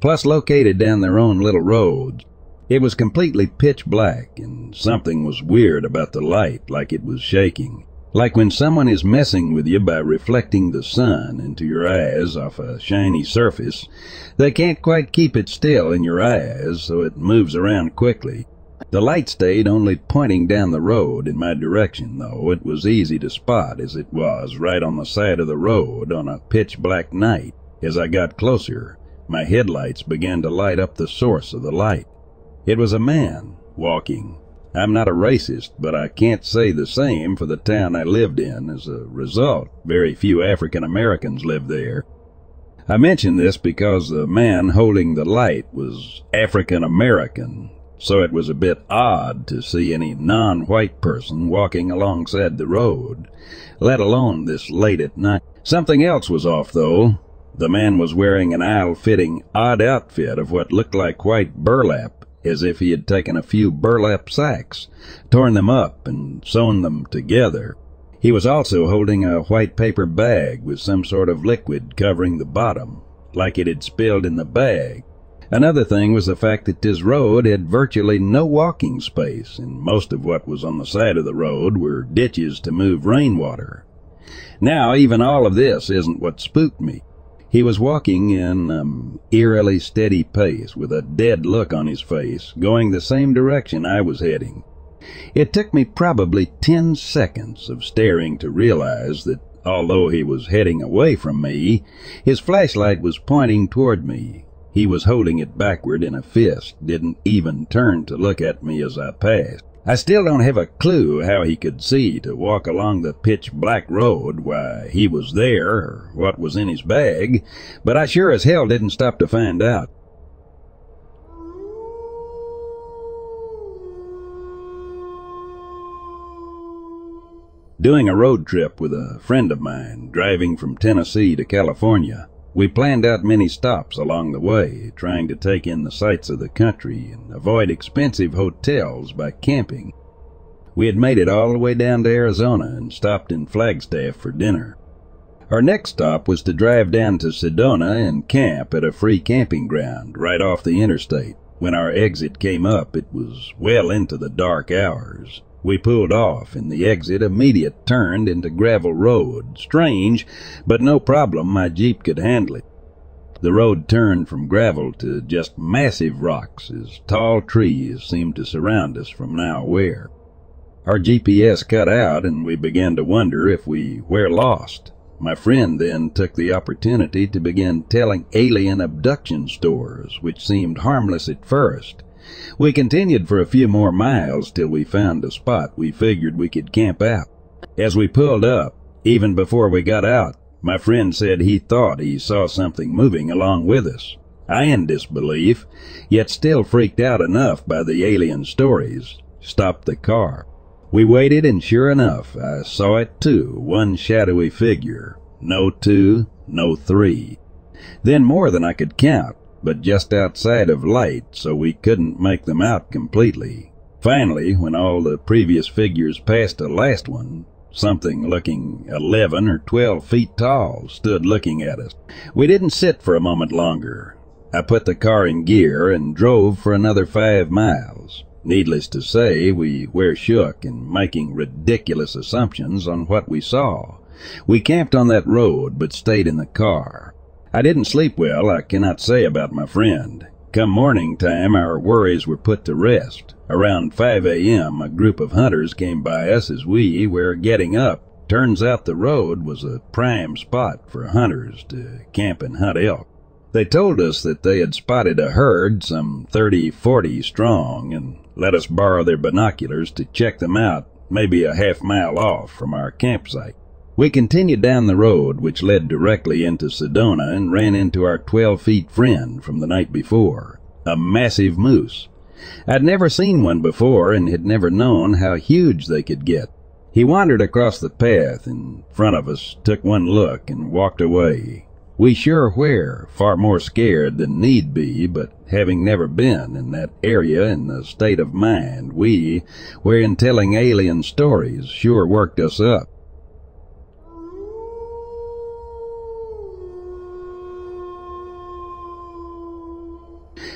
plus located down their own little roads. It was completely pitch black, and something was weird about the light, like it was shaking. Like when someone is messing with you by reflecting the sun into your eyes off a shiny surface, they can't quite keep it still in your eyes, so it moves around quickly. The light stayed only pointing down the road in my direction, though it was easy to spot as it was right on the side of the road on a pitch black night. As I got closer, my headlights began to light up the source of the light. It was a man walking I'm not a racist, but I can't say the same for the town I lived in. As a result, very few African Americans lived there. I mention this because the man holding the light was African American, so it was a bit odd to see any non-white person walking alongside the road, let alone this late at night. Something else was off, though. The man was wearing an ill-fitting, odd outfit of what looked like white burlap as if he had taken a few burlap sacks, torn them up, and sewn them together. He was also holding a white paper bag with some sort of liquid covering the bottom, like it had spilled in the bag. Another thing was the fact that this road had virtually no walking space, and most of what was on the side of the road were ditches to move rainwater. Now, even all of this isn't what spooked me. He was walking in an eerily steady pace with a dead look on his face, going the same direction I was heading. It took me probably ten seconds of staring to realize that although he was heading away from me, his flashlight was pointing toward me. He was holding it backward in a fist, didn't even turn to look at me as I passed. I still don't have a clue how he could see to walk along the pitch black road, why he was there, or what was in his bag, but I sure as hell didn't stop to find out. Doing a road trip with a friend of mine, driving from Tennessee to California, we planned out many stops along the way, trying to take in the sights of the country and avoid expensive hotels by camping. We had made it all the way down to Arizona and stopped in Flagstaff for dinner. Our next stop was to drive down to Sedona and camp at a free camping ground right off the interstate. When our exit came up, it was well into the dark hours. We pulled off, and the exit immediate turned into gravel road. Strange, but no problem, my Jeep could handle it. The road turned from gravel to just massive rocks as tall trees seemed to surround us from now where. Our GPS cut out, and we began to wonder if we were lost. My friend then took the opportunity to begin telling alien abduction stories, which seemed harmless at first. We continued for a few more miles till we found a spot we figured we could camp out. As we pulled up, even before we got out, my friend said he thought he saw something moving along with us. I in disbelief, yet still freaked out enough by the alien stories, stopped the car. We waited and sure enough, I saw it too, one shadowy figure. No two, no three. Then more than I could count but just outside of light, so we couldn't make them out completely. Finally, when all the previous figures passed the last one, something looking 11 or 12 feet tall stood looking at us. We didn't sit for a moment longer. I put the car in gear and drove for another five miles. Needless to say, we were shook and making ridiculous assumptions on what we saw. We camped on that road, but stayed in the car. I didn't sleep well, I cannot say about my friend. Come morning time, our worries were put to rest. Around 5 a.m., a group of hunters came by us as we were getting up. Turns out the road was a prime spot for hunters to camp and hunt elk. They told us that they had spotted a herd some 30, 40 strong and let us borrow their binoculars to check them out, maybe a half mile off from our campsite. We continued down the road which led directly into Sedona and ran into our 12 feet friend from the night before, a massive moose. I'd never seen one before and had never known how huge they could get. He wandered across the path in front of us, took one look, and walked away. We sure were far more scared than need be, but having never been in that area in the state of mind we, wherein telling alien stories, sure worked us up.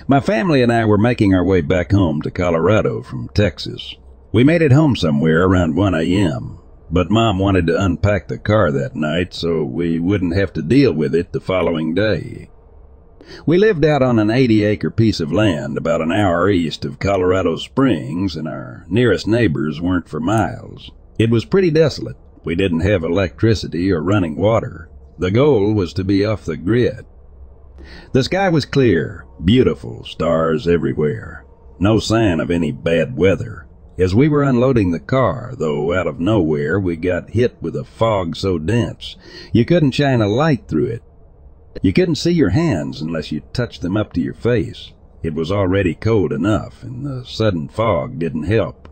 My family and I were making our way back home to Colorado from Texas. We made it home somewhere around 1 a.m., but Mom wanted to unpack the car that night so we wouldn't have to deal with it the following day. We lived out on an 80 acre piece of land about an hour east of Colorado Springs, and our nearest neighbors weren't for miles. It was pretty desolate. We didn't have electricity or running water. The goal was to be off the grid. The sky was clear, beautiful, stars everywhere. No sign of any bad weather. As we were unloading the car, though out of nowhere we got hit with a fog so dense you couldn't shine a light through it. You couldn't see your hands unless you touched them up to your face. It was already cold enough, and the sudden fog didn't help.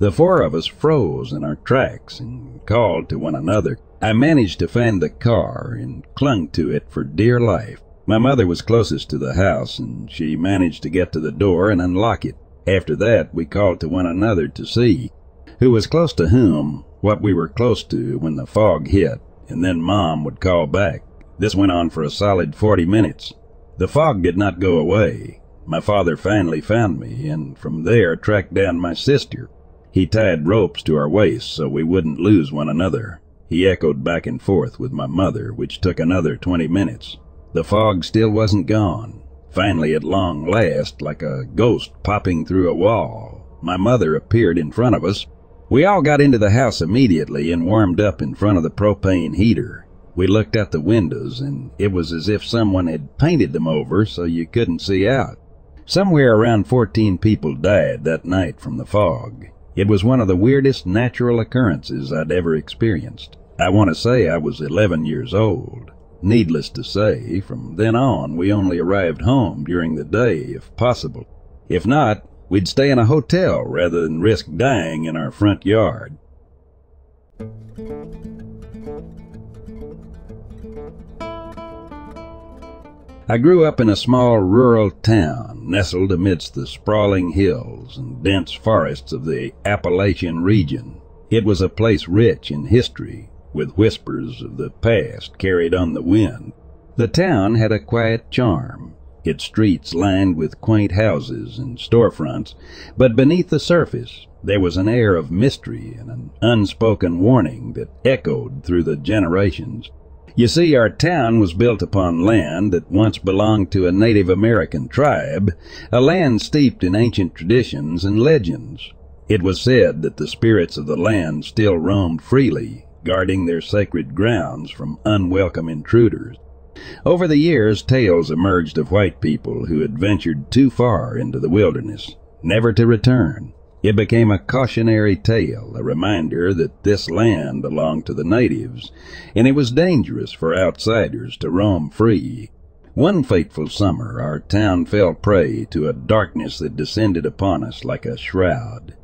The four of us froze in our tracks and called to one another. I managed to find the car and clung to it for dear life. My mother was closest to the house, and she managed to get to the door and unlock it. After that, we called to one another to see who was close to whom, what we were close to when the fog hit, and then Mom would call back. This went on for a solid forty minutes. The fog did not go away. My father finally found me, and from there tracked down my sister. He tied ropes to our waists so we wouldn't lose one another. he echoed back and forth with my mother, which took another twenty minutes. The fog still wasn't gone. Finally, at long last, like a ghost popping through a wall, my mother appeared in front of us. We all got into the house immediately and warmed up in front of the propane heater. We looked out the windows, and it was as if someone had painted them over so you couldn't see out. Somewhere around 14 people died that night from the fog. It was one of the weirdest natural occurrences I'd ever experienced. I want to say I was 11 years old. Needless to say, from then on we only arrived home during the day if possible. If not, we'd stay in a hotel rather than risk dying in our front yard. I grew up in a small rural town nestled amidst the sprawling hills and dense forests of the Appalachian region. It was a place rich in history, with whispers of the past carried on the wind. The town had a quiet charm, its streets lined with quaint houses and storefronts, but beneath the surface there was an air of mystery and an unspoken warning that echoed through the generations. You see, our town was built upon land that once belonged to a Native American tribe, a land steeped in ancient traditions and legends. It was said that the spirits of the land still roamed freely guarding their sacred grounds from unwelcome intruders. Over the years, tales emerged of white people who had ventured too far into the wilderness, never to return. It became a cautionary tale, a reminder that this land belonged to the natives, and it was dangerous for outsiders to roam free. One fateful summer, our town fell prey to a darkness that descended upon us like a shroud.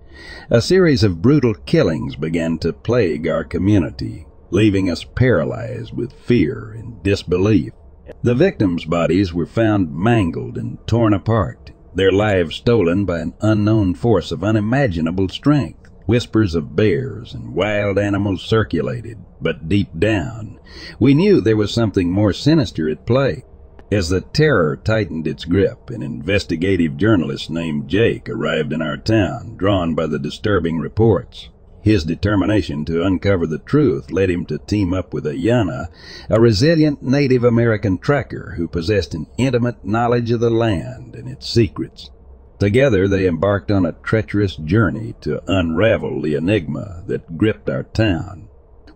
A series of brutal killings began to plague our community, leaving us paralyzed with fear and disbelief. The victims' bodies were found mangled and torn apart, their lives stolen by an unknown force of unimaginable strength. Whispers of bears and wild animals circulated, but deep down, we knew there was something more sinister at play. As the terror tightened its grip, an investigative journalist named Jake arrived in our town, drawn by the disturbing reports. His determination to uncover the truth led him to team up with Ayana, a resilient Native American tracker who possessed an intimate knowledge of the land and its secrets. Together they embarked on a treacherous journey to unravel the enigma that gripped our town.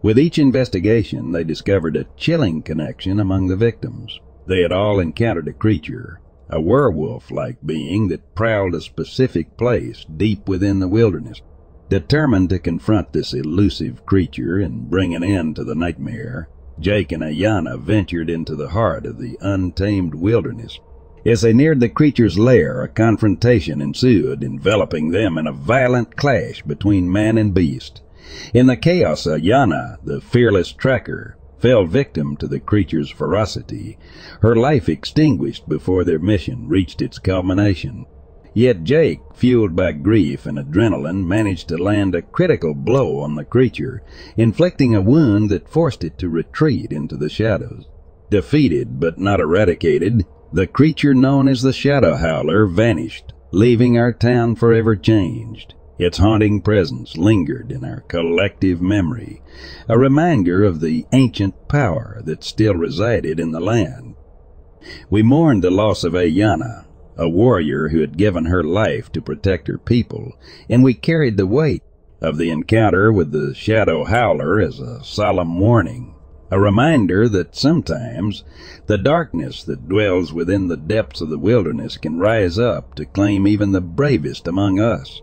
With each investigation, they discovered a chilling connection among the victims. They had all encountered a creature, a werewolf-like being that prowled a specific place deep within the wilderness. Determined to confront this elusive creature and bring an end to the nightmare, Jake and Ayana ventured into the heart of the untamed wilderness. As they neared the creature's lair, a confrontation ensued, enveloping them in a violent clash between man and beast. In the chaos, Ayana, the fearless tracker, fell victim to the creature's ferocity, her life extinguished before their mission reached its culmination. Yet Jake, fueled by grief and adrenaline, managed to land a critical blow on the creature, inflicting a wound that forced it to retreat into the shadows. Defeated but not eradicated, the creature known as the Shadow Howler vanished, leaving our town forever changed. Its haunting presence lingered in our collective memory, a reminder of the ancient power that still resided in the land. We mourned the loss of Ayana, a warrior who had given her life to protect her people, and we carried the weight of the encounter with the Shadow Howler as a solemn warning, a reminder that sometimes the darkness that dwells within the depths of the wilderness can rise up to claim even the bravest among us.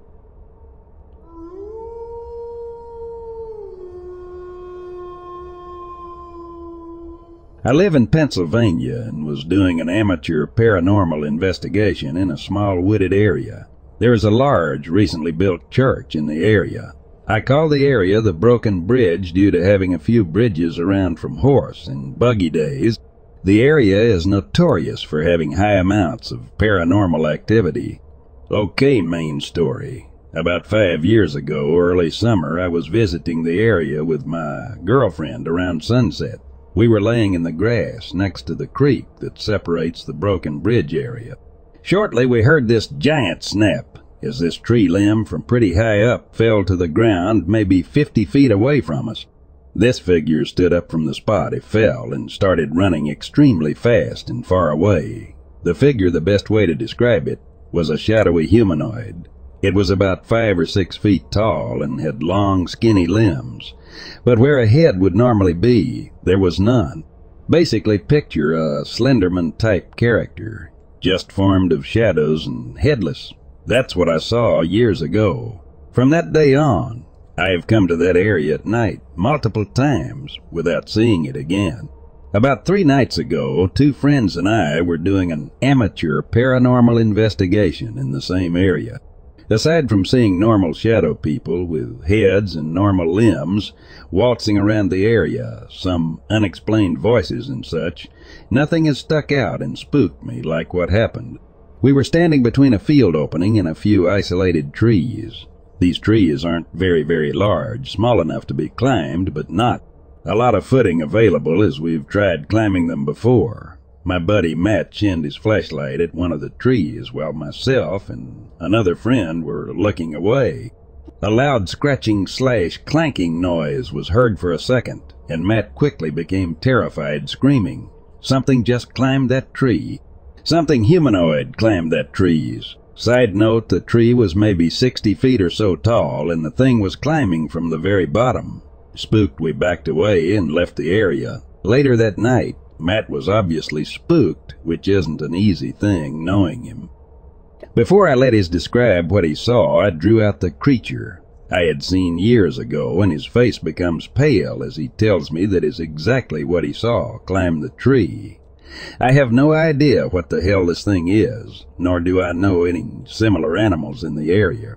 I live in Pennsylvania and was doing an amateur paranormal investigation in a small wooded area. There is a large, recently built church in the area. I call the area the Broken Bridge due to having a few bridges around from horse and buggy days. The area is notorious for having high amounts of paranormal activity. Okay, main story. About five years ago, early summer, I was visiting the area with my girlfriend around sunset. We were laying in the grass next to the creek that separates the broken bridge area. Shortly we heard this giant snap as this tree limb from pretty high up fell to the ground maybe 50 feet away from us. This figure stood up from the spot it fell and started running extremely fast and far away. The figure, the best way to describe it, was a shadowy humanoid. It was about five or six feet tall and had long, skinny limbs. But where a head would normally be, there was none. Basically, picture a Slenderman type character, just formed of shadows and headless. That's what I saw years ago. From that day on, I have come to that area at night multiple times without seeing it again. About three nights ago, two friends and I were doing an amateur paranormal investigation in the same area. Aside from seeing normal shadow people with heads and normal limbs waltzing around the area, some unexplained voices and such, nothing has stuck out and spooked me like what happened. We were standing between a field opening and a few isolated trees. These trees aren't very, very large, small enough to be climbed, but not a lot of footing available as we've tried climbing them before. My buddy Matt chinned his flashlight at one of the trees while myself and another friend were looking away. A loud scratching slash clanking noise was heard for a second, and Matt quickly became terrified, screaming. Something just climbed that tree. Something humanoid climbed that trees. Side note, the tree was maybe 60 feet or so tall, and the thing was climbing from the very bottom. Spooked, we backed away and left the area. Later that night, Matt was obviously spooked, which isn't an easy thing, knowing him. Before I let his describe what he saw, I drew out the creature I had seen years ago, and his face becomes pale as he tells me that is exactly what he saw climb the tree. I have no idea what the hell this thing is, nor do I know any similar animals in the area.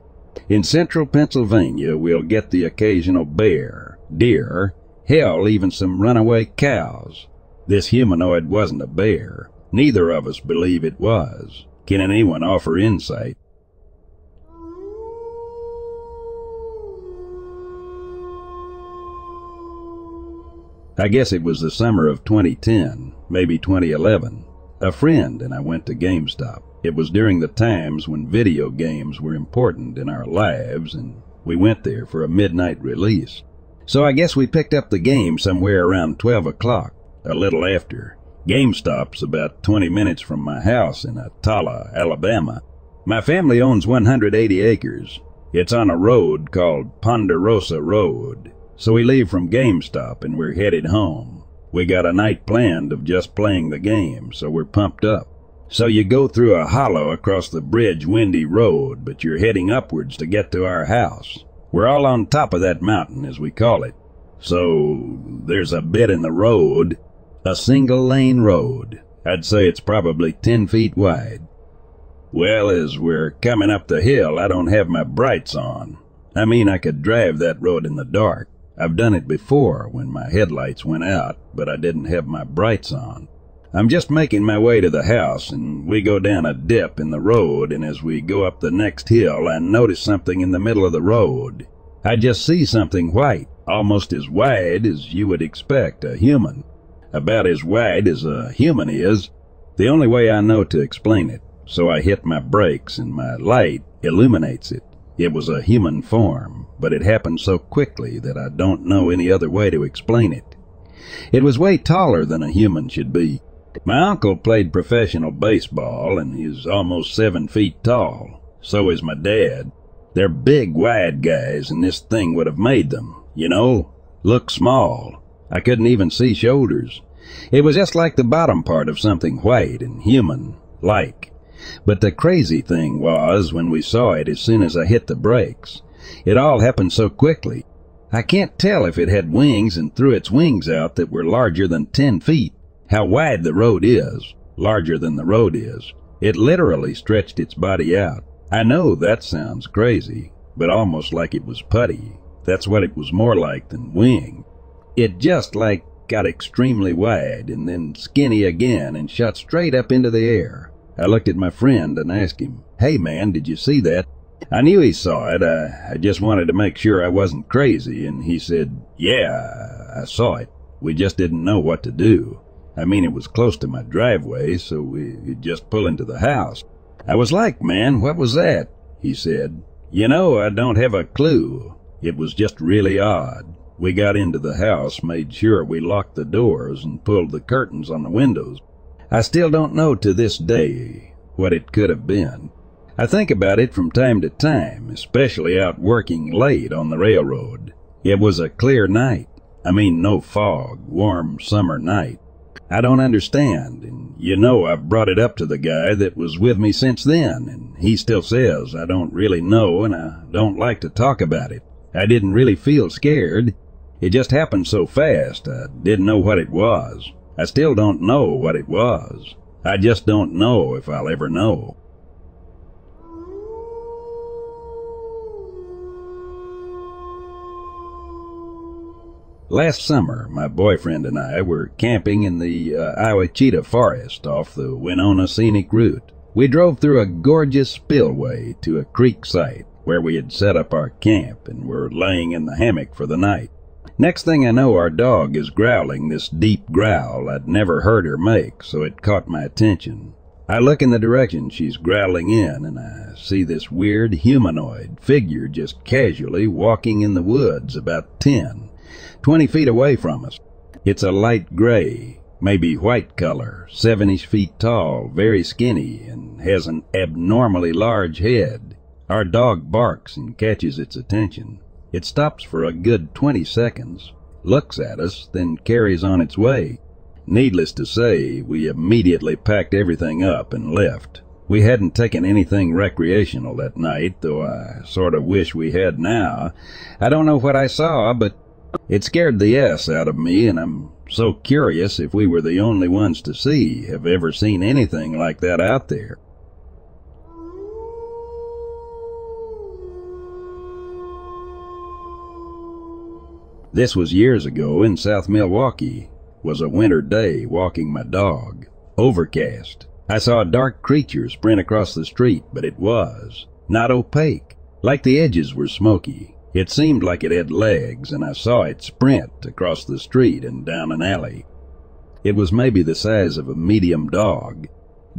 In central Pennsylvania, we'll get the occasional bear, deer, hell, even some runaway cows. This humanoid wasn't a bear. Neither of us believe it was. Can anyone offer insight? I guess it was the summer of 2010, maybe 2011. A friend and I went to GameStop. It was during the times when video games were important in our lives, and we went there for a midnight release. So I guess we picked up the game somewhere around 12 o'clock a little after. GameStop's about 20 minutes from my house in Attalla, Alabama. My family owns 180 acres. It's on a road called Ponderosa Road. So we leave from GameStop and we're headed home. We got a night planned of just playing the game, so we're pumped up. So you go through a hollow across the bridge windy road, but you're heading upwards to get to our house. We're all on top of that mountain, as we call it. So there's a bit in the road a single lane road. I'd say it's probably 10 feet wide. Well, as we're coming up the hill, I don't have my brights on. I mean, I could drive that road in the dark. I've done it before when my headlights went out, but I didn't have my brights on. I'm just making my way to the house, and we go down a dip in the road, and as we go up the next hill, I notice something in the middle of the road. I just see something white, almost as wide as you would expect a human about as wide as a human is, the only way I know to explain it. So I hit my brakes and my light illuminates it. It was a human form, but it happened so quickly that I don't know any other way to explain it. It was way taller than a human should be. My uncle played professional baseball and he's almost seven feet tall. So is my dad. They're big, wide guys, and this thing would have made them, you know, look small. I couldn't even see shoulders. It was just like the bottom part of something white and human-like. But the crazy thing was when we saw it as soon as I hit the brakes. It all happened so quickly. I can't tell if it had wings and threw its wings out that were larger than ten feet. How wide the road is, larger than the road is. It literally stretched its body out. I know that sounds crazy, but almost like it was putty. That's what it was more like than wing. It just like got extremely wide and then skinny again and shot straight up into the air. I looked at my friend and asked him, Hey man, did you see that? I knew he saw it. I, I just wanted to make sure I wasn't crazy. And he said, Yeah, I saw it. We just didn't know what to do. I mean, it was close to my driveway, so we just pull into the house. I was like, man, what was that? He said, You know, I don't have a clue. It was just really odd. We got into the house, made sure we locked the doors, and pulled the curtains on the windows. I still don't know to this day what it could have been. I think about it from time to time, especially out working late on the railroad. It was a clear night. I mean, no fog, warm summer night. I don't understand, and you know I've brought it up to the guy that was with me since then, and he still says I don't really know and I don't like to talk about it. I didn't really feel scared. It just happened so fast, I didn't know what it was. I still don't know what it was. I just don't know if I'll ever know. Last summer, my boyfriend and I were camping in the uh, Ouachita Forest off the Winona Scenic Route. We drove through a gorgeous spillway to a creek site where we had set up our camp and were laying in the hammock for the night. Next thing I know, our dog is growling this deep growl I'd never heard her make, so it caught my attention. I look in the direction she's growling in, and I see this weird humanoid figure just casually walking in the woods about 10, 20 feet away from us. It's a light gray, maybe white color, seven-ish feet tall, very skinny, and has an abnormally large head. Our dog barks and catches its attention. It stops for a good 20 seconds, looks at us, then carries on its way. Needless to say, we immediately packed everything up and left. We hadn't taken anything recreational that night, though I sort of wish we had now. I don't know what I saw, but it scared the S out of me, and I'm so curious if we were the only ones to see, have ever seen anything like that out there. This was years ago in South Milwaukee. Was a winter day walking my dog. Overcast. I saw a dark creature sprint across the street, but it was not opaque. Like the edges were smoky. It seemed like it had legs, and I saw it sprint across the street and down an alley. It was maybe the size of a medium dog.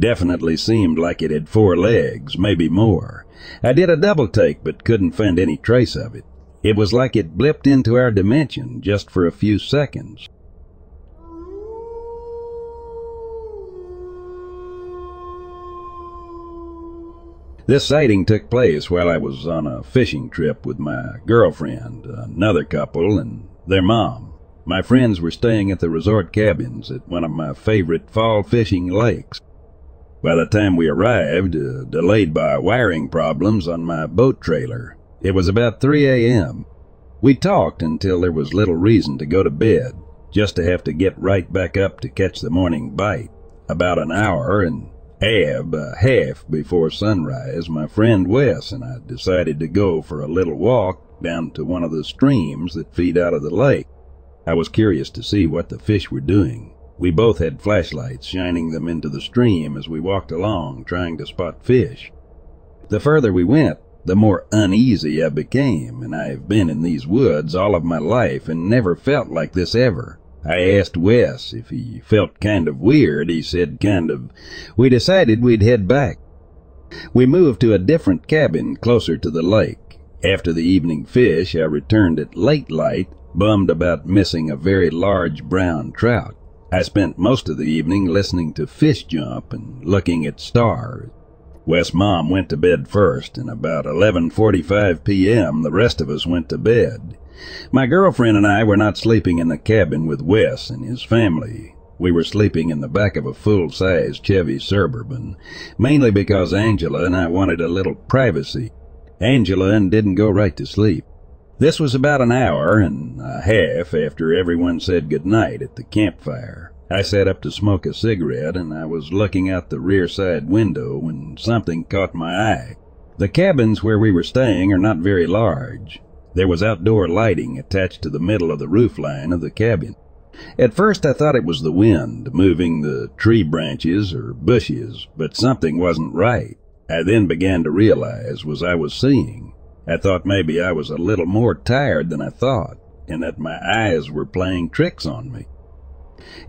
Definitely seemed like it had four legs, maybe more. I did a double take, but couldn't find any trace of it. It was like it blipped into our dimension just for a few seconds. This sighting took place while I was on a fishing trip with my girlfriend, another couple, and their mom. My friends were staying at the resort cabins at one of my favorite fall fishing lakes. By the time we arrived, uh, delayed by wiring problems on my boat trailer, it was about 3 a.m. We talked until there was little reason to go to bed, just to have to get right back up to catch the morning bite. About an hour and half, uh, half before sunrise, my friend Wes and I decided to go for a little walk down to one of the streams that feed out of the lake. I was curious to see what the fish were doing. We both had flashlights shining them into the stream as we walked along, trying to spot fish. The further we went, the more uneasy I became, and I have been in these woods all of my life and never felt like this ever. I asked Wes if he felt kind of weird. He said kind of. We decided we'd head back. We moved to a different cabin closer to the lake. After the evening fish, I returned at late light, bummed about missing a very large brown trout. I spent most of the evening listening to fish jump and looking at stars. Wes' mom went to bed first, and about 11:45 p.m. the rest of us went to bed. My girlfriend and I were not sleeping in the cabin with Wes and his family. We were sleeping in the back of a full-size Chevy Suburban, mainly because Angela and I wanted a little privacy. Angela and didn't go right to sleep. This was about an hour and a half after everyone said good night at the campfire. I sat up to smoke a cigarette and I was looking out the rear side window when something caught my eye. The cabins where we were staying are not very large. There was outdoor lighting attached to the middle of the roof line of the cabin. At first I thought it was the wind moving the tree branches or bushes, but something wasn't right. I then began to realize was I was seeing. I thought maybe I was a little more tired than I thought, and that my eyes were playing tricks on me.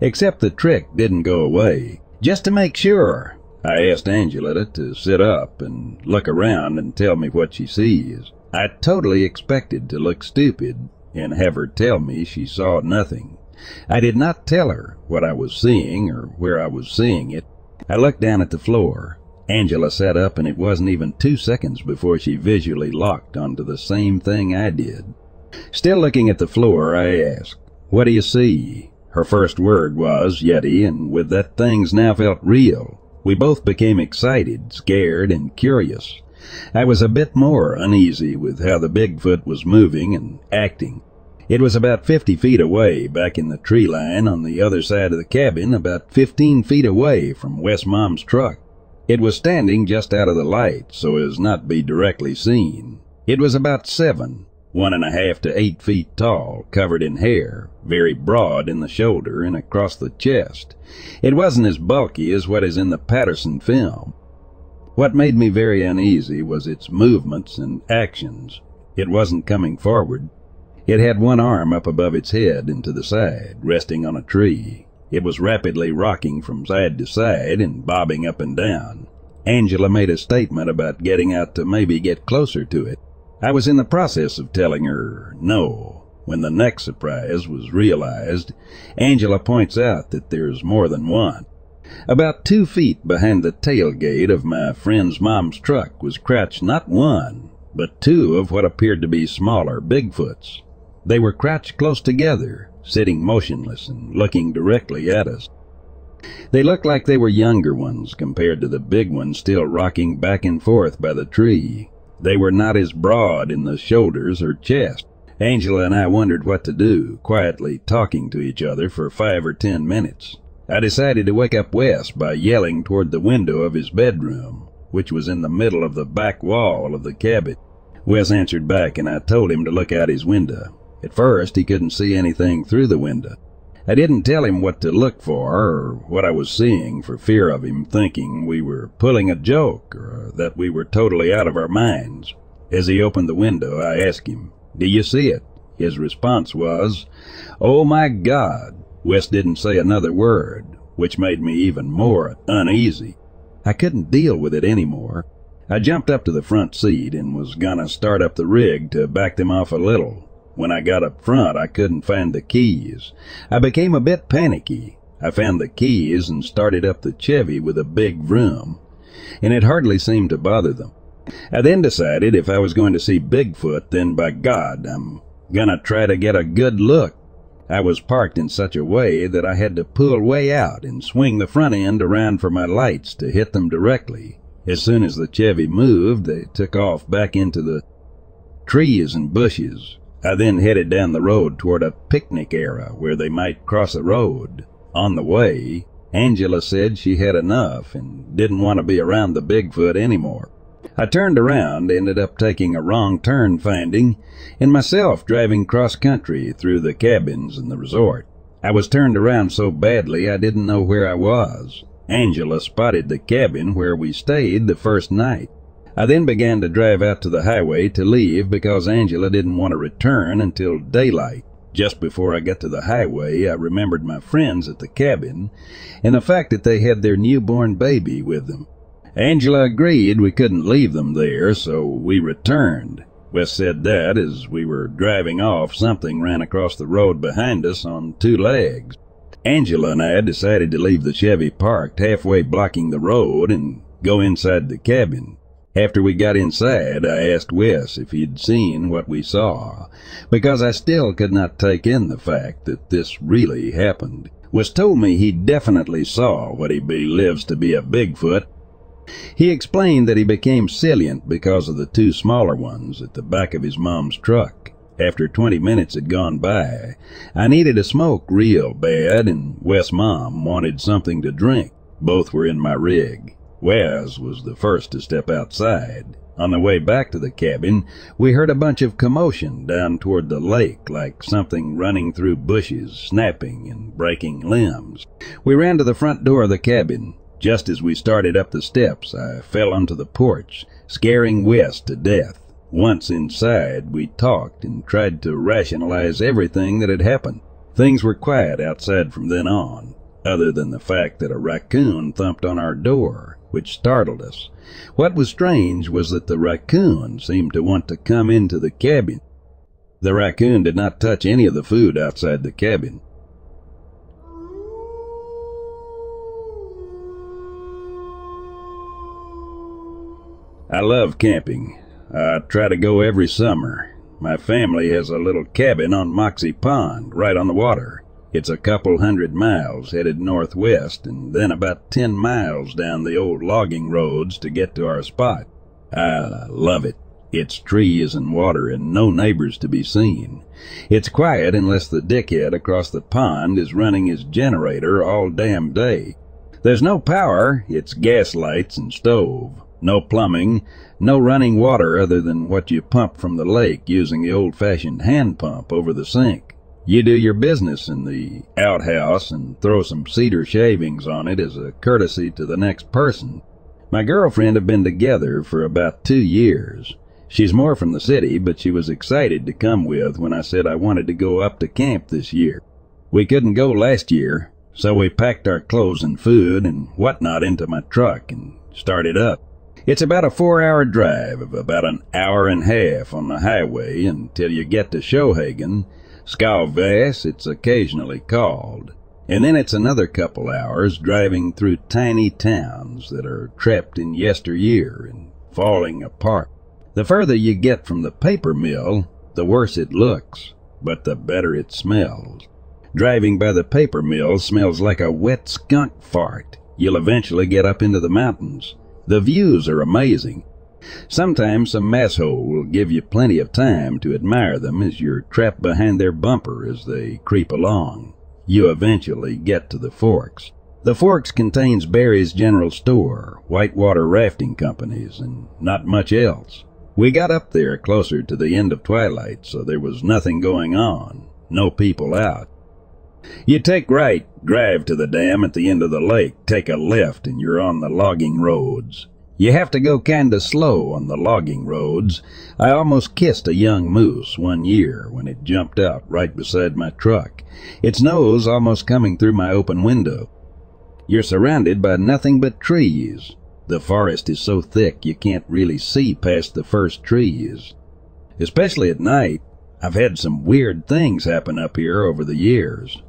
Except the trick didn't go away. Just to make sure, I asked Angela to sit up and look around and tell me what she sees. I totally expected to look stupid, and have her tell me she saw nothing. I did not tell her what I was seeing or where I was seeing it. I looked down at the floor. Angela sat up and it wasn't even two seconds before she visually locked onto the same thing I did. Still looking at the floor, I asked, What do you see? Her first word was Yeti, and with that things now felt real. We both became excited, scared, and curious. I was a bit more uneasy with how the Bigfoot was moving and acting. It was about 50 feet away, back in the tree line on the other side of the cabin, about 15 feet away from Wes Mom's truck. It was standing just out of the light, so as not be directly seen. It was about seven, one and a half to eight feet tall, covered in hair, very broad in the shoulder and across the chest. It wasn't as bulky as what is in the Patterson film. What made me very uneasy was its movements and actions. It wasn't coming forward. It had one arm up above its head and to the side, resting on a tree. It was rapidly rocking from side to side and bobbing up and down. Angela made a statement about getting out to maybe get closer to it. I was in the process of telling her no when the next surprise was realized. Angela points out that there's more than one. About two feet behind the tailgate of my friend's mom's truck was crouched not one, but two of what appeared to be smaller Bigfoots. They were crouched close together, sitting motionless and looking directly at us. They looked like they were younger ones compared to the big ones still rocking back and forth by the tree. They were not as broad in the shoulders or chest. Angela and I wondered what to do, quietly talking to each other for five or ten minutes. I decided to wake up Wes by yelling toward the window of his bedroom, which was in the middle of the back wall of the cabin. Wes answered back and I told him to look out his window. At first he couldn't see anything through the window. I didn't tell him what to look for or what I was seeing for fear of him thinking we were pulling a joke or uh, that we were totally out of our minds. As he opened the window, I asked him, Do you see it? His response was, Oh my God. Wes didn't say another word, which made me even more uneasy. I couldn't deal with it anymore. I jumped up to the front seat and was gonna start up the rig to back them off a little when I got up front, I couldn't find the keys. I became a bit panicky. I found the keys and started up the Chevy with a big vroom, and it hardly seemed to bother them. I then decided if I was going to see Bigfoot, then by God, I'm gonna try to get a good look. I was parked in such a way that I had to pull way out and swing the front end around for my lights to hit them directly. As soon as the Chevy moved, they took off back into the trees and bushes. I then headed down the road toward a picnic area where they might cross the road. On the way, Angela said she had enough and didn't want to be around the Bigfoot anymore. I turned around, ended up taking a wrong turn finding, and myself driving cross country through the cabins in the resort. I was turned around so badly I didn't know where I was. Angela spotted the cabin where we stayed the first night. I then began to drive out to the highway to leave because Angela didn't want to return until daylight. Just before I got to the highway, I remembered my friends at the cabin and the fact that they had their newborn baby with them. Angela agreed we couldn't leave them there, so we returned. Wes said that as we were driving off, something ran across the road behind us on two legs. Angela and I decided to leave the Chevy parked halfway blocking the road and go inside the cabin. After we got inside, I asked Wes if he'd seen what we saw, because I still could not take in the fact that this really happened. Wes told me he definitely saw what he believes to be a Bigfoot. He explained that he became salient because of the two smaller ones at the back of his mom's truck. After 20 minutes had gone by, I needed a smoke real bad, and Wes' mom wanted something to drink. Both were in my rig. Wes was the first to step outside. On the way back to the cabin, we heard a bunch of commotion down toward the lake, like something running through bushes, snapping and breaking limbs. We ran to the front door of the cabin. Just as we started up the steps, I fell onto the porch, scaring Wes to death. Once inside, we talked and tried to rationalize everything that had happened. Things were quiet outside from then on, other than the fact that a raccoon thumped on our door which startled us. What was strange was that the raccoon seemed to want to come into the cabin. The raccoon did not touch any of the food outside the cabin. I love camping. I try to go every summer. My family has a little cabin on Moxie Pond, right on the water. It's a couple hundred miles headed northwest and then about 10 miles down the old logging roads to get to our spot. I love it. It's trees and water and no neighbors to be seen. It's quiet unless the dickhead across the pond is running his generator all damn day. There's no power, it's gas lights and stove. No plumbing, no running water other than what you pump from the lake using the old-fashioned hand pump over the sink. You do your business in the outhouse and throw some cedar shavings on it as a courtesy to the next person. My girlfriend have been together for about two years. She's more from the city, but she was excited to come with when I said I wanted to go up to camp this year. We couldn't go last year, so we packed our clothes and food and whatnot into my truck and started up. It's about a four hour drive of about an hour and a half on the highway until you get to Skowhegan, Skowvegas it's occasionally called. And then it's another couple hours driving through tiny towns that are trapped in yesteryear and falling apart. The further you get from the paper mill, the worse it looks, but the better it smells. Driving by the paper mill smells like a wet skunk fart. You'll eventually get up into the mountains. The views are amazing. Sometimes some masshole will give you plenty of time to admire them as you're trapped behind their bumper as they creep along. You eventually get to the Forks. The Forks contains Barry's General Store, Whitewater Rafting Companies, and not much else. We got up there closer to the end of twilight, so there was nothing going on, no people out. You take right, drive to the dam at the end of the lake, take a left, and you're on the logging roads. You have to go kinda slow on the logging roads. I almost kissed a young moose one year when it jumped out right beside my truck, its nose almost coming through my open window. You're surrounded by nothing but trees. The forest is so thick you can't really see past the first trees. Especially at night, I've had some weird things happen up here over the years.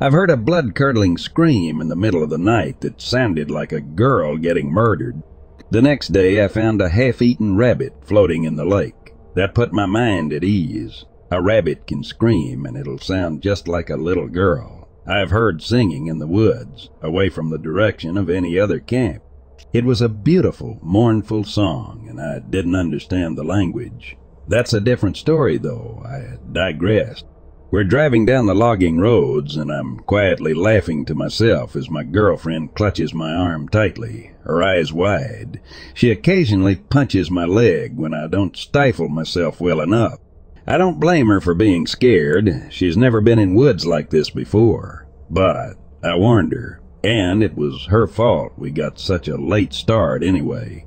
I've heard a blood-curdling scream in the middle of the night that sounded like a girl getting murdered. The next day I found a half-eaten rabbit floating in the lake. That put my mind at ease. A rabbit can scream and it'll sound just like a little girl. I've heard singing in the woods, away from the direction of any other camp. It was a beautiful, mournful song, and I didn't understand the language. That's a different story, though. I digressed. We're driving down the logging roads, and I'm quietly laughing to myself as my girlfriend clutches my arm tightly, her eyes wide. She occasionally punches my leg when I don't stifle myself well enough. I don't blame her for being scared. She's never been in woods like this before. But I warned her, and it was her fault we got such a late start anyway.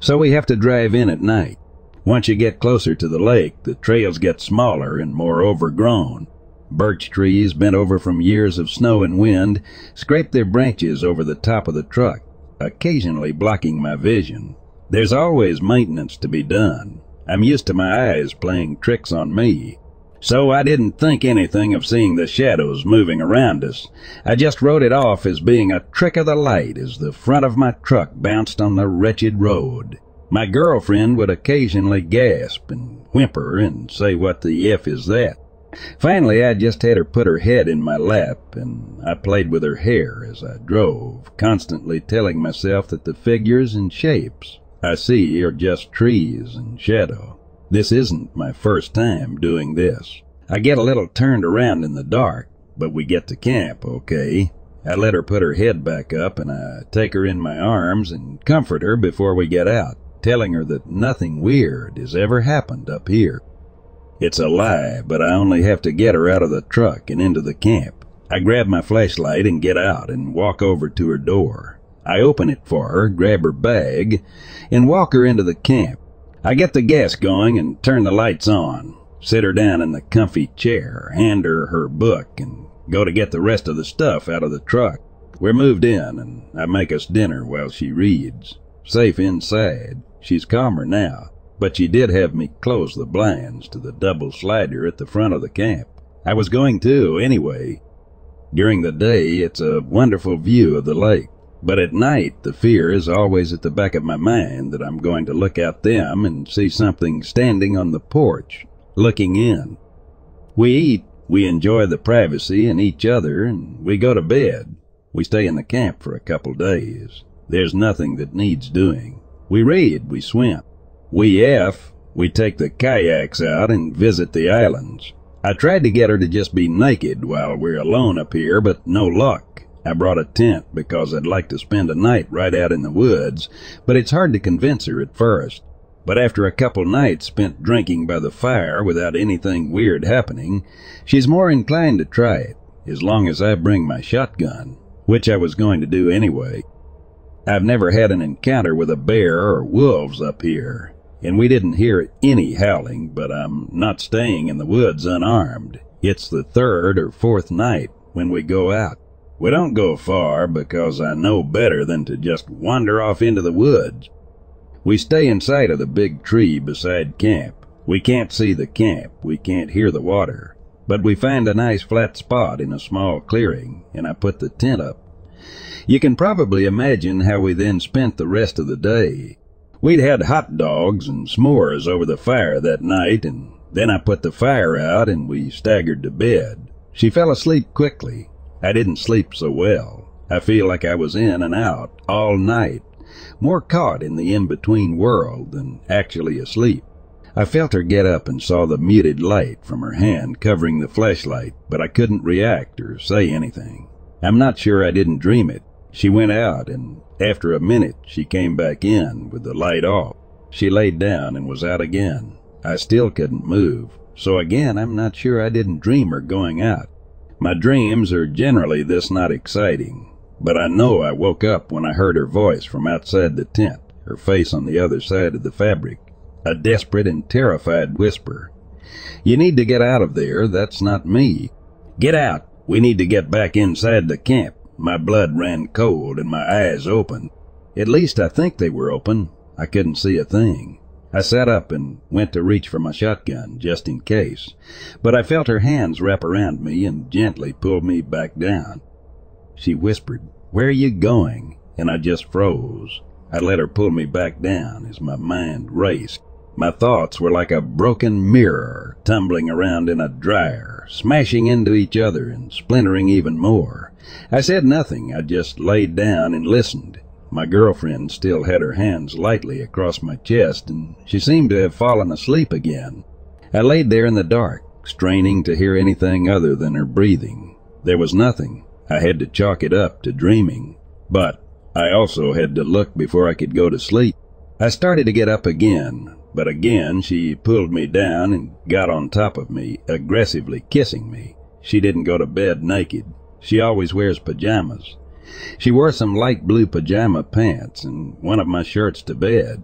So we have to drive in at night. Once you get closer to the lake, the trails get smaller and more overgrown. Birch trees, bent over from years of snow and wind, scrape their branches over the top of the truck, occasionally blocking my vision. There's always maintenance to be done. I'm used to my eyes playing tricks on me. So I didn't think anything of seeing the shadows moving around us. I just wrote it off as being a trick of the light as the front of my truck bounced on the wretched road. My girlfriend would occasionally gasp and whimper and say what the F is that. Finally, I just had her put her head in my lap, and I played with her hair as I drove, constantly telling myself that the figures and shapes I see are just trees and shadow. This isn't my first time doing this. I get a little turned around in the dark, but we get to camp, okay? I let her put her head back up, and I take her in my arms and comfort her before we get out telling her that nothing weird has ever happened up here. It's a lie, but I only have to get her out of the truck and into the camp. I grab my flashlight and get out and walk over to her door. I open it for her, grab her bag, and walk her into the camp. I get the gas going and turn the lights on, sit her down in the comfy chair, hand her her book, and go to get the rest of the stuff out of the truck. We're moved in, and I make us dinner while she reads. Safe inside. She's calmer now, but she did have me close the blinds to the double slider at the front of the camp. I was going to, anyway. During the day, it's a wonderful view of the lake, but at night, the fear is always at the back of my mind that I'm going to look out them and see something standing on the porch, looking in. We eat, we enjoy the privacy and each other, and we go to bed. We stay in the camp for a couple days. There's nothing that needs doing. We read, we swim. We F, we take the kayaks out and visit the islands. I tried to get her to just be naked while we're alone up here, but no luck. I brought a tent because I'd like to spend a night right out in the woods, but it's hard to convince her at first. But after a couple nights spent drinking by the fire without anything weird happening, she's more inclined to try it, as long as I bring my shotgun, which I was going to do anyway. I've never had an encounter with a bear or wolves up here, and we didn't hear any howling, but I'm not staying in the woods unarmed. It's the third or fourth night when we go out. We don't go far because I know better than to just wander off into the woods. We stay in sight of the big tree beside camp. We can't see the camp, we can't hear the water, but we find a nice flat spot in a small clearing, and I put the tent up. You can probably imagine how we then spent the rest of the day. We'd had hot dogs and s'mores over the fire that night, and then I put the fire out and we staggered to bed. She fell asleep quickly, I didn't sleep so well. I feel like I was in and out all night, more caught in the in-between world than actually asleep. I felt her get up and saw the muted light from her hand covering the flashlight, but I couldn't react or say anything. I'm not sure I didn't dream it. She went out, and after a minute she came back in with the light off. She laid down and was out again. I still couldn't move, so again I'm not sure I didn't dream her going out. My dreams are generally this not exciting, but I know I woke up when I heard her voice from outside the tent, her face on the other side of the fabric, a desperate and terrified whisper. You need to get out of there, that's not me. Get out, we need to get back inside the camp. My blood ran cold and my eyes opened. At least I think they were open. I couldn't see a thing. I sat up and went to reach for my shotgun, just in case, but I felt her hands wrap around me and gently pull me back down. She whispered, Where are you going? And I just froze. I let her pull me back down as my mind raced. My thoughts were like a broken mirror tumbling around in a dryer, smashing into each other and splintering even more. I said nothing, I just laid down and listened. My girlfriend still had her hands lightly across my chest, and she seemed to have fallen asleep again. I laid there in the dark, straining to hear anything other than her breathing. There was nothing. I had to chalk it up to dreaming. But I also had to look before I could go to sleep. I started to get up again, but again she pulled me down and got on top of me, aggressively kissing me. She didn't go to bed naked. She always wears pajamas. She wore some light blue pajama pants and one of my shirts to bed.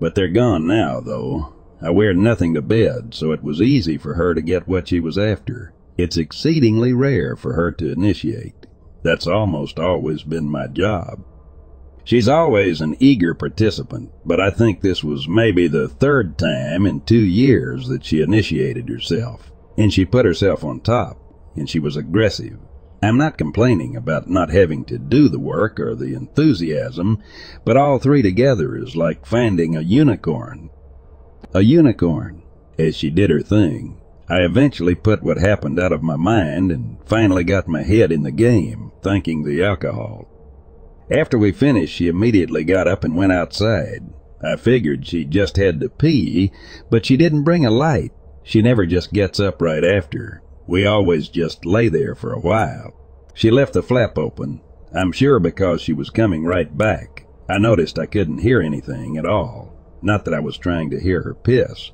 But they're gone now, though. I wear nothing to bed, so it was easy for her to get what she was after. It's exceedingly rare for her to initiate. That's almost always been my job. She's always an eager participant, but I think this was maybe the third time in two years that she initiated herself. And she put herself on top, and she was aggressive. I'm not complaining about not having to do the work or the enthusiasm, but all three together is like finding a unicorn. A unicorn, as she did her thing. I eventually put what happened out of my mind and finally got my head in the game, thanking the alcohol. After we finished, she immediately got up and went outside. I figured she just had to pee, but she didn't bring a light. She never just gets up right after. We always just lay there for a while. She left the flap open, I'm sure because she was coming right back. I noticed I couldn't hear anything at all. Not that I was trying to hear her piss.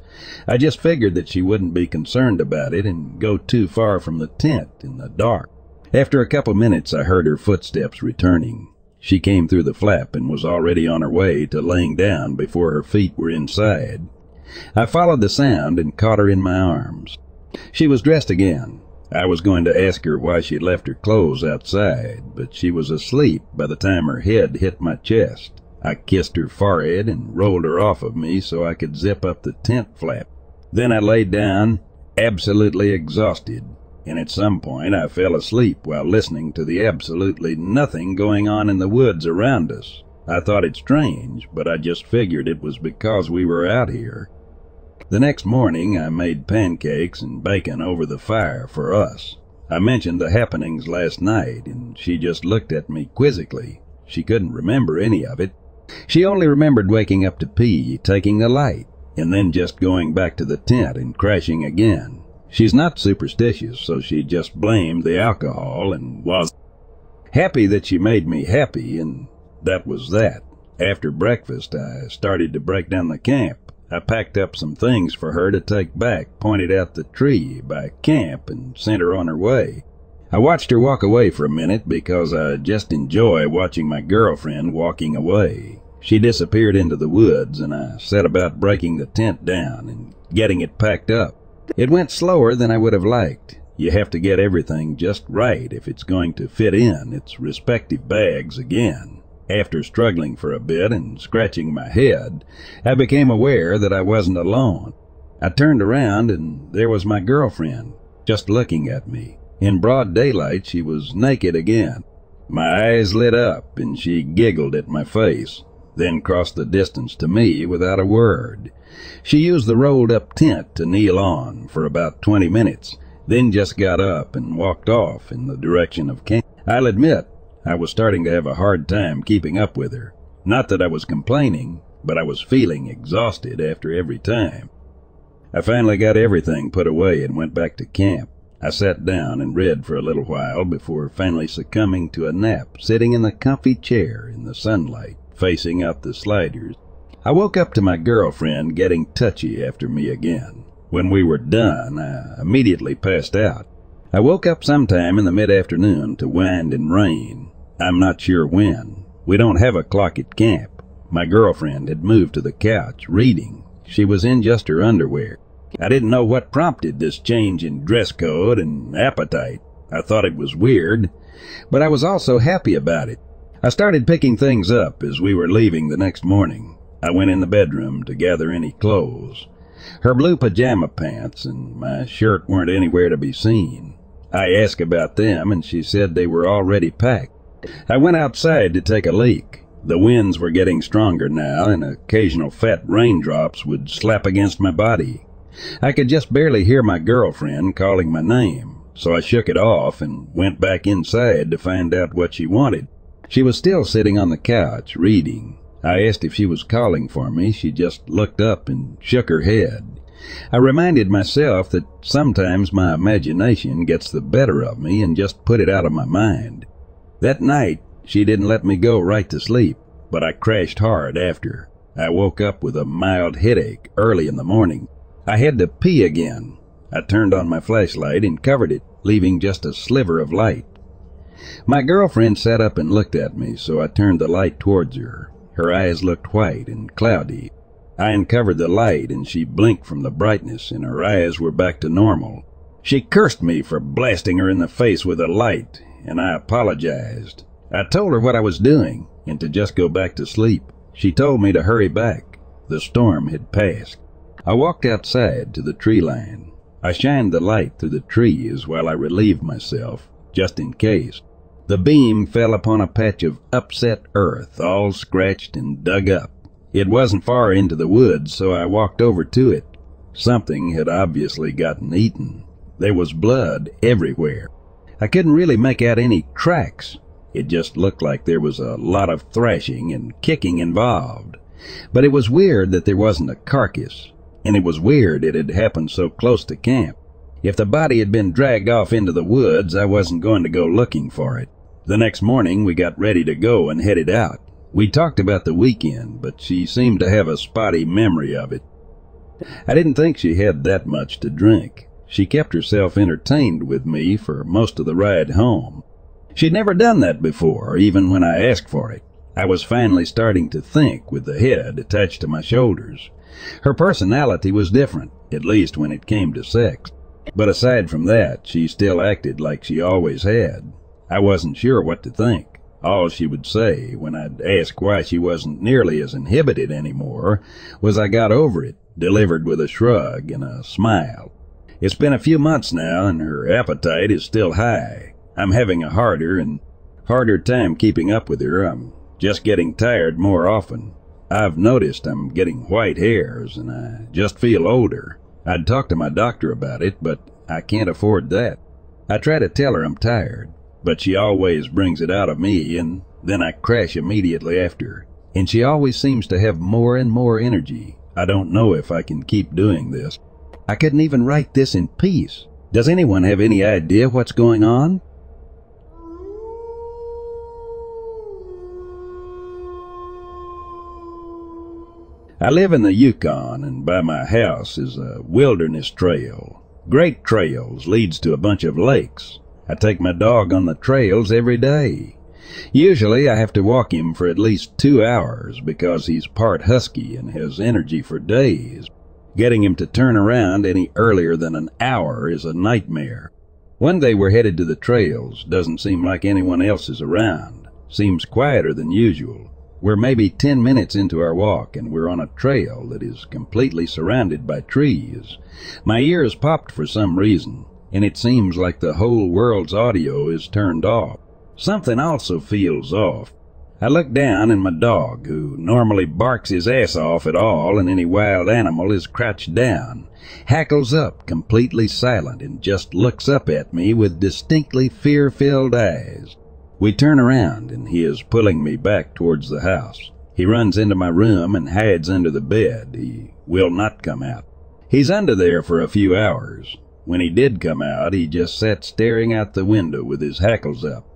I just figured that she wouldn't be concerned about it and go too far from the tent in the dark. After a couple minutes, I heard her footsteps returning. She came through the flap and was already on her way to laying down before her feet were inside. I followed the sound and caught her in my arms. She was dressed again. I was going to ask her why she left her clothes outside, but she was asleep by the time her head hit my chest. I kissed her forehead and rolled her off of me so I could zip up the tent flap. Then I laid down, absolutely exhausted, and at some point I fell asleep while listening to the absolutely nothing going on in the woods around us. I thought it strange, but I just figured it was because we were out here. The next morning I made pancakes and bacon over the fire for us. I mentioned the happenings last night, and she just looked at me quizzically. She couldn't remember any of it. She only remembered waking up to pee, taking the light, and then just going back to the tent and crashing again. She's not superstitious, so she just blamed the alcohol and was happy that she made me happy, and that was that. After breakfast, I started to break down the camp. I packed up some things for her to take back, pointed out the tree by camp, and sent her on her way. I watched her walk away for a minute because I just enjoy watching my girlfriend walking away. She disappeared into the woods, and I set about breaking the tent down and getting it packed up. It went slower than I would have liked. You have to get everything just right if it's going to fit in its respective bags again. After struggling for a bit and scratching my head, I became aware that I wasn't alone. I turned around and there was my girlfriend, just looking at me. In broad daylight, she was naked again. My eyes lit up and she giggled at my face, then crossed the distance to me without a word. She used the rolled up tent to kneel on for about 20 minutes, then just got up and walked off in the direction of camp. I'll admit, I was starting to have a hard time keeping up with her. Not that I was complaining, but I was feeling exhausted after every time. I finally got everything put away and went back to camp. I sat down and read for a little while before finally succumbing to a nap sitting in the comfy chair in the sunlight facing out the sliders. I woke up to my girlfriend getting touchy after me again. When we were done, I immediately passed out. I woke up sometime in the mid-afternoon to wind and rain. I'm not sure when. We don't have a clock at camp. My girlfriend had moved to the couch, reading. She was in just her underwear. I didn't know what prompted this change in dress code and appetite. I thought it was weird, but I was also happy about it. I started picking things up as we were leaving the next morning. I went in the bedroom to gather any clothes. Her blue pajama pants and my shirt weren't anywhere to be seen. I asked about them, and she said they were already packed. I went outside to take a leak. The winds were getting stronger now, and occasional fat raindrops would slap against my body. I could just barely hear my girlfriend calling my name, so I shook it off and went back inside to find out what she wanted. She was still sitting on the couch, reading. I asked if she was calling for me. She just looked up and shook her head. I reminded myself that sometimes my imagination gets the better of me and just put it out of my mind. That night, she didn't let me go right to sleep, but I crashed hard after. I woke up with a mild headache early in the morning. I had to pee again. I turned on my flashlight and covered it, leaving just a sliver of light. My girlfriend sat up and looked at me, so I turned the light towards her. Her eyes looked white and cloudy. I uncovered the light and she blinked from the brightness and her eyes were back to normal. She cursed me for blasting her in the face with a light and I apologized. I told her what I was doing and to just go back to sleep. She told me to hurry back. The storm had passed. I walked outside to the tree line. I shined the light through the trees while I relieved myself, just in case. The beam fell upon a patch of upset earth, all scratched and dug up. It wasn't far into the woods, so I walked over to it. Something had obviously gotten eaten. There was blood everywhere. I couldn't really make out any tracks. It just looked like there was a lot of thrashing and kicking involved. But it was weird that there wasn't a carcass, and it was weird it had happened so close to camp. If the body had been dragged off into the woods, I wasn't going to go looking for it. The next morning, we got ready to go and headed out. We talked about the weekend, but she seemed to have a spotty memory of it. I didn't think she had that much to drink. She kept herself entertained with me for most of the ride home. She'd never done that before, even when I asked for it. I was finally starting to think with the head attached to my shoulders. Her personality was different, at least when it came to sex. But aside from that, she still acted like she always had. I wasn't sure what to think. All she would say when I'd ask why she wasn't nearly as inhibited anymore was I got over it, delivered with a shrug and a smile. It's been a few months now, and her appetite is still high. I'm having a harder and harder time keeping up with her. I'm just getting tired more often. I've noticed I'm getting white hairs, and I just feel older. I'd talk to my doctor about it, but I can't afford that. I try to tell her I'm tired, but she always brings it out of me, and then I crash immediately after. And she always seems to have more and more energy. I don't know if I can keep doing this. I couldn't even write this in peace. Does anyone have any idea what's going on? I live in the Yukon, and by my house is a wilderness trail. Great Trails leads to a bunch of lakes. I take my dog on the trails every day. Usually I have to walk him for at least two hours because he's part husky and has energy for days. Getting him to turn around any earlier than an hour is a nightmare. One day we're headed to the trails. Doesn't seem like anyone else is around. Seems quieter than usual. We're maybe 10 minutes into our walk and we're on a trail that is completely surrounded by trees. My ears popped for some reason, and it seems like the whole world's audio is turned off. Something also feels off. I look down and my dog, who normally barks his ass off at all and any wild animal, is crouched down, hackles up, completely silent, and just looks up at me with distinctly fear-filled eyes. We turn around, and he is pulling me back towards the house. He runs into my room and hides under the bed. He will not come out. He's under there for a few hours. When he did come out, he just sat staring out the window with his hackles up.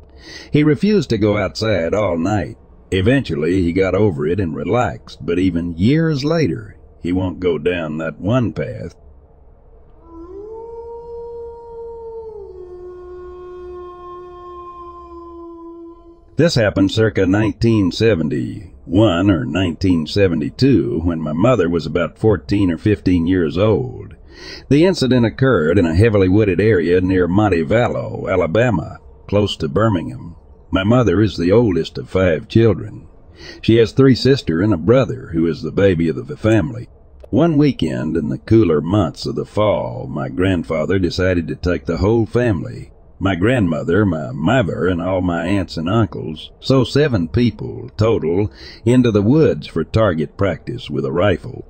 He refused to go outside all night. Eventually, he got over it and relaxed, but even years later, he won't go down that one path. This happened circa 1971 or 1972 when my mother was about 14 or 15 years old. The incident occurred in a heavily wooded area near Montevallo, Alabama, close to Birmingham. My mother is the oldest of five children. She has three sisters and a brother who is the baby of the family. One weekend in the cooler months of the fall, my grandfather decided to take the whole family my grandmother, my mother, and all my aunts and uncles, so seven people total, into the woods for target practice with a rifle.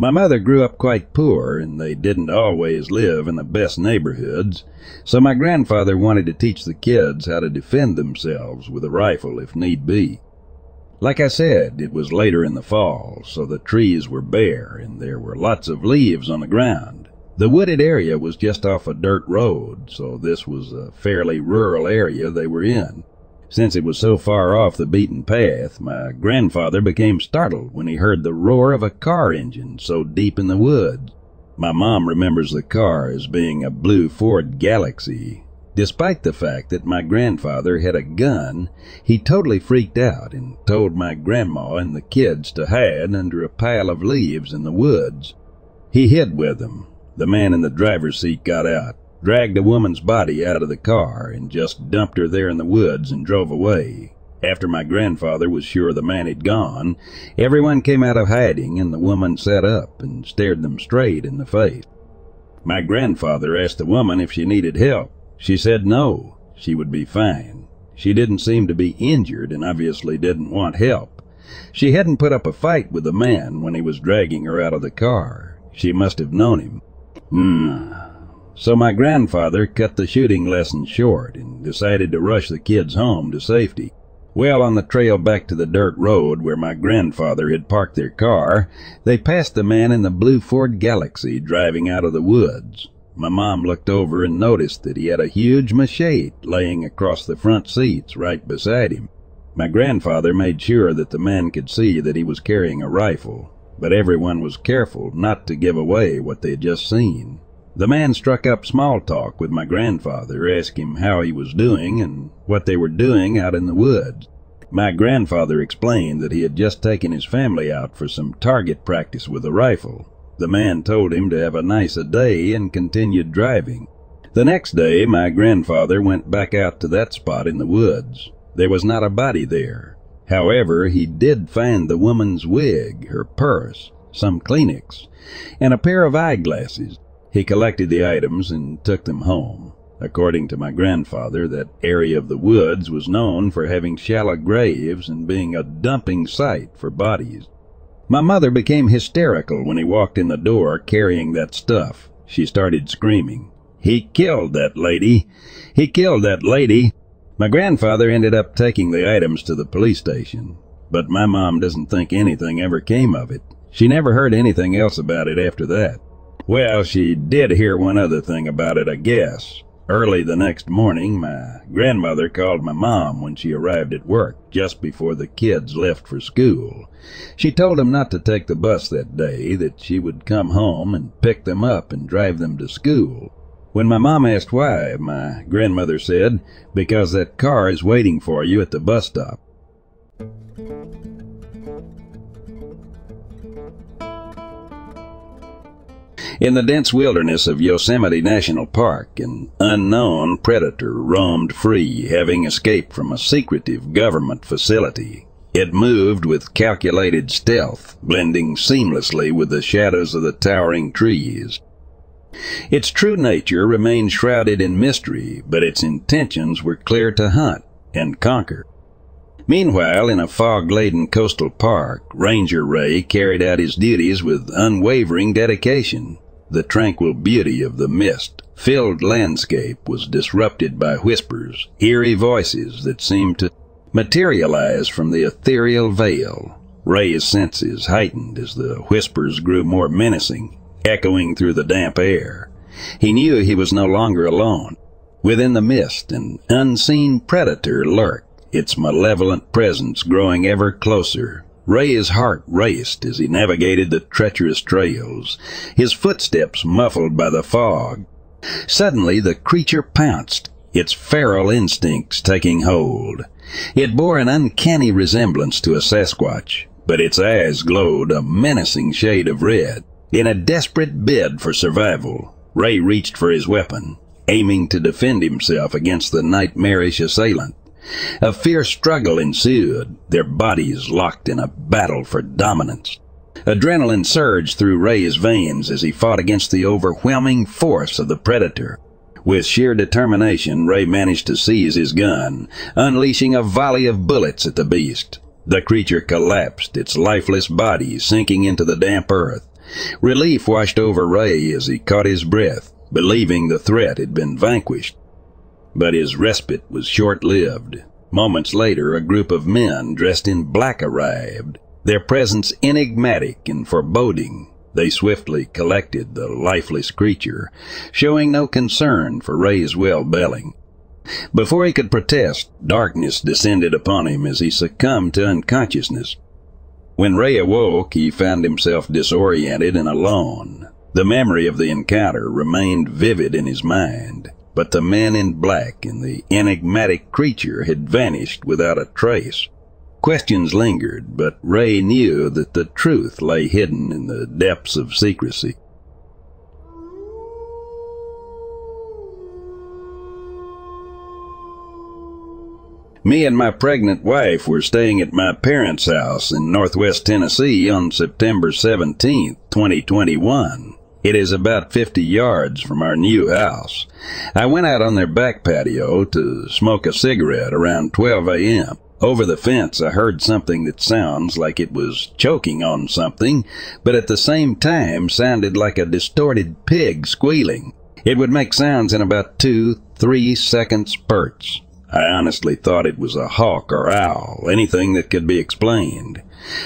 My mother grew up quite poor, and they didn't always live in the best neighborhoods, so my grandfather wanted to teach the kids how to defend themselves with a rifle if need be. Like I said, it was later in the fall, so the trees were bare and there were lots of leaves on the ground. The wooded area was just off a dirt road, so this was a fairly rural area they were in. Since it was so far off the beaten path, my grandfather became startled when he heard the roar of a car engine so deep in the woods. My mom remembers the car as being a blue Ford Galaxie. Despite the fact that my grandfather had a gun, he totally freaked out and told my grandma and the kids to hide under a pile of leaves in the woods. He hid with them, the man in the driver's seat got out, dragged a woman's body out of the car, and just dumped her there in the woods and drove away. After my grandfather was sure the man had gone, everyone came out of hiding and the woman sat up and stared them straight in the face. My grandfather asked the woman if she needed help. She said no, she would be fine. She didn't seem to be injured and obviously didn't want help. She hadn't put up a fight with the man when he was dragging her out of the car. She must have known him. Hmm. So my grandfather cut the shooting lesson short and decided to rush the kids home to safety. Well, on the trail back to the dirt road where my grandfather had parked their car, they passed the man in the blue Ford Galaxie driving out of the woods. My mom looked over and noticed that he had a huge machete laying across the front seats right beside him. My grandfather made sure that the man could see that he was carrying a rifle, but everyone was careful not to give away what they had just seen. The man struck up small talk with my grandfather, asked him how he was doing and what they were doing out in the woods. My grandfather explained that he had just taken his family out for some target practice with a rifle. The man told him to have a nice day and continued driving. The next day, my grandfather went back out to that spot in the woods. There was not a body there. However, he did find the woman's wig, her purse, some Kleenex, and a pair of eyeglasses. He collected the items and took them home. According to my grandfather, that area of the woods was known for having shallow graves and being a dumping site for bodies. My mother became hysterical when he walked in the door carrying that stuff. She started screaming. He killed that lady. He killed that lady. My grandfather ended up taking the items to the police station, but my mom doesn't think anything ever came of it. She never heard anything else about it after that. Well, she did hear one other thing about it, I guess. Early the next morning, my grandmother called my mom when she arrived at work, just before the kids left for school. She told them not to take the bus that day, that she would come home and pick them up and drive them to school. When my mom asked why, my grandmother said, because that car is waiting for you at the bus stop. In the dense wilderness of Yosemite National Park, an unknown predator roamed free, having escaped from a secretive government facility. It moved with calculated stealth, blending seamlessly with the shadows of the towering trees. Its true nature remained shrouded in mystery, but its intentions were clear to hunt and conquer. Meanwhile, in a fog-laden coastal park, Ranger Ray carried out his duties with unwavering dedication. The tranquil beauty of the mist-filled landscape was disrupted by whispers, eerie voices that seemed to materialize from the ethereal veil. Ray's senses heightened as the whispers grew more menacing, echoing through the damp air. He knew he was no longer alone. Within the mist, an unseen predator lurked, its malevolent presence growing ever closer. Ray's heart raced as he navigated the treacherous trails, his footsteps muffled by the fog. Suddenly the creature pounced, its feral instincts taking hold. It bore an uncanny resemblance to a Sasquatch, but its eyes glowed a menacing shade of red. In a desperate bid for survival, Ray reached for his weapon, aiming to defend himself against the nightmarish assailant. A fierce struggle ensued, their bodies locked in a battle for dominance. Adrenaline surged through Ray's veins as he fought against the overwhelming force of the predator. With sheer determination, Ray managed to seize his gun, unleashing a volley of bullets at the beast. The creature collapsed, its lifeless body sinking into the damp earth. Relief washed over Ray as he caught his breath, believing the threat had been vanquished. But his respite was short-lived. Moments later, a group of men dressed in black arrived, their presence enigmatic and foreboding. They swiftly collected the lifeless creature, showing no concern for Ray's well-being. Before he could protest, darkness descended upon him as he succumbed to unconsciousness. When Ray awoke, he found himself disoriented and alone. The memory of the encounter remained vivid in his mind, but the man in black and the enigmatic creature had vanished without a trace. Questions lingered, but Ray knew that the truth lay hidden in the depths of secrecy. Me and my pregnant wife were staying at my parents' house in northwest Tennessee on September 17, 2021. It is about 50 yards from our new house. I went out on their back patio to smoke a cigarette around 12 a.m. Over the fence, I heard something that sounds like it was choking on something, but at the same time sounded like a distorted pig squealing. It would make sounds in about two, three second spurts. I honestly thought it was a hawk or owl, anything that could be explained.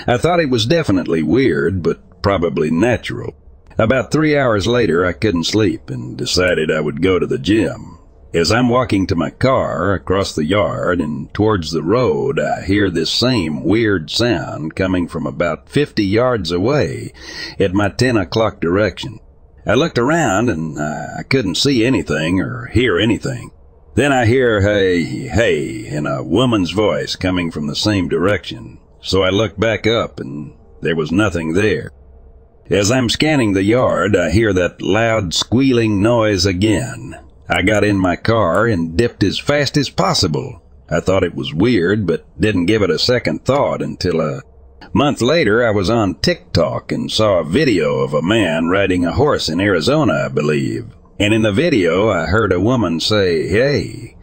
I thought it was definitely weird, but probably natural. About three hours later, I couldn't sleep and decided I would go to the gym. As I'm walking to my car across the yard and towards the road, I hear this same weird sound coming from about 50 yards away at my 10 o'clock direction. I looked around and I couldn't see anything or hear anything. Then I hear hey, hey in a woman's voice coming from the same direction. So I look back up and there was nothing there. As I'm scanning the yard, I hear that loud squealing noise again. I got in my car and dipped as fast as possible. I thought it was weird, but didn't give it a second thought until a month later I was on TikTok and saw a video of a man riding a horse in Arizona, I believe. And in the video I heard a woman say, hey,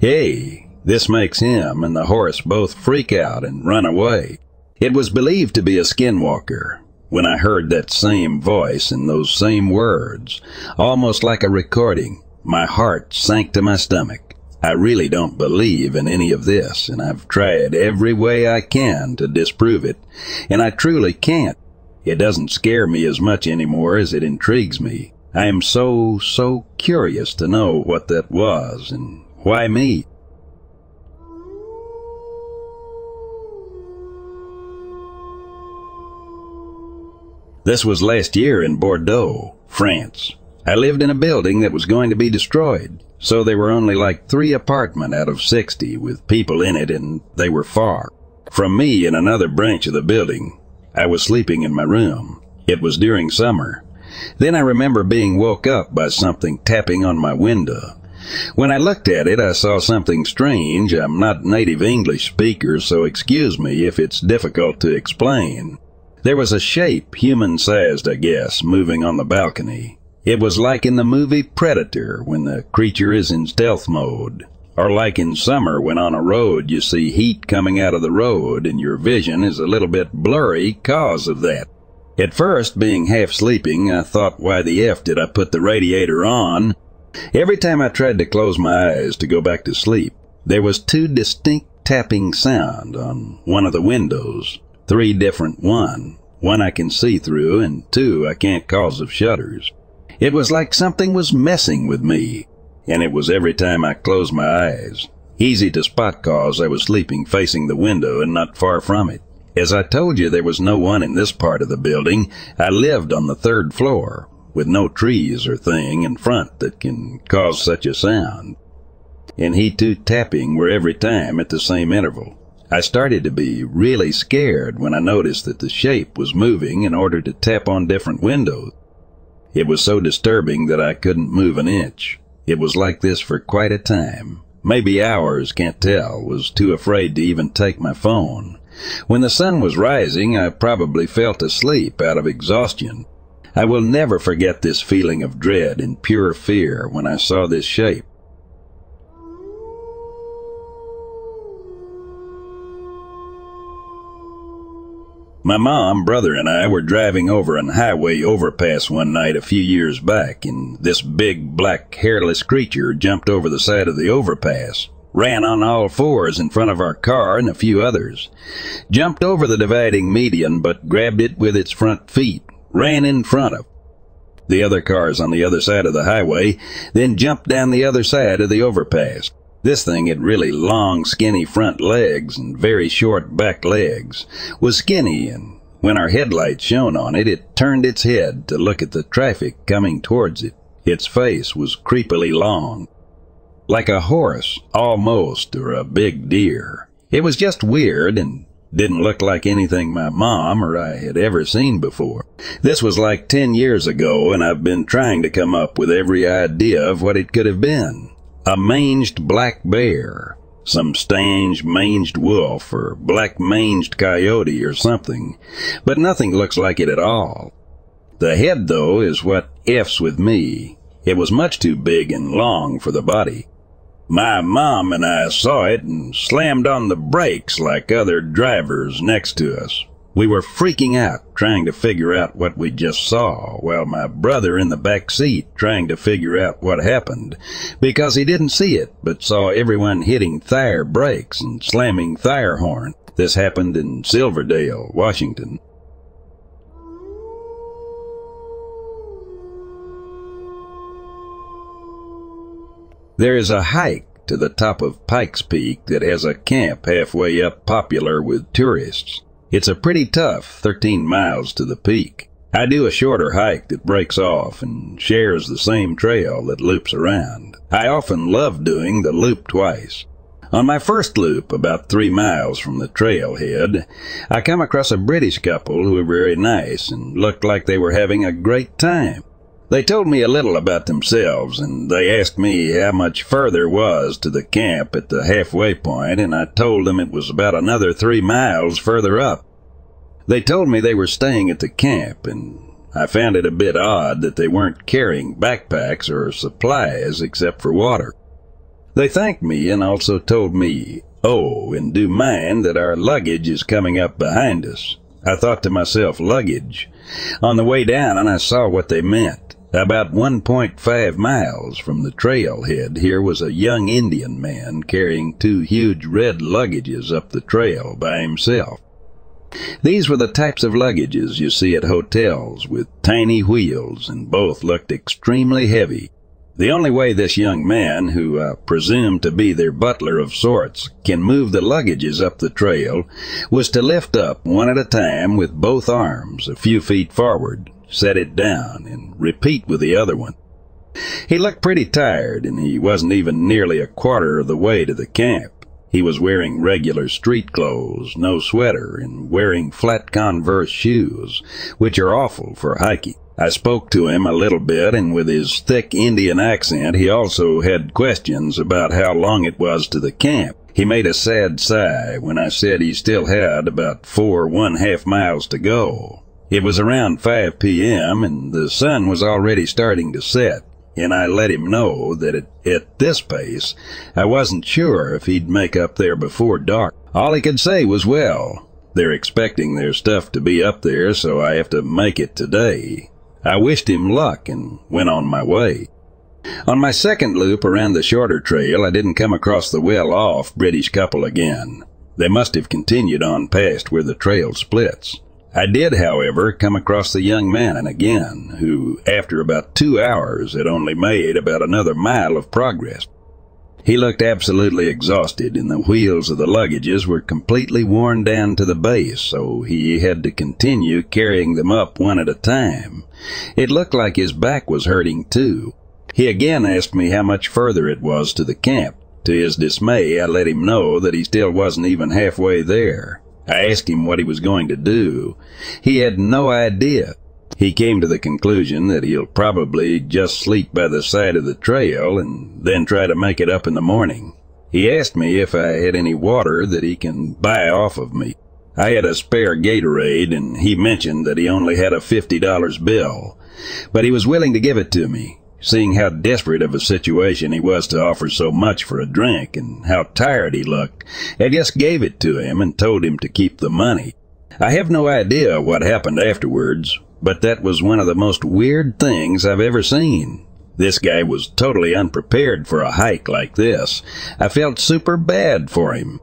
hey, this makes him and the horse both freak out and run away. It was believed to be a skinwalker. When I heard that same voice and those same words, almost like a recording, my heart sank to my stomach. I really don't believe in any of this, and I've tried every way I can to disprove it, and I truly can't. It doesn't scare me as much anymore as it intrigues me. I am so, so curious to know what that was, and why me? This was last year in Bordeaux, France. I lived in a building that was going to be destroyed. So they were only like three apartment out of 60 with people in it and they were far. From me in another branch of the building, I was sleeping in my room. It was during summer. Then I remember being woke up by something tapping on my window. When I looked at it, I saw something strange. I'm not native English speaker, so excuse me if it's difficult to explain. There was a shape, human-sized I guess, moving on the balcony. It was like in the movie Predator when the creature is in stealth mode. Or like in summer when on a road you see heat coming out of the road and your vision is a little bit blurry cause of that. At first, being half sleeping, I thought why the F did I put the radiator on? Every time I tried to close my eyes to go back to sleep, there was two distinct tapping sound on one of the windows. Three different one. One I can see through and two I can't cause of shutters. It was like something was messing with me, and it was every time I closed my eyes. Easy to spot cause I was sleeping facing the window and not far from it. As I told you, there was no one in this part of the building. I lived on the third floor, with no trees or thing in front that can cause such a sound. And he too tapping were every time at the same interval. I started to be really scared when I noticed that the shape was moving in order to tap on different windows. It was so disturbing that I couldn't move an inch. It was like this for quite a time. Maybe hours, can't tell, was too afraid to even take my phone. When the sun was rising, I probably felt asleep out of exhaustion. I will never forget this feeling of dread and pure fear when I saw this shape. My mom, brother, and I were driving over an highway overpass one night a few years back, and this big, black, hairless creature jumped over the side of the overpass, ran on all fours in front of our car and a few others, jumped over the dividing median but grabbed it with its front feet, ran in front of the other cars on the other side of the highway, then jumped down the other side of the overpass. This thing had really long, skinny front legs and very short back legs, was skinny, and when our headlights shone on it, it turned its head to look at the traffic coming towards it. Its face was creepily long, like a horse, almost, or a big deer. It was just weird and didn't look like anything my mom or I had ever seen before. This was like ten years ago, and I've been trying to come up with every idea of what it could have been a manged black bear, some strange manged wolf, or black manged coyote or something, but nothing looks like it at all. The head, though, is what F's with me. It was much too big and long for the body. My mom and I saw it and slammed on the brakes like other drivers next to us. We were freaking out, trying to figure out what we just saw, while my brother in the back seat trying to figure out what happened, because he didn't see it, but saw everyone hitting tire brakes and slamming tire horn. This happened in Silverdale, Washington. There is a hike to the top of Pikes Peak that has a camp halfway up popular with tourists. It's a pretty tough 13 miles to the peak. I do a shorter hike that breaks off and shares the same trail that loops around. I often love doing the loop twice. On my first loop, about three miles from the trailhead, I come across a British couple who were very nice and looked like they were having a great time. They told me a little about themselves, and they asked me how much further was to the camp at the halfway point, and I told them it was about another three miles further up. They told me they were staying at the camp, and I found it a bit odd that they weren't carrying backpacks or supplies except for water. They thanked me and also told me, oh, and do mind that our luggage is coming up behind us. I thought to myself, luggage. On the way down, and I saw what they meant. About 1.5 miles from the trailhead here was a young Indian man carrying two huge red luggages up the trail by himself. These were the types of luggages you see at hotels with tiny wheels and both looked extremely heavy. The only way this young man, who I uh, presumed to be their butler of sorts, can move the luggages up the trail was to lift up one at a time with both arms a few feet forward set it down, and repeat with the other one. He looked pretty tired, and he wasn't even nearly a quarter of the way to the camp. He was wearing regular street clothes, no sweater, and wearing flat converse shoes, which are awful for hiking. I spoke to him a little bit, and with his thick Indian accent, he also had questions about how long it was to the camp. He made a sad sigh when I said he still had about four one half miles to go. It was around 5 p.m. and the sun was already starting to set, and I let him know that at, at this pace, I wasn't sure if he'd make up there before dark. All he could say was, well, they're expecting their stuff to be up there, so I have to make it today. I wished him luck and went on my way. On my second loop around the shorter trail, I didn't come across the well-off British couple again. They must have continued on past where the trail splits. I did, however, come across the young man again, who, after about two hours, had only made about another mile of progress. He looked absolutely exhausted, and the wheels of the luggages were completely worn down to the base, so he had to continue carrying them up one at a time. It looked like his back was hurting too. He again asked me how much further it was to the camp. To his dismay, I let him know that he still wasn't even halfway there. I asked him what he was going to do. He had no idea. He came to the conclusion that he'll probably just sleep by the side of the trail and then try to make it up in the morning. He asked me if I had any water that he can buy off of me. I had a spare Gatorade and he mentioned that he only had a $50 bill, but he was willing to give it to me seeing how desperate of a situation he was to offer so much for a drink and how tired he looked, I just gave it to him and told him to keep the money. I have no idea what happened afterwards, but that was one of the most weird things I've ever seen. This guy was totally unprepared for a hike like this. I felt super bad for him.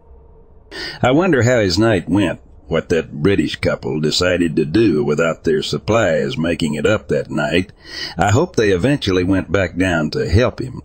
I wonder how his night went what that British couple decided to do without their supplies making it up that night, I hope they eventually went back down to help him.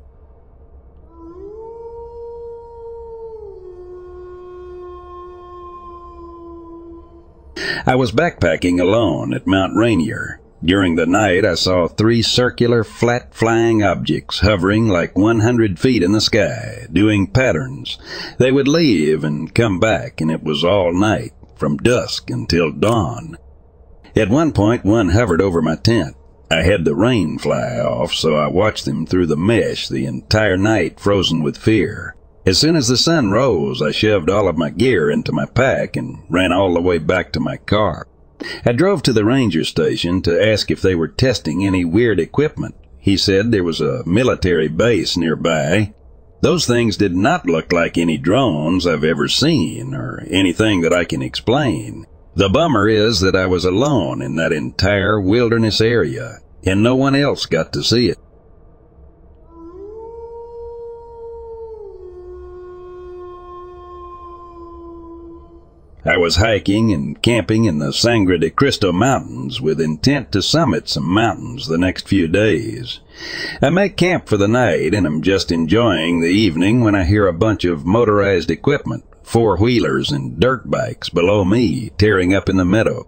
I was backpacking alone at Mount Rainier. During the night, I saw three circular, flat flying objects hovering like 100 feet in the sky, doing patterns. They would leave and come back, and it was all night from dusk until dawn. At one point, one hovered over my tent. I had the rain fly off, so I watched them through the mesh the entire night, frozen with fear. As soon as the sun rose, I shoved all of my gear into my pack and ran all the way back to my car. I drove to the ranger station to ask if they were testing any weird equipment. He said there was a military base nearby, those things did not look like any drones I've ever seen or anything that I can explain. The bummer is that I was alone in that entire wilderness area, and no one else got to see it. I was hiking and camping in the Sangre de Cristo Mountains with intent to summit some mountains the next few days. I make camp for the night and am just enjoying the evening when I hear a bunch of motorized equipment, four-wheelers and dirt bikes below me tearing up in the meadow.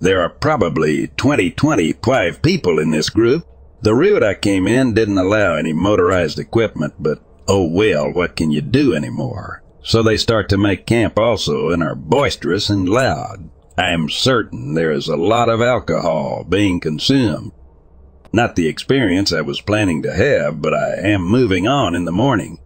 There are probably 20, 25 people in this group. The route I came in didn't allow any motorized equipment, but oh well, what can you do anymore? So they start to make camp also and are boisterous and loud. I am certain there is a lot of alcohol being consumed. Not the experience I was planning to have, but I am moving on in the morning.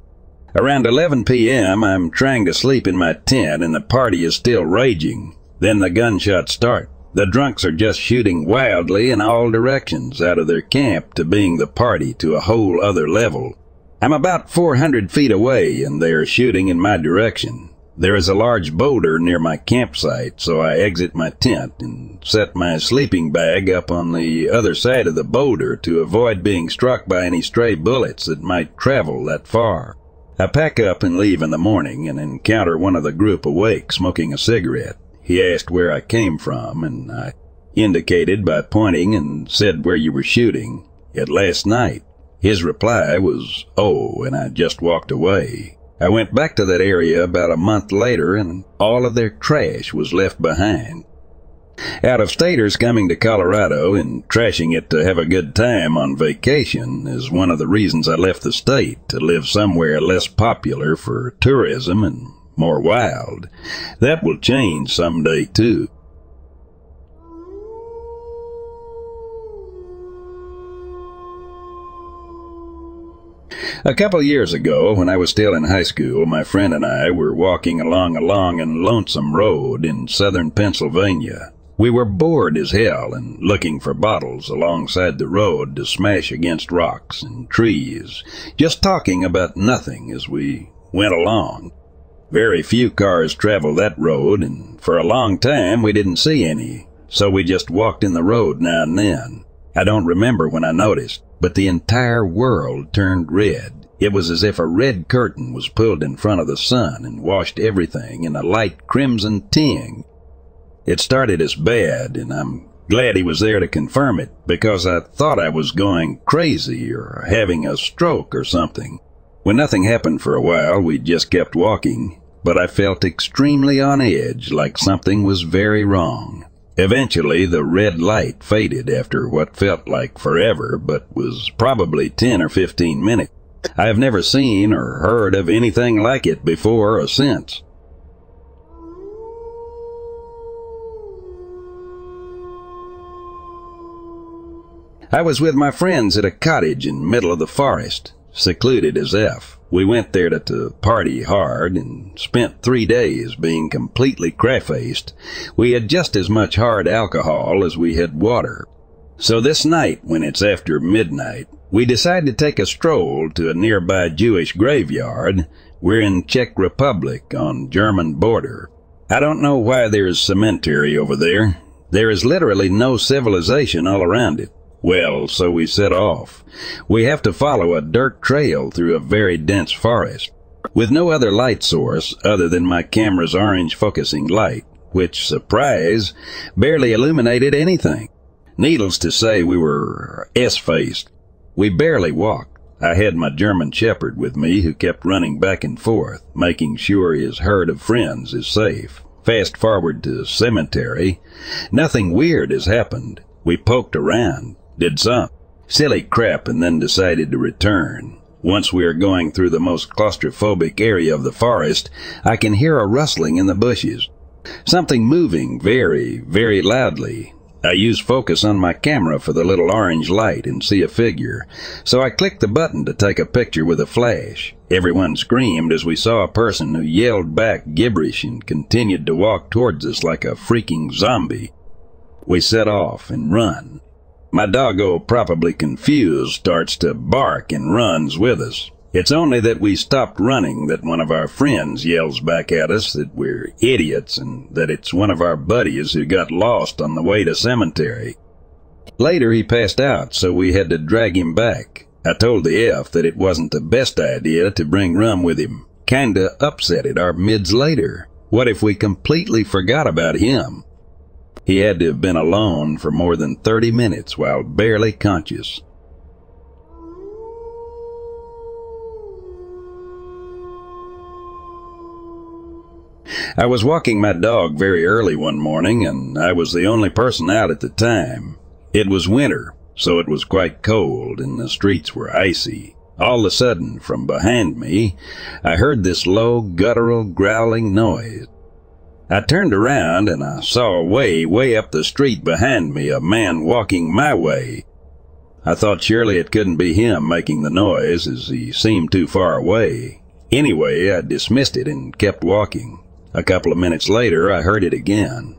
Around 11 p.m., I'm trying to sleep in my tent and the party is still raging. Then the gunshots start. The drunks are just shooting wildly in all directions, out of their camp to being the party to a whole other level. I'm about 400 feet away and they are shooting in my direction. There is a large boulder near my campsite, so I exit my tent and set my sleeping bag up on the other side of the boulder to avoid being struck by any stray bullets that might travel that far. I pack up and leave in the morning and encounter one of the group awake smoking a cigarette. He asked where I came from, and I indicated by pointing and said where you were shooting. At last night. His reply was, oh, and I just walked away. I went back to that area about a month later and all of their trash was left behind. Out of staters coming to Colorado and trashing it to have a good time on vacation is one of the reasons I left the state to live somewhere less popular for tourism and more wild. That will change someday too. A couple years ago, when I was still in high school, my friend and I were walking along a long and lonesome road in southern Pennsylvania. We were bored as hell and looking for bottles alongside the road to smash against rocks and trees, just talking about nothing as we went along. Very few cars travel that road, and for a long time we didn't see any, so we just walked in the road now and then. I don't remember when I noticed but the entire world turned red. It was as if a red curtain was pulled in front of the sun and washed everything in a light crimson ting. It started as bad, and I'm glad he was there to confirm it, because I thought I was going crazy or having a stroke or something. When nothing happened for a while, we just kept walking, but I felt extremely on edge, like something was very wrong. Eventually, the red light faded after what felt like forever, but was probably 10 or 15 minutes. I have never seen or heard of anything like it before or since. I was with my friends at a cottage in middle of the forest, secluded as F. We went there to, party hard and spent three days being completely craft-faced. We had just as much hard alcohol as we had water. So this night, when it's after midnight, we decide to take a stroll to a nearby Jewish graveyard. We're in Czech Republic on German border. I don't know why there's cemetery over there. There is literally no civilization all around it. Well, so we set off. We have to follow a dirt trail through a very dense forest, with no other light source other than my camera's orange focusing light, which, surprise, barely illuminated anything. Needless to say, we were S-faced. We barely walked. I had my German Shepherd with me who kept running back and forth, making sure his herd of friends is safe. Fast forward to the cemetery. Nothing weird has happened. We poked around, did some silly crap and then decided to return. Once we are going through the most claustrophobic area of the forest, I can hear a rustling in the bushes. Something moving very, very loudly. I use focus on my camera for the little orange light and see a figure, so I click the button to take a picture with a flash. Everyone screamed as we saw a person who yelled back gibberish and continued to walk towards us like a freaking zombie. We set off and run. My doggo, probably confused, starts to bark and runs with us. It's only that we stopped running that one of our friends yells back at us that we're idiots and that it's one of our buddies who got lost on the way to cemetery. Later he passed out, so we had to drag him back. I told the F that it wasn't the best idea to bring rum with him. Kinda upset at our mids later. What if we completely forgot about him? He had to have been alone for more than 30 minutes while barely conscious. I was walking my dog very early one morning, and I was the only person out at the time. It was winter, so it was quite cold, and the streets were icy. All of a sudden, from behind me, I heard this low, guttural, growling noise. I turned around and I saw way, way up the street behind me a man walking my way. I thought surely it couldn't be him making the noise as he seemed too far away. Anyway, I dismissed it and kept walking. A couple of minutes later, I heard it again.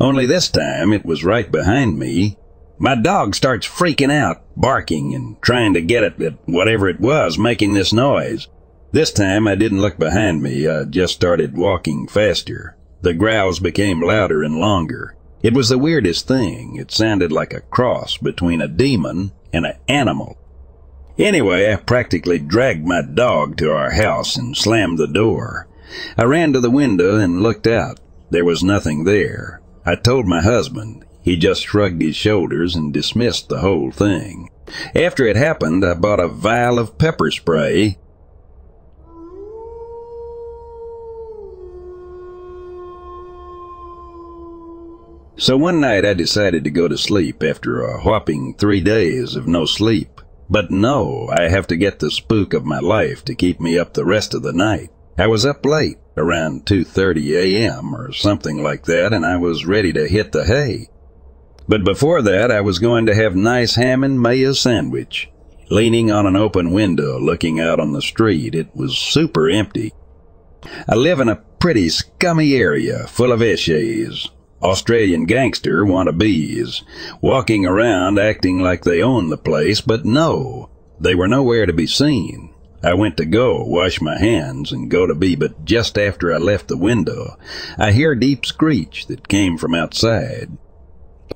Only this time it was right behind me. My dog starts freaking out, barking and trying to get at whatever it was making this noise. This time I didn't look behind me, I just started walking faster. The growls became louder and longer. It was the weirdest thing. It sounded like a cross between a demon and an animal. Anyway, I practically dragged my dog to our house and slammed the door. I ran to the window and looked out. There was nothing there. I told my husband. He just shrugged his shoulders and dismissed the whole thing. After it happened, I bought a vial of pepper spray So one night I decided to go to sleep after a whopping three days of no sleep. But no, I have to get the spook of my life to keep me up the rest of the night. I was up late, around 2.30 a.m. or something like that, and I was ready to hit the hay. But before that, I was going to have nice ham and mayo sandwich. Leaning on an open window, looking out on the street, it was super empty. I live in a pretty scummy area full of eshays, Australian gangster wannabes, walking around acting like they own the place, but no, they were nowhere to be seen. I went to go, wash my hands, and go to be, but just after I left the window, I hear a deep screech that came from outside.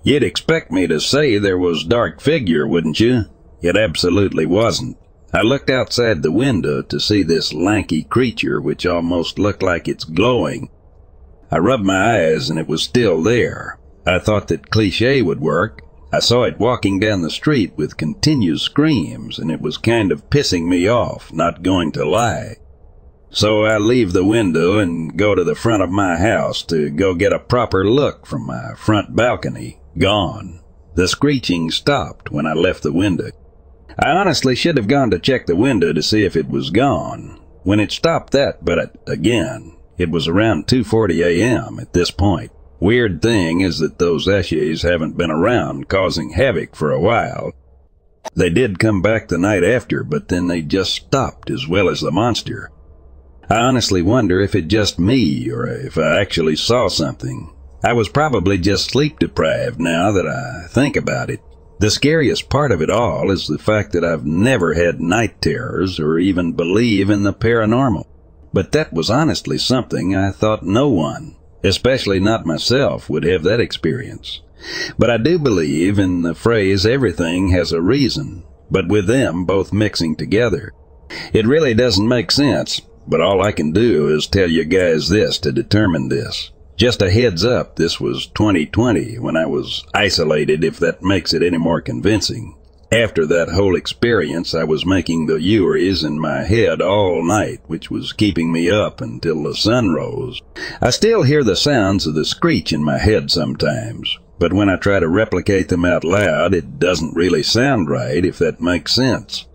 You'd expect me to say there was dark figure, wouldn't you? It absolutely wasn't. I looked outside the window to see this lanky creature which almost looked like it's glowing I rubbed my eyes and it was still there. I thought that cliche would work. I saw it walking down the street with continuous screams and it was kind of pissing me off, not going to lie. So I leave the window and go to the front of my house to go get a proper look from my front balcony. Gone. The screeching stopped when I left the window. I honestly should have gone to check the window to see if it was gone. When it stopped that, but again, it was around 2.40 a.m. at this point. Weird thing is that those eshays haven't been around causing havoc for a while. They did come back the night after, but then they just stopped as well as the monster. I honestly wonder if it just me or if I actually saw something. I was probably just sleep deprived now that I think about it. The scariest part of it all is the fact that I've never had night terrors or even believe in the paranormal. But that was honestly something I thought no one, especially not myself, would have that experience. But I do believe in the phrase everything has a reason, but with them both mixing together. It really doesn't make sense, but all I can do is tell you guys this to determine this. Just a heads up, this was 2020 when I was isolated, if that makes it any more convincing. After that whole experience, I was making the Uries in my head all night, which was keeping me up until the sun rose. I still hear the sounds of the screech in my head sometimes, but when I try to replicate them out loud, it doesn't really sound right, if that makes sense.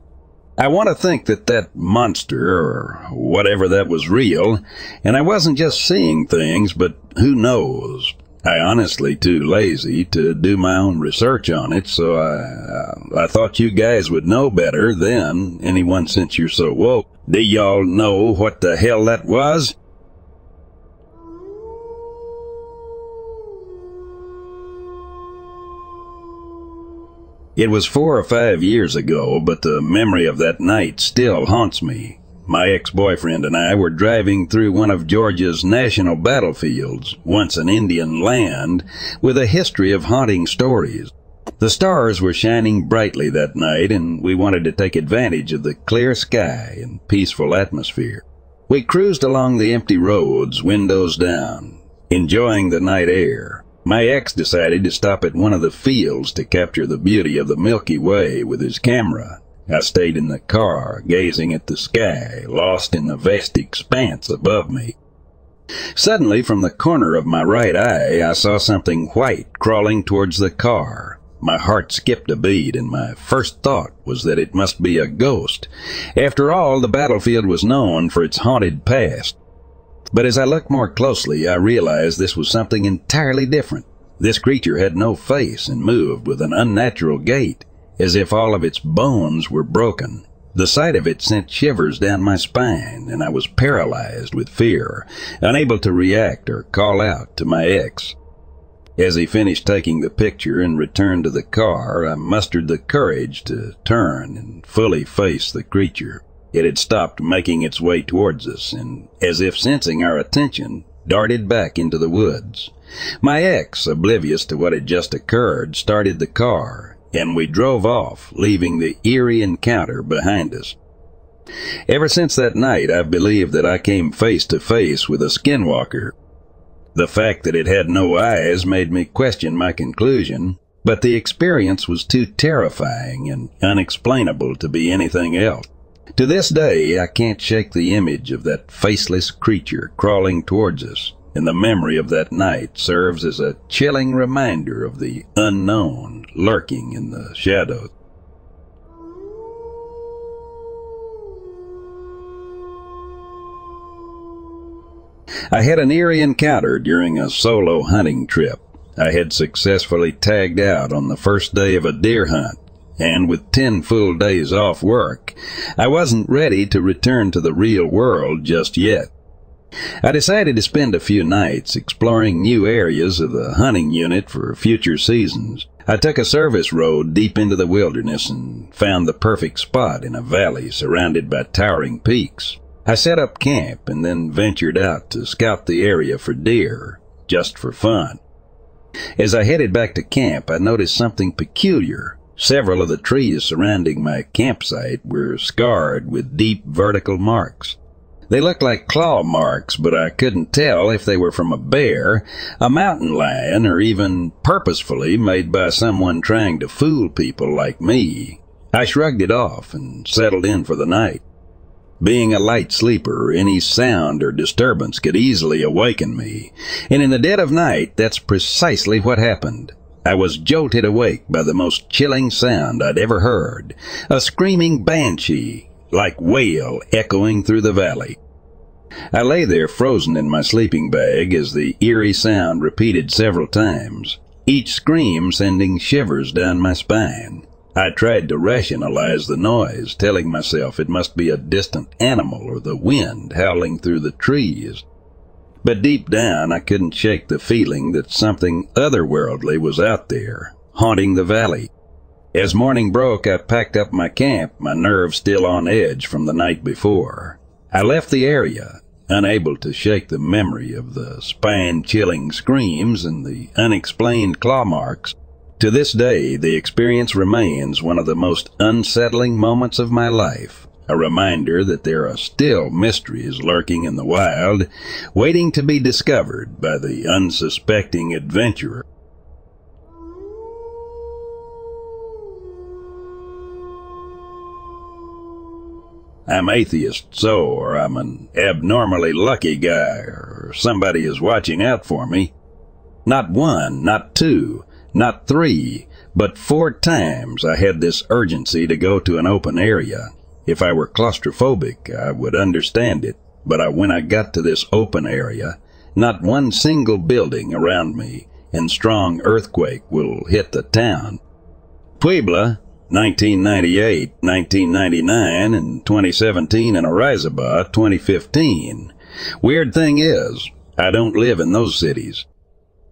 I want to think that that monster, or whatever that was real, and I wasn't just seeing things, but who knows? I honestly too lazy to do my own research on it, so I, I thought you guys would know better than anyone since you're so woke. Do y'all know what the hell that was? It was four or five years ago, but the memory of that night still haunts me. My ex-boyfriend and I were driving through one of Georgia's national battlefields, once an Indian land, with a history of haunting stories. The stars were shining brightly that night, and we wanted to take advantage of the clear sky and peaceful atmosphere. We cruised along the empty roads, windows down, enjoying the night air. My ex decided to stop at one of the fields to capture the beauty of the Milky Way with his camera. I stayed in the car, gazing at the sky, lost in the vast expanse above me. Suddenly, from the corner of my right eye, I saw something white crawling towards the car. My heart skipped a beat, and my first thought was that it must be a ghost. After all, the battlefield was known for its haunted past. But as I looked more closely, I realized this was something entirely different. This creature had no face and moved with an unnatural gait. As if all of its bones were broken. The sight of it sent shivers down my spine, and I was paralyzed with fear, unable to react or call out to my ex. As he finished taking the picture and returned to the car, I mustered the courage to turn and fully face the creature. It had stopped making its way towards us, and, as if sensing our attention, darted back into the woods. My ex, oblivious to what had just occurred, started the car, and we drove off, leaving the eerie encounter behind us. Ever since that night, I've believed that I came face to face with a skinwalker. The fact that it had no eyes made me question my conclusion, but the experience was too terrifying and unexplainable to be anything else. To this day, I can't shake the image of that faceless creature crawling towards us, and the memory of that night serves as a chilling reminder of the unknown lurking in the shadows. I had an eerie encounter during a solo hunting trip. I had successfully tagged out on the first day of a deer hunt and with 10 full days off work, I wasn't ready to return to the real world just yet. I decided to spend a few nights exploring new areas of the hunting unit for future seasons. I took a service road deep into the wilderness and found the perfect spot in a valley surrounded by towering peaks. I set up camp and then ventured out to scout the area for deer, just for fun. As I headed back to camp, I noticed something peculiar Several of the trees surrounding my campsite were scarred with deep vertical marks. They looked like claw marks, but I couldn't tell if they were from a bear, a mountain lion, or even purposefully made by someone trying to fool people like me. I shrugged it off and settled in for the night. Being a light sleeper, any sound or disturbance could easily awaken me, and in the dead of night, that's precisely what happened. I was jolted awake by the most chilling sound I'd ever heard, a screaming banshee, like wail echoing through the valley. I lay there frozen in my sleeping bag as the eerie sound repeated several times, each scream sending shivers down my spine. I tried to rationalize the noise, telling myself it must be a distant animal or the wind howling through the trees. But deep down, I couldn't shake the feeling that something otherworldly was out there, haunting the valley. As morning broke, I packed up my camp, my nerves still on edge from the night before. I left the area, unable to shake the memory of the spine-chilling screams and the unexplained claw marks. To this day, the experience remains one of the most unsettling moments of my life a reminder that there are still mysteries lurking in the wild, waiting to be discovered by the unsuspecting adventurer. I'm atheist, so, or I'm an abnormally lucky guy, or somebody is watching out for me. Not one, not two, not three, but four times I had this urgency to go to an open area, if I were claustrophobic, I would understand it, but I, when I got to this open area, not one single building around me, and strong earthquake will hit the town. Puebla, 1998, 1999, and 2017, in Orizaba, 2015. Weird thing is, I don't live in those cities.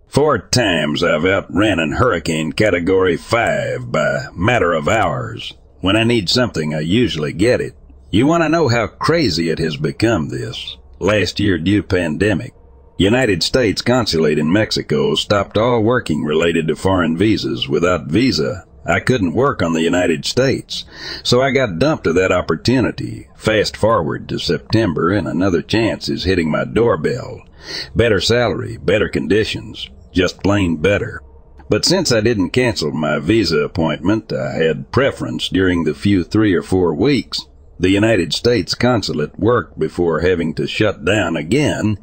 Four times I've outran an hurricane category 5 by matter of hours. When I need something, I usually get it. You want to know how crazy it has become this last year due pandemic. United States consulate in Mexico stopped all working related to foreign visas. Without visa, I couldn't work on the United States. So I got dumped of that opportunity. Fast forward to September and another chance is hitting my doorbell. Better salary, better conditions, just plain better. But since I didn't cancel my visa appointment, I had preference during the few three or four weeks the United States consulate worked before having to shut down again.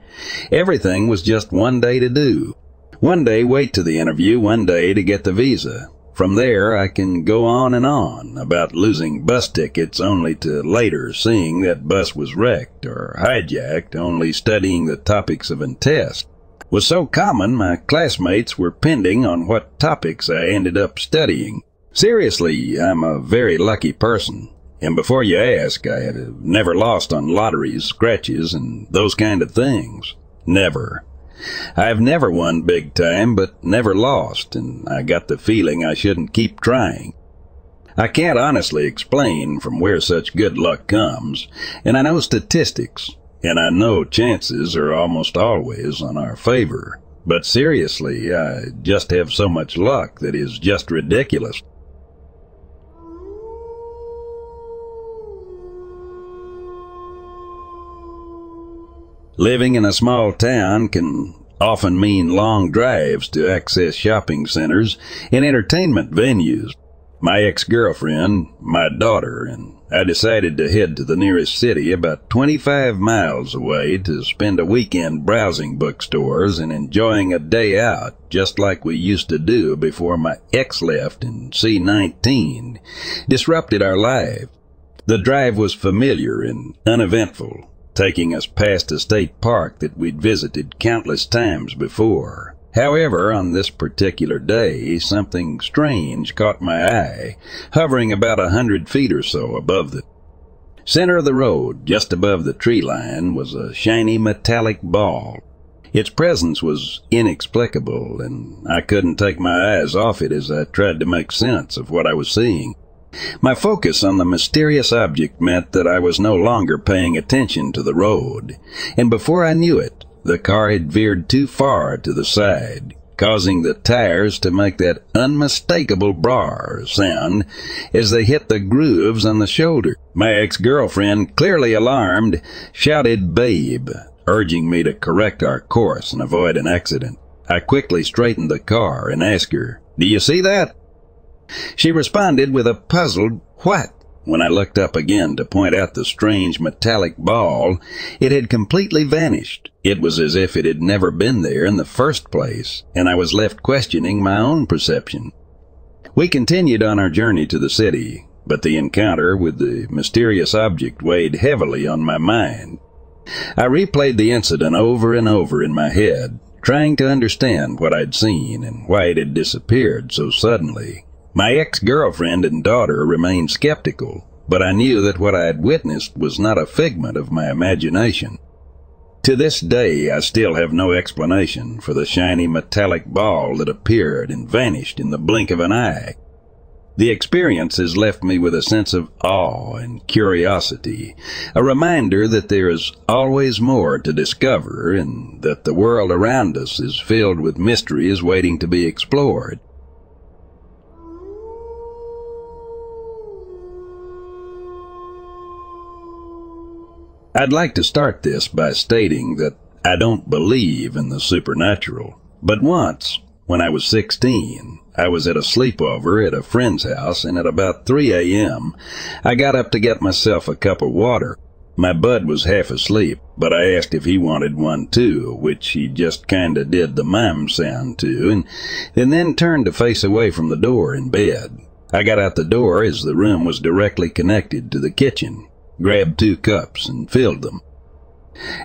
Everything was just one day to do. One day wait to the interview, one day to get the visa. From there, I can go on and on about losing bus tickets only to later seeing that bus was wrecked or hijacked, only studying the topics of a test was so common my classmates were pending on what topics I ended up studying. Seriously, I'm a very lucky person. And before you ask, I have never lost on lotteries, scratches, and those kind of things. Never. I've never won big time, but never lost, and I got the feeling I shouldn't keep trying. I can't honestly explain from where such good luck comes, and I know statistics, and I know chances are almost always on our favor. But seriously, I just have so much luck that is just ridiculous. Living in a small town can often mean long drives to access shopping centers and entertainment venues. My ex-girlfriend, my daughter, and I decided to head to the nearest city about 25 miles away to spend a weekend browsing bookstores and enjoying a day out just like we used to do before my ex left in C-19 disrupted our lives. The drive was familiar and uneventful, taking us past a state park that we'd visited countless times before. However, on this particular day, something strange caught my eye, hovering about a hundred feet or so above the center of the road, just above the tree line, was a shiny metallic ball. Its presence was inexplicable, and I couldn't take my eyes off it as I tried to make sense of what I was seeing. My focus on the mysterious object meant that I was no longer paying attention to the road, and before I knew it, the car had veered too far to the side, causing the tires to make that unmistakable brar sound as they hit the grooves on the shoulder. My ex-girlfriend, clearly alarmed, shouted babe, urging me to correct our course and avoid an accident. I quickly straightened the car and asked her, Do you see that? She responded with a puzzled what? When I looked up again to point out the strange metallic ball, it had completely vanished. It was as if it had never been there in the first place, and I was left questioning my own perception. We continued on our journey to the city, but the encounter with the mysterious object weighed heavily on my mind. I replayed the incident over and over in my head, trying to understand what I'd seen and why it had disappeared so suddenly. My ex-girlfriend and daughter remained skeptical, but I knew that what I had witnessed was not a figment of my imagination. To this day, I still have no explanation for the shiny metallic ball that appeared and vanished in the blink of an eye. The experience has left me with a sense of awe and curiosity, a reminder that there is always more to discover and that the world around us is filled with mysteries waiting to be explored. I'd like to start this by stating that I don't believe in the supernatural. But once, when I was 16, I was at a sleepover at a friend's house and at about 3 a.m. I got up to get myself a cup of water. My bud was half asleep, but I asked if he wanted one too, which he just kinda did the mime sound to, and, and then turned to face away from the door in bed. I got out the door as the room was directly connected to the kitchen, grabbed two cups, and filled them.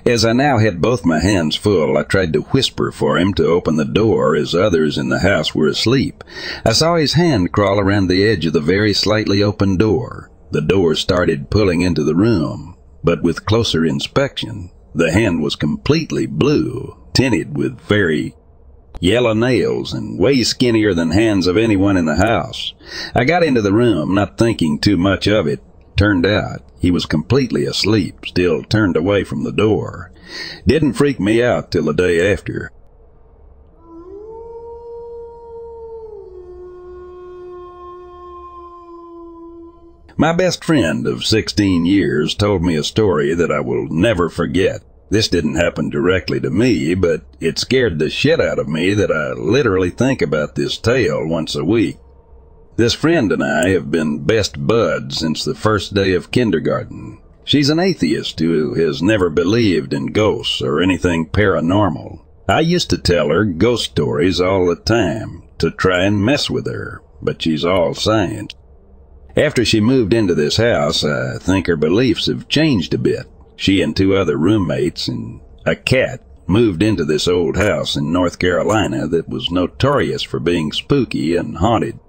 As I now had both my hands full, I tried to whisper for him to open the door as others in the house were asleep. I saw his hand crawl around the edge of the very slightly open door. The door started pulling into the room, but with closer inspection, the hand was completely blue, tinted with very yellow nails and way skinnier than hands of anyone in the house. I got into the room, not thinking too much of it, Turned out he was completely asleep, still turned away from the door. Didn't freak me out till the day after. My best friend of 16 years told me a story that I will never forget. This didn't happen directly to me, but it scared the shit out of me that I literally think about this tale once a week. This friend and I have been best buds since the first day of kindergarten. She's an atheist who has never believed in ghosts or anything paranormal. I used to tell her ghost stories all the time to try and mess with her, but she's all science. After she moved into this house, I think her beliefs have changed a bit. She and two other roommates and a cat moved into this old house in North Carolina that was notorious for being spooky and haunted.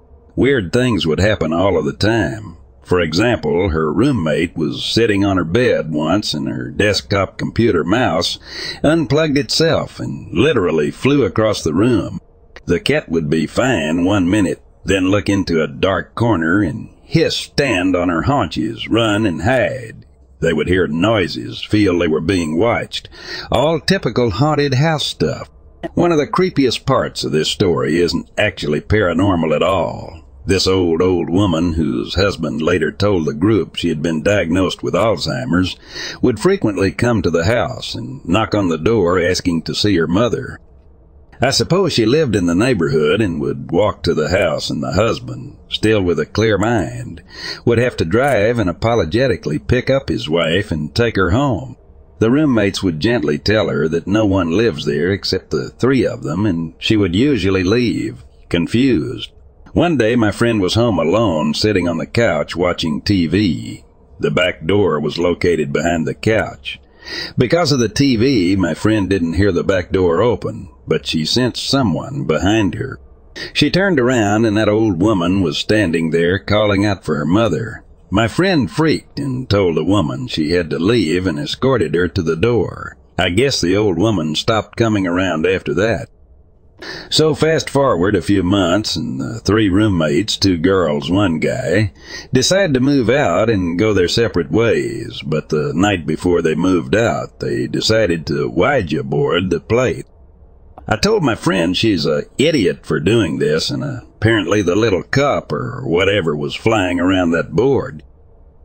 Weird things would happen all of the time. For example, her roommate was sitting on her bed once and her desktop computer mouse unplugged itself and literally flew across the room. The cat would be fine one minute, then look into a dark corner and hiss stand on her haunches, run and hide. They would hear noises, feel they were being watched. All typical haunted house stuff. One of the creepiest parts of this story isn't actually paranormal at all. This old, old woman, whose husband later told the group she had been diagnosed with Alzheimer's, would frequently come to the house and knock on the door asking to see her mother. I suppose she lived in the neighborhood and would walk to the house, and the husband, still with a clear mind, would have to drive and apologetically pick up his wife and take her home. The roommates would gently tell her that no one lives there except the three of them, and she would usually leave, confused. One day my friend was home alone, sitting on the couch watching TV. The back door was located behind the couch. Because of the TV, my friend didn't hear the back door open, but she sensed someone behind her. She turned around and that old woman was standing there calling out for her mother. My friend freaked and told the woman she had to leave and escorted her to the door. I guess the old woman stopped coming around after that. So fast forward a few months, and the three roommates, two girls, one guy, decide to move out and go their separate ways. But the night before they moved out, they decided to Ouija board the plate. I told my friend she's a idiot for doing this, and apparently the little cup or whatever was flying around that board.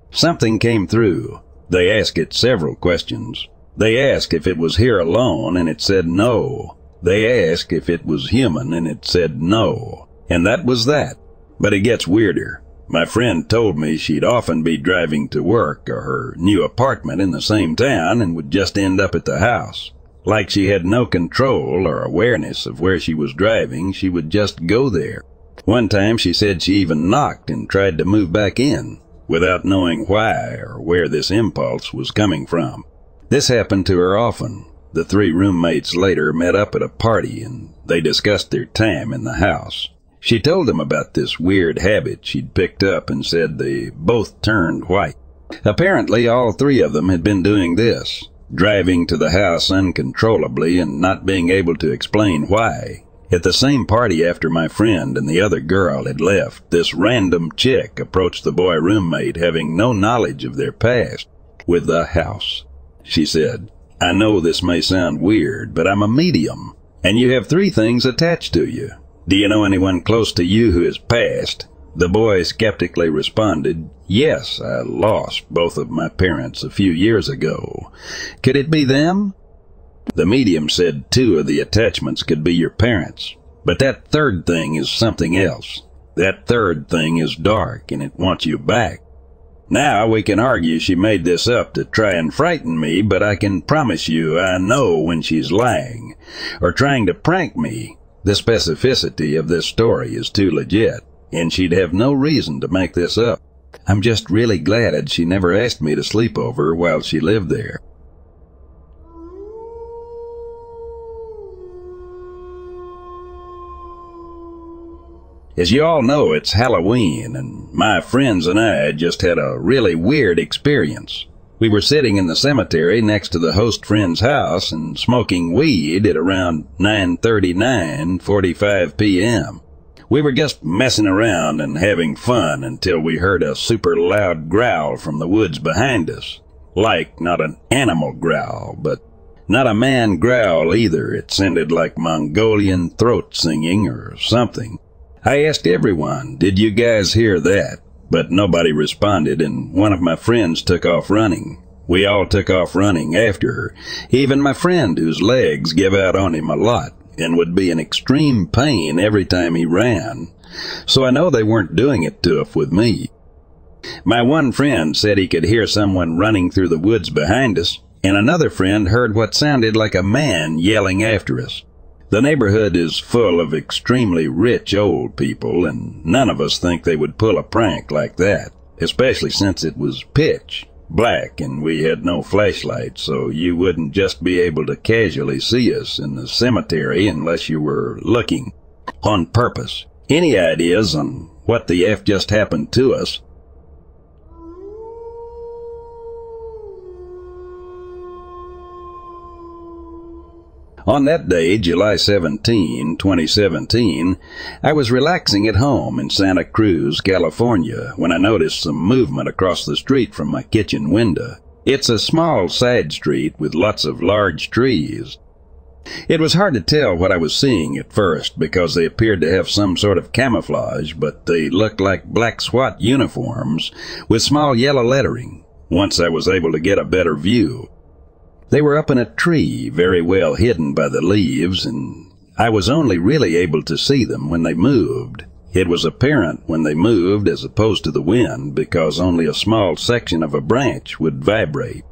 Something came through. They asked it several questions. They asked if it was here alone, and it said no. They asked if it was human, and it said no. And that was that. But it gets weirder. My friend told me she'd often be driving to work or her new apartment in the same town and would just end up at the house. Like she had no control or awareness of where she was driving, she would just go there. One time she said she even knocked and tried to move back in, without knowing why or where this impulse was coming from. This happened to her often, the three roommates later met up at a party and they discussed their time in the house. She told them about this weird habit she'd picked up and said they both turned white. Apparently, all three of them had been doing this, driving to the house uncontrollably and not being able to explain why. At the same party after my friend and the other girl had left, this random chick approached the boy roommate having no knowledge of their past with the house. She said, I know this may sound weird, but I'm a medium, and you have three things attached to you. Do you know anyone close to you who has passed? The boy skeptically responded, Yes, I lost both of my parents a few years ago. Could it be them? The medium said two of the attachments could be your parents, but that third thing is something else. That third thing is dark and it wants you back. Now we can argue she made this up to try and frighten me, but I can promise you I know when she's lying, or trying to prank me. The specificity of this story is too legit, and she'd have no reason to make this up. I'm just really glad she never asked me to sleep over while she lived there. As you all know, it's Halloween, and my friends and I just had a really weird experience. We were sitting in the cemetery next to the host friend's house and smoking weed at around 9.39, 45 p.m. We were just messing around and having fun until we heard a super loud growl from the woods behind us. Like not an animal growl, but not a man growl either. It sounded like Mongolian throat singing or something. I asked everyone, did you guys hear that? But nobody responded, and one of my friends took off running. We all took off running after her, even my friend whose legs give out on him a lot and would be in extreme pain every time he ran. So I know they weren't doing it tough with me. My one friend said he could hear someone running through the woods behind us, and another friend heard what sounded like a man yelling after us. The neighborhood is full of extremely rich old people, and none of us think they would pull a prank like that, especially since it was pitch black and we had no flashlight, so you wouldn't just be able to casually see us in the cemetery unless you were looking on purpose. Any ideas on what the F just happened to us. On that day, July 17, 2017, I was relaxing at home in Santa Cruz, California, when I noticed some movement across the street from my kitchen window. It's a small side street with lots of large trees. It was hard to tell what I was seeing at first because they appeared to have some sort of camouflage, but they looked like black SWAT uniforms with small yellow lettering. Once I was able to get a better view, they were up in a tree, very well hidden by the leaves, and I was only really able to see them when they moved. It was apparent when they moved as opposed to the wind because only a small section of a branch would vibrate.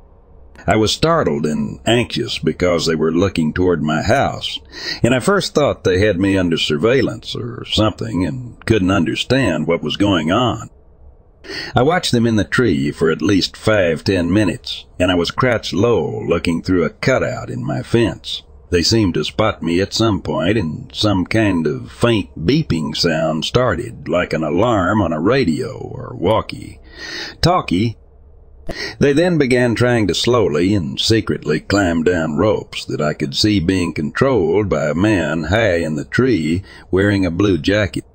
I was startled and anxious because they were looking toward my house, and I first thought they had me under surveillance or something and couldn't understand what was going on. I watched them in the tree for at least five, ten minutes, and I was crouched low looking through a cutout in my fence. They seemed to spot me at some point, and some kind of faint beeping sound started, like an alarm on a radio or walkie. Talkie. They then began trying to slowly and secretly climb down ropes that I could see being controlled by a man high in the tree wearing a blue jacket.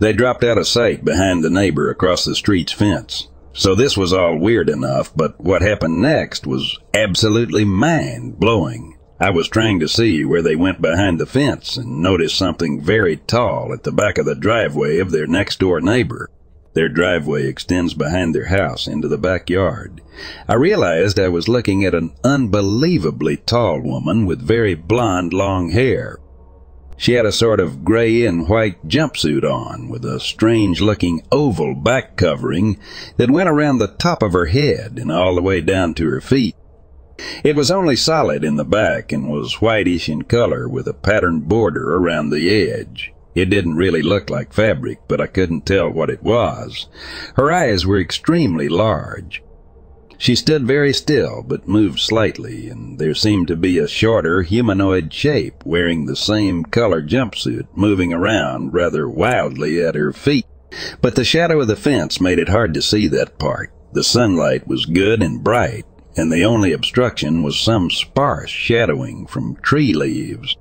They dropped out of sight behind the neighbor across the street's fence. So this was all weird enough, but what happened next was absolutely mind-blowing. I was trying to see where they went behind the fence and noticed something very tall at the back of the driveway of their next-door neighbor. Their driveway extends behind their house into the backyard. I realized I was looking at an unbelievably tall woman with very blonde long hair, she had a sort of gray and white jumpsuit on with a strange looking oval back covering that went around the top of her head and all the way down to her feet. It was only solid in the back and was whitish in color with a patterned border around the edge. It didn't really look like fabric, but I couldn't tell what it was. Her eyes were extremely large. She stood very still, but moved slightly, and there seemed to be a shorter humanoid shape wearing the same color jumpsuit moving around rather wildly at her feet. But the shadow of the fence made it hard to see that part. The sunlight was good and bright, and the only obstruction was some sparse shadowing from tree leaves.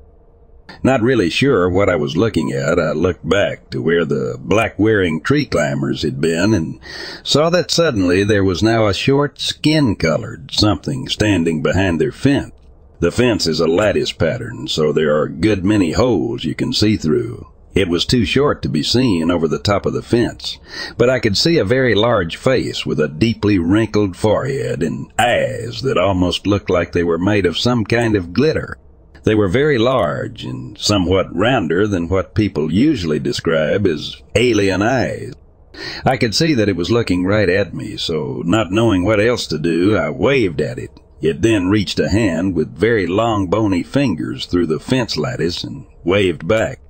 Not really sure what I was looking at, I looked back to where the black-wearing tree climbers had been and saw that suddenly there was now a short, skin-colored something standing behind their fence. The fence is a lattice pattern, so there are a good many holes you can see through. It was too short to be seen over the top of the fence, but I could see a very large face with a deeply wrinkled forehead and eyes that almost looked like they were made of some kind of glitter. They were very large and somewhat rounder than what people usually describe as alien eyes. I could see that it was looking right at me, so not knowing what else to do, I waved at it. It then reached a hand with very long bony fingers through the fence lattice and waved back.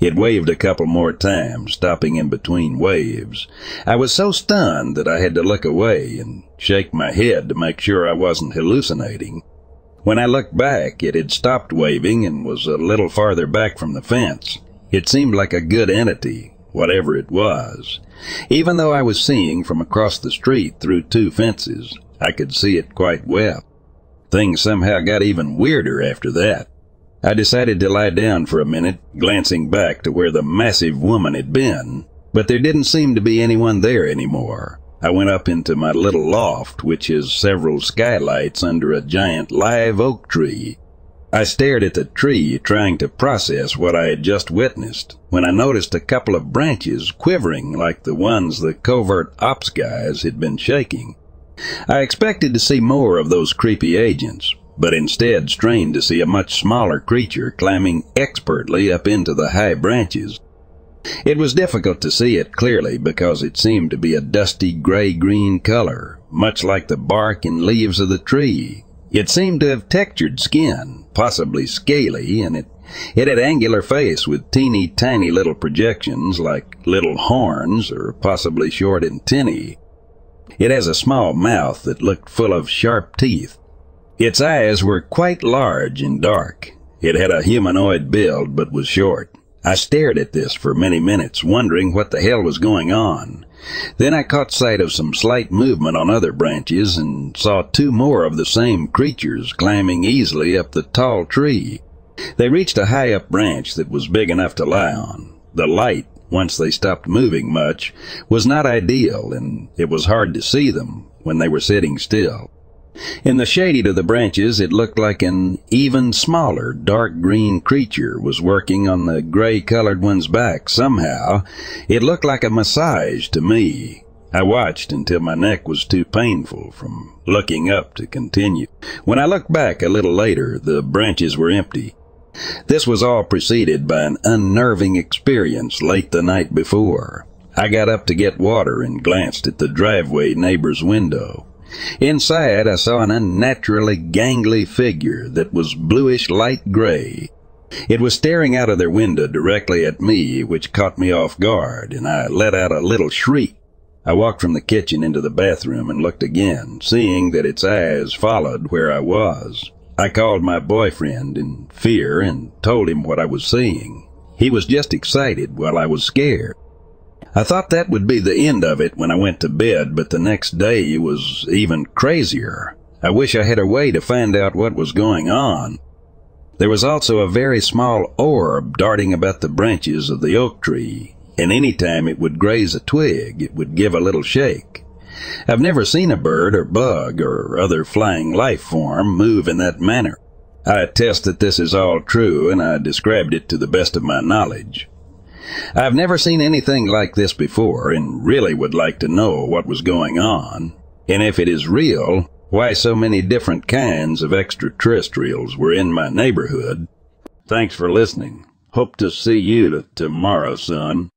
It waved a couple more times, stopping in between waves. I was so stunned that I had to look away and shake my head to make sure I wasn't hallucinating. When I looked back, it had stopped waving and was a little farther back from the fence. It seemed like a good entity, whatever it was. Even though I was seeing from across the street through two fences, I could see it quite well. Things somehow got even weirder after that. I decided to lie down for a minute, glancing back to where the massive woman had been, but there didn't seem to be anyone there anymore. I went up into my little loft, which has several skylights under a giant live oak tree. I stared at the tree, trying to process what I had just witnessed, when I noticed a couple of branches quivering like the ones the covert ops guys had been shaking. I expected to see more of those creepy agents, but instead strained to see a much smaller creature climbing expertly up into the high branches. It was difficult to see it clearly because it seemed to be a dusty gray-green color, much like the bark and leaves of the tree. It seemed to have textured skin, possibly scaly, and it, it had angular face with teeny tiny little projections like little horns or possibly short antennae. It has a small mouth that looked full of sharp teeth. Its eyes were quite large and dark. It had a humanoid build but was short. I stared at this for many minutes, wondering what the hell was going on. Then I caught sight of some slight movement on other branches and saw two more of the same creatures climbing easily up the tall tree. They reached a high up branch that was big enough to lie on. The light, once they stopped moving much, was not ideal and it was hard to see them when they were sitting still. In the shade of the branches, it looked like an even smaller dark green creature was working on the gray colored one's back somehow. It looked like a massage to me. I watched until my neck was too painful from looking up to continue. When I looked back a little later, the branches were empty. This was all preceded by an unnerving experience late the night before. I got up to get water and glanced at the driveway neighbor's window. Inside, I saw an unnaturally gangly figure that was bluish light gray. It was staring out of their window directly at me, which caught me off guard, and I let out a little shriek. I walked from the kitchen into the bathroom and looked again, seeing that its eyes followed where I was. I called my boyfriend in fear and told him what I was seeing. He was just excited while I was scared. I thought that would be the end of it when I went to bed, but the next day it was even crazier. I wish I had a way to find out what was going on. There was also a very small orb darting about the branches of the oak tree, and any time it would graze a twig, it would give a little shake. I've never seen a bird or bug or other flying life form move in that manner. I attest that this is all true, and I described it to the best of my knowledge. I've never seen anything like this before and really would like to know what was going on. And if it is real, why so many different kinds of extraterrestrials were in my neighborhood. Thanks for listening. Hope to see you tomorrow, son.